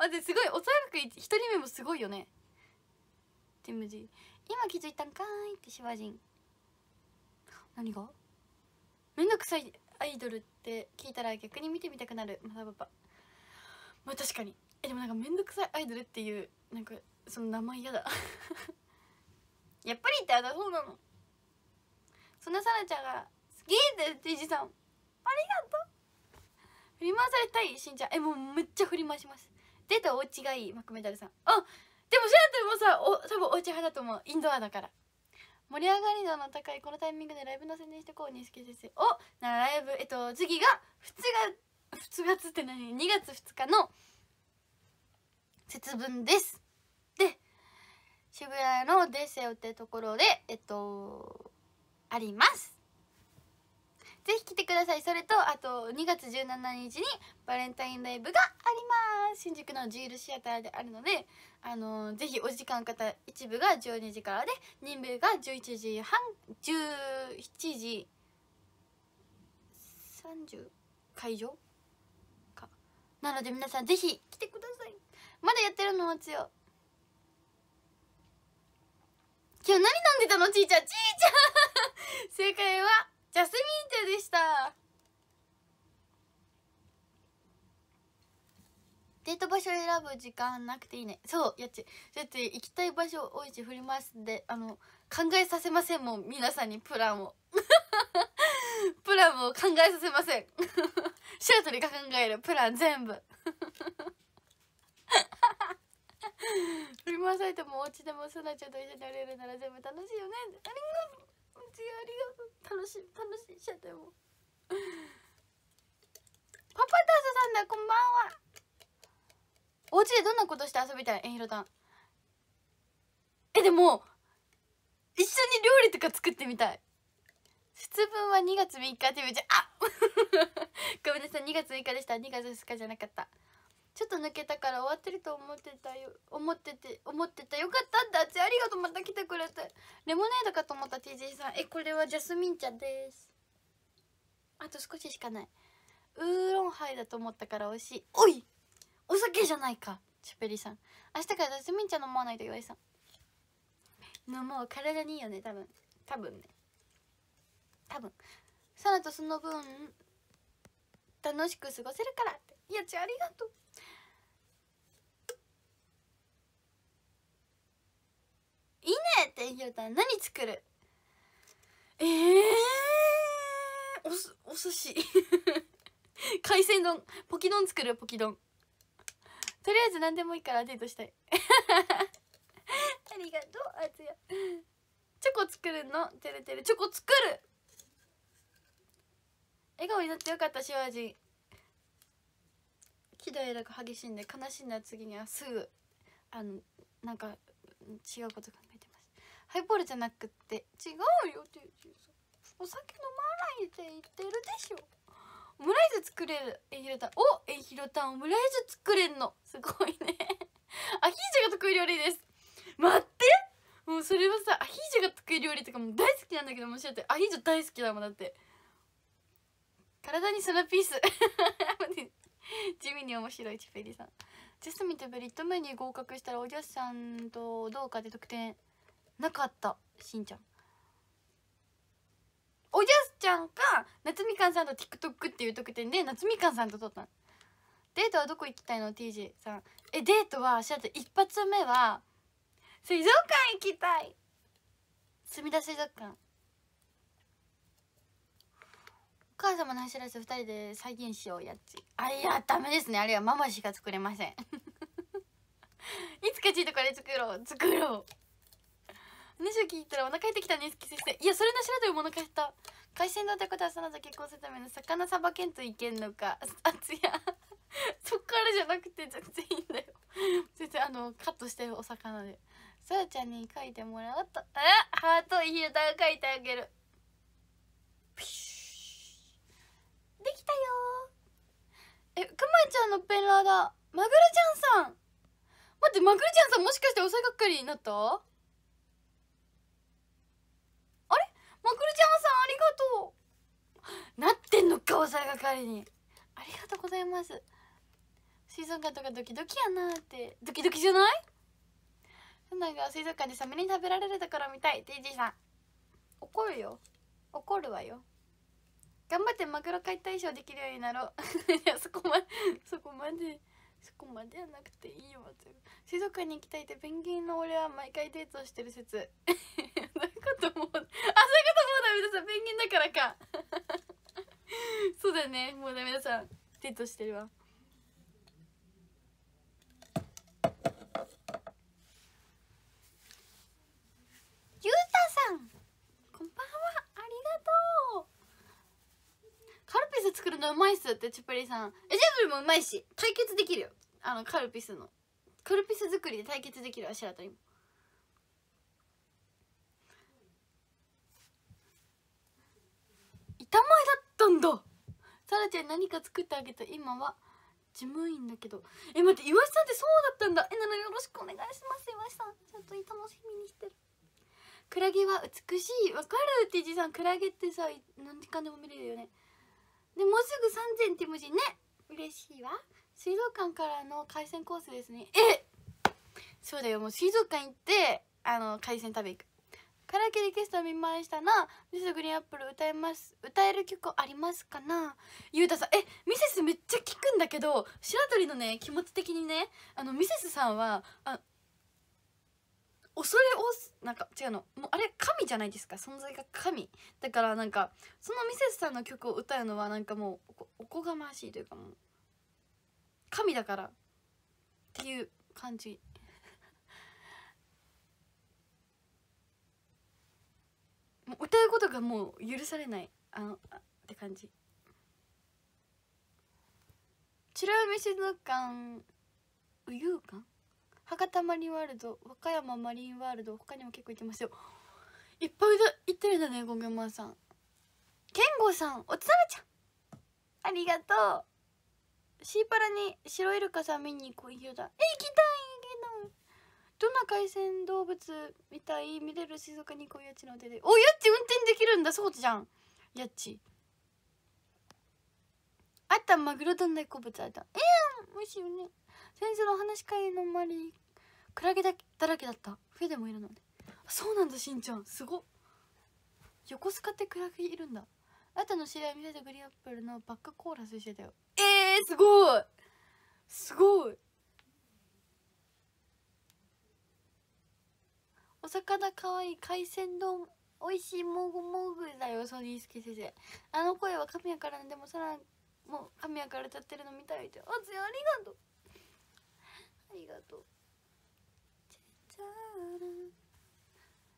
あですごいおさがかり1人目もすごいよね。今気づいたんかいってシワジン。何が？めんどくさいアイドルって聞いたら逆に見てみたくなる。またパパまあ確かに。えでもなんかめんどくさいアイドルっていうなんかその名前嫌だ。[LAUGHS] やっぱりってあだそうなの。そんなさなちゃんが好きって T ジさん。ありがとう。振り回されたいしんちゃん。えもうめっちゃ振り回します。デートお家がいいマクメダルさん。あでもシャンテルもさお多分お家派だと思う。インドアだから。盛り上がり度の高いこのタイミングでライブの宣伝してこう錦先生おならライブえっと次が2月2月って何？2月2日の節分です。で渋谷のデセオってところでえっとあります。ぜひ来てください。それとあと2月17日にバレンタインライブがあります。新宿のジールシアターであるのであのぜひお時間方一部が12時からで2部が11時半17時30会場？か。なので皆さんぜひ来てください。まだやってるの待つよ今日何飲んでたの？ちーちゃん。ちーちゃん。[LAUGHS] 正解はジャスミン茶でした。デート場所選ぶ時間なくていいね。そうやっちだって行きたい場所多いし振り回すんであの考えさせませんもん皆さんにプランを。[LAUGHS] プランを考えさせません。[LAUGHS] シュートリが考えるプラン全部。[LAUGHS] 振り回されてもお家でもそなちゃんと一緒にやれるなら全部楽しいよね。ありがとう。うありがとう。楽しい楽しいシャトもパパタスさんだこんばんはお家でどんなことして遊びたい。えひろたんえでも一緒に料理とか作ってみたい。節分は2月3日ってい。うじゃあごめんなさい。2月3日でした2月2日じゃなかったちょっと抜けたから終わってると思ってたよ思ってて思ってた。よかったんだ。ってありがとう。また来てくれて。レモネードかと思った TJ さん。えこれはジャスミン茶です。あと少ししかない。ウーロンハイだと思ったから美味しい。おい！お酒じゃないか。チュペリさん。明日からジャスミン茶飲まないと岩井さん。飲もう。体にいいよね。多分。多分ね。多分。サラとその分楽しく過ごせるからって。いやちありがとう。いいねってひろたん何作る？ええー、おすお寿司。[LAUGHS] 海鮮丼。ポキ丼作るポキ丼。とりあえず何でもいいからデートしたい。ありがとうあつや。チョコ作るの？てるてる。チョコ作る！笑顔になってよかった塩味喜怒哀楽激しいんで悲しんだ次には。すぐ。あのなんか違うこと考えて。ますハイボールじゃなくって違うよってお酒飲まないって言ってるでしょ。オムライス作れるえひろたんおえひろたんオムライス作れんの。すごいね。[LAUGHS] アヒージョが得意料理です。待って。もうそれはさアヒージョが得意料理とかも大好きなんだけどもしだってアヒージョ大好きだもんだって。体にそのピース。[LAUGHS] 地味に面白いチペリさん。ジャスミンとベリット目に合格したらおじゃさんとどうかで得点。なかった。しんちゃん。おじゃすちゃんか夏みかんさんと TikTok っていう得点で夏みかんさんと撮ったの。デートはどこ行きたいの？TJ さん。えデートはしだって一発目は水族館行きたい。墨田水族館。お母様の走らせ2人で再現しようやっち。あれやダメですね。あれはママしか作れません。[LAUGHS] いつかチートこれ作ろう。作ろう。話を聞いたらお腹減ってきたねすき先生。いやそれの知らでもお腹減った。海鮮丼ってことはその後結婚するための魚さばけんといけんのか。あつや。[LAUGHS] そっからじゃなくて全然いいんだよ。全然あのカットしてるお魚で。さやちゃんに書いてもらおうと。えハートひるたが書いてあげる。ピシュできたよえくまちゃんのペンラーだまぐるちゃんさん。待ってまぐるちゃんさんもしかしておさがっかりになったあれまぐるちゃんさんありがとう。なってんのかおさがかりに。ありがとうございます。水族館とかドキドキやなーって。ドキドキじゃない？なんか水族館でサメに食べられるところ見たい TG さん。怒るよ。怒るわよ。頑張ってマグロ解体ショーできるようになろう。[LAUGHS] いやそこまでそこまでそこまではなくていいよ水族館に行きたいってペンギンの俺は毎回デートをしてる説。[LAUGHS] どういうこともう？あそういうこと？メださペンギンだからかそうだねもうダメださデートしてるわゆうたさんこんばんはありがとうカルピス作るのうまいっすってチュプリさんえジェフリもうまいし対決できるよあのカルピスのカルピス作りで対決できるわ白鳥板前だったんだ。サラちゃん何か作ってあげた。今は事務員だけど。え待って岩井さんってそうだったんだ。えならよろしくお願いします岩井さん。ちょっと楽しみにしてる。クラゲは美しい。わかる？ってじさんクラゲってさ何時間でも見れるよね。でもうすぐ3000って文字ね。嬉しいわ。水族館からの海鮮コースですね。えそうだよ。もう水族館行ってあの海鮮食べ行く。カラオケリクエスト見ましたな。ミセスグリーンアップル歌えます。歌える曲ありますかな？ゆうたさん。えミセスめっちゃ聞くんだけど白鳥のね気持ち的にねあのミセスさんはあ恐れおなんか違うの。もうあれ神じゃないですか。存在が神。だからなんかそのミセスさんの曲を歌うのはなんかもうおおこがましいというかもう神だから。っていう感じ。もう歌うことがもう許されない。あのあって感じ。美ら海水族館浮遊館？博多マリンワールド和歌山マリンワールド他にも結構行ってますよ。いっぱいだ行ってるんだねゴンゲマさん。ケンゴさんおつさめちゃん。ありがとう。シーパラに白イルカさん見に行こうよだえ行きたい。どんな海鮮動物みたい？見れる水族館にこうやっちの手で。おやっち運転できるんだそうじゃん。やっち。あったマグロどんな好物あった。ええー、美味しいよね。先生の話し会の周りクラゲだだらけだった。フェでもいるのねそうなんだしんちゃん。すご横須賀ってクラゲいるんだ。あとの知り合い見せたグリーンアップルのバックコーラスしてたよ。えー、すごい。すごい。お魚かわいい海鮮丼。おいしいもぐもぐだよソニースケ先生。あの声は神谷からでもさらもう神谷から歌ってるの見たいって。あつやありがとう。ありがとう。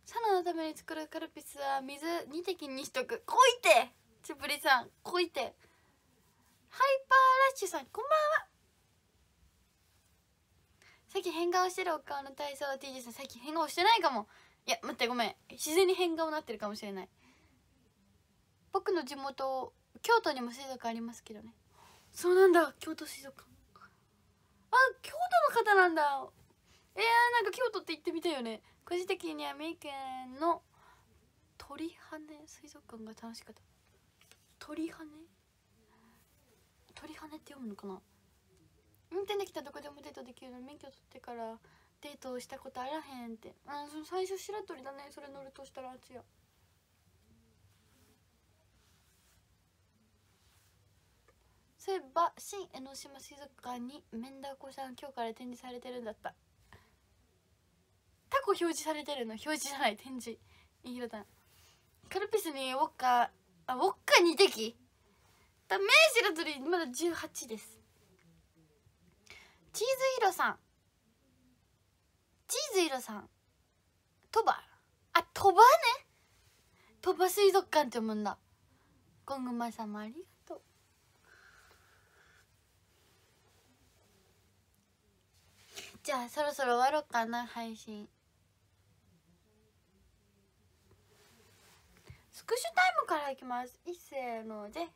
サナのために作るカルピスは水2滴にしとく。こいてチュプリさん。こいて。ハイパーラッシュさんこんばんは。さっき変顔してるお顔の体操 TJ さんさっき変顔してないかも。いや待ってごめん。自然に変顔になってるかもしれない。僕の地元京都にも水族館ありますけどね。そうなんだ。京都水族館。あ京都の方なんだ。えー、なんか京都って行ってみたいよね。個人的には三重県の鳥羽水族館が楽しかった。鳥羽？鳥羽って読むのかな？運転できたらどこでもデートできるの免許取ってからデートしたことあらへんって。あその最初白鳥だね。それ乗るとしたらあっちやそういえば新江ノ島水族館にメンダコさん今日から展示されてるんだった。タコ表示されてるの。表示じゃない展示。いい色だカルピスにウォッカあウォッカ2滴だメイ白鳥まだ18です。チーズ色さん。チーズ色さん。鳥羽。あ鳥羽ね。鳥羽水族館って読むんだ。ゴングマさんもありがとう。じゃあそろそろ終わろうかな配信。スクシュタイムからいきます。いっせーのではい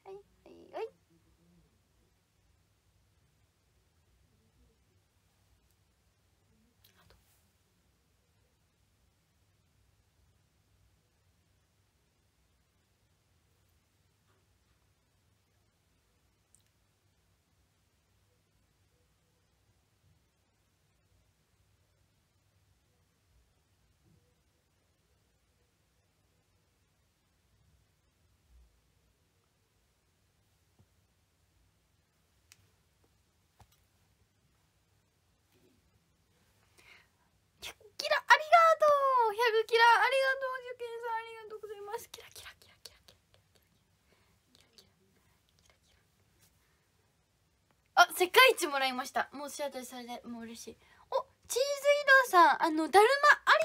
100キラありがとう100キラありがとう受験さんありがとうございます。キラキラキラキラキラキラキラキラあ世界一もらいましたもうし私それでもう嬉しいおチーズ移動さんあのだるまあり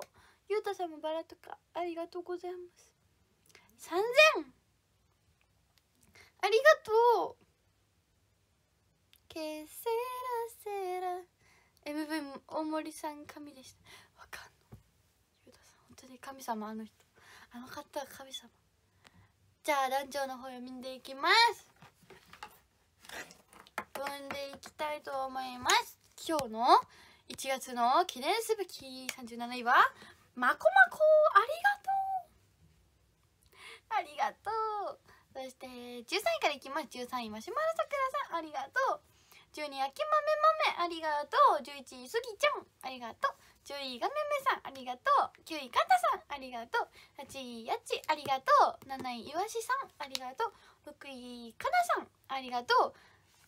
がとうゆうたさんもバラとかありがとうございます3000ありがとうケセラセラ MV も大森さん神でしたわかんのゆうたさん本当に神様あの人あの方は神様。じゃあ団長の方読んでいきます。読んでいきたいと思います。今日の1月の記念すべき37位はまこまこありがとう。ありがとう。そして13位からいきます。13位マシュマロさくらさんありがとう。12位秋豆豆ありがとう。11位すぎちゃん。ありがとう。10位がめめさん。ありがとう。9位かたさん。ありがとう。8位やっち。ありがとう。7位いわしさん。ありがとう。6位かなさん。ありがとう。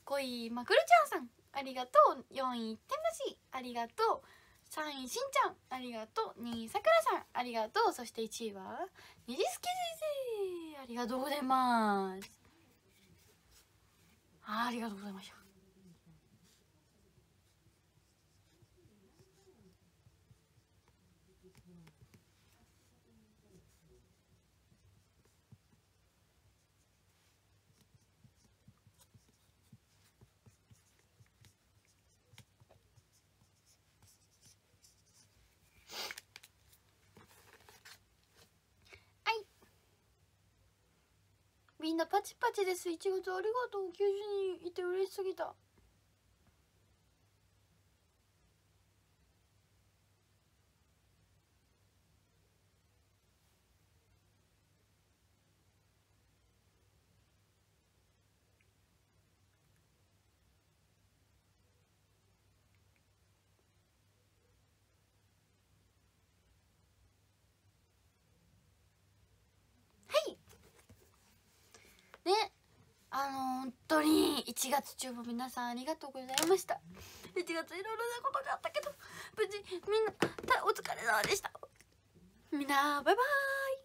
5位まくるちゃんさん。ありがとう。4位てむし。ありがとう。3位しんちゃん。ありがとう。2位さくらさん。ありがとう。そして1位はにじすけ先生ありがとうございます。あありがとうございました。みんなパチパチです。1月ありがとう。90人いて嬉しすぎたはいねあの本当に1月中も皆さんありがとうございました。1月いろいろなことがあったけど無事みんなお疲れ様でした。みんなバイバーイ。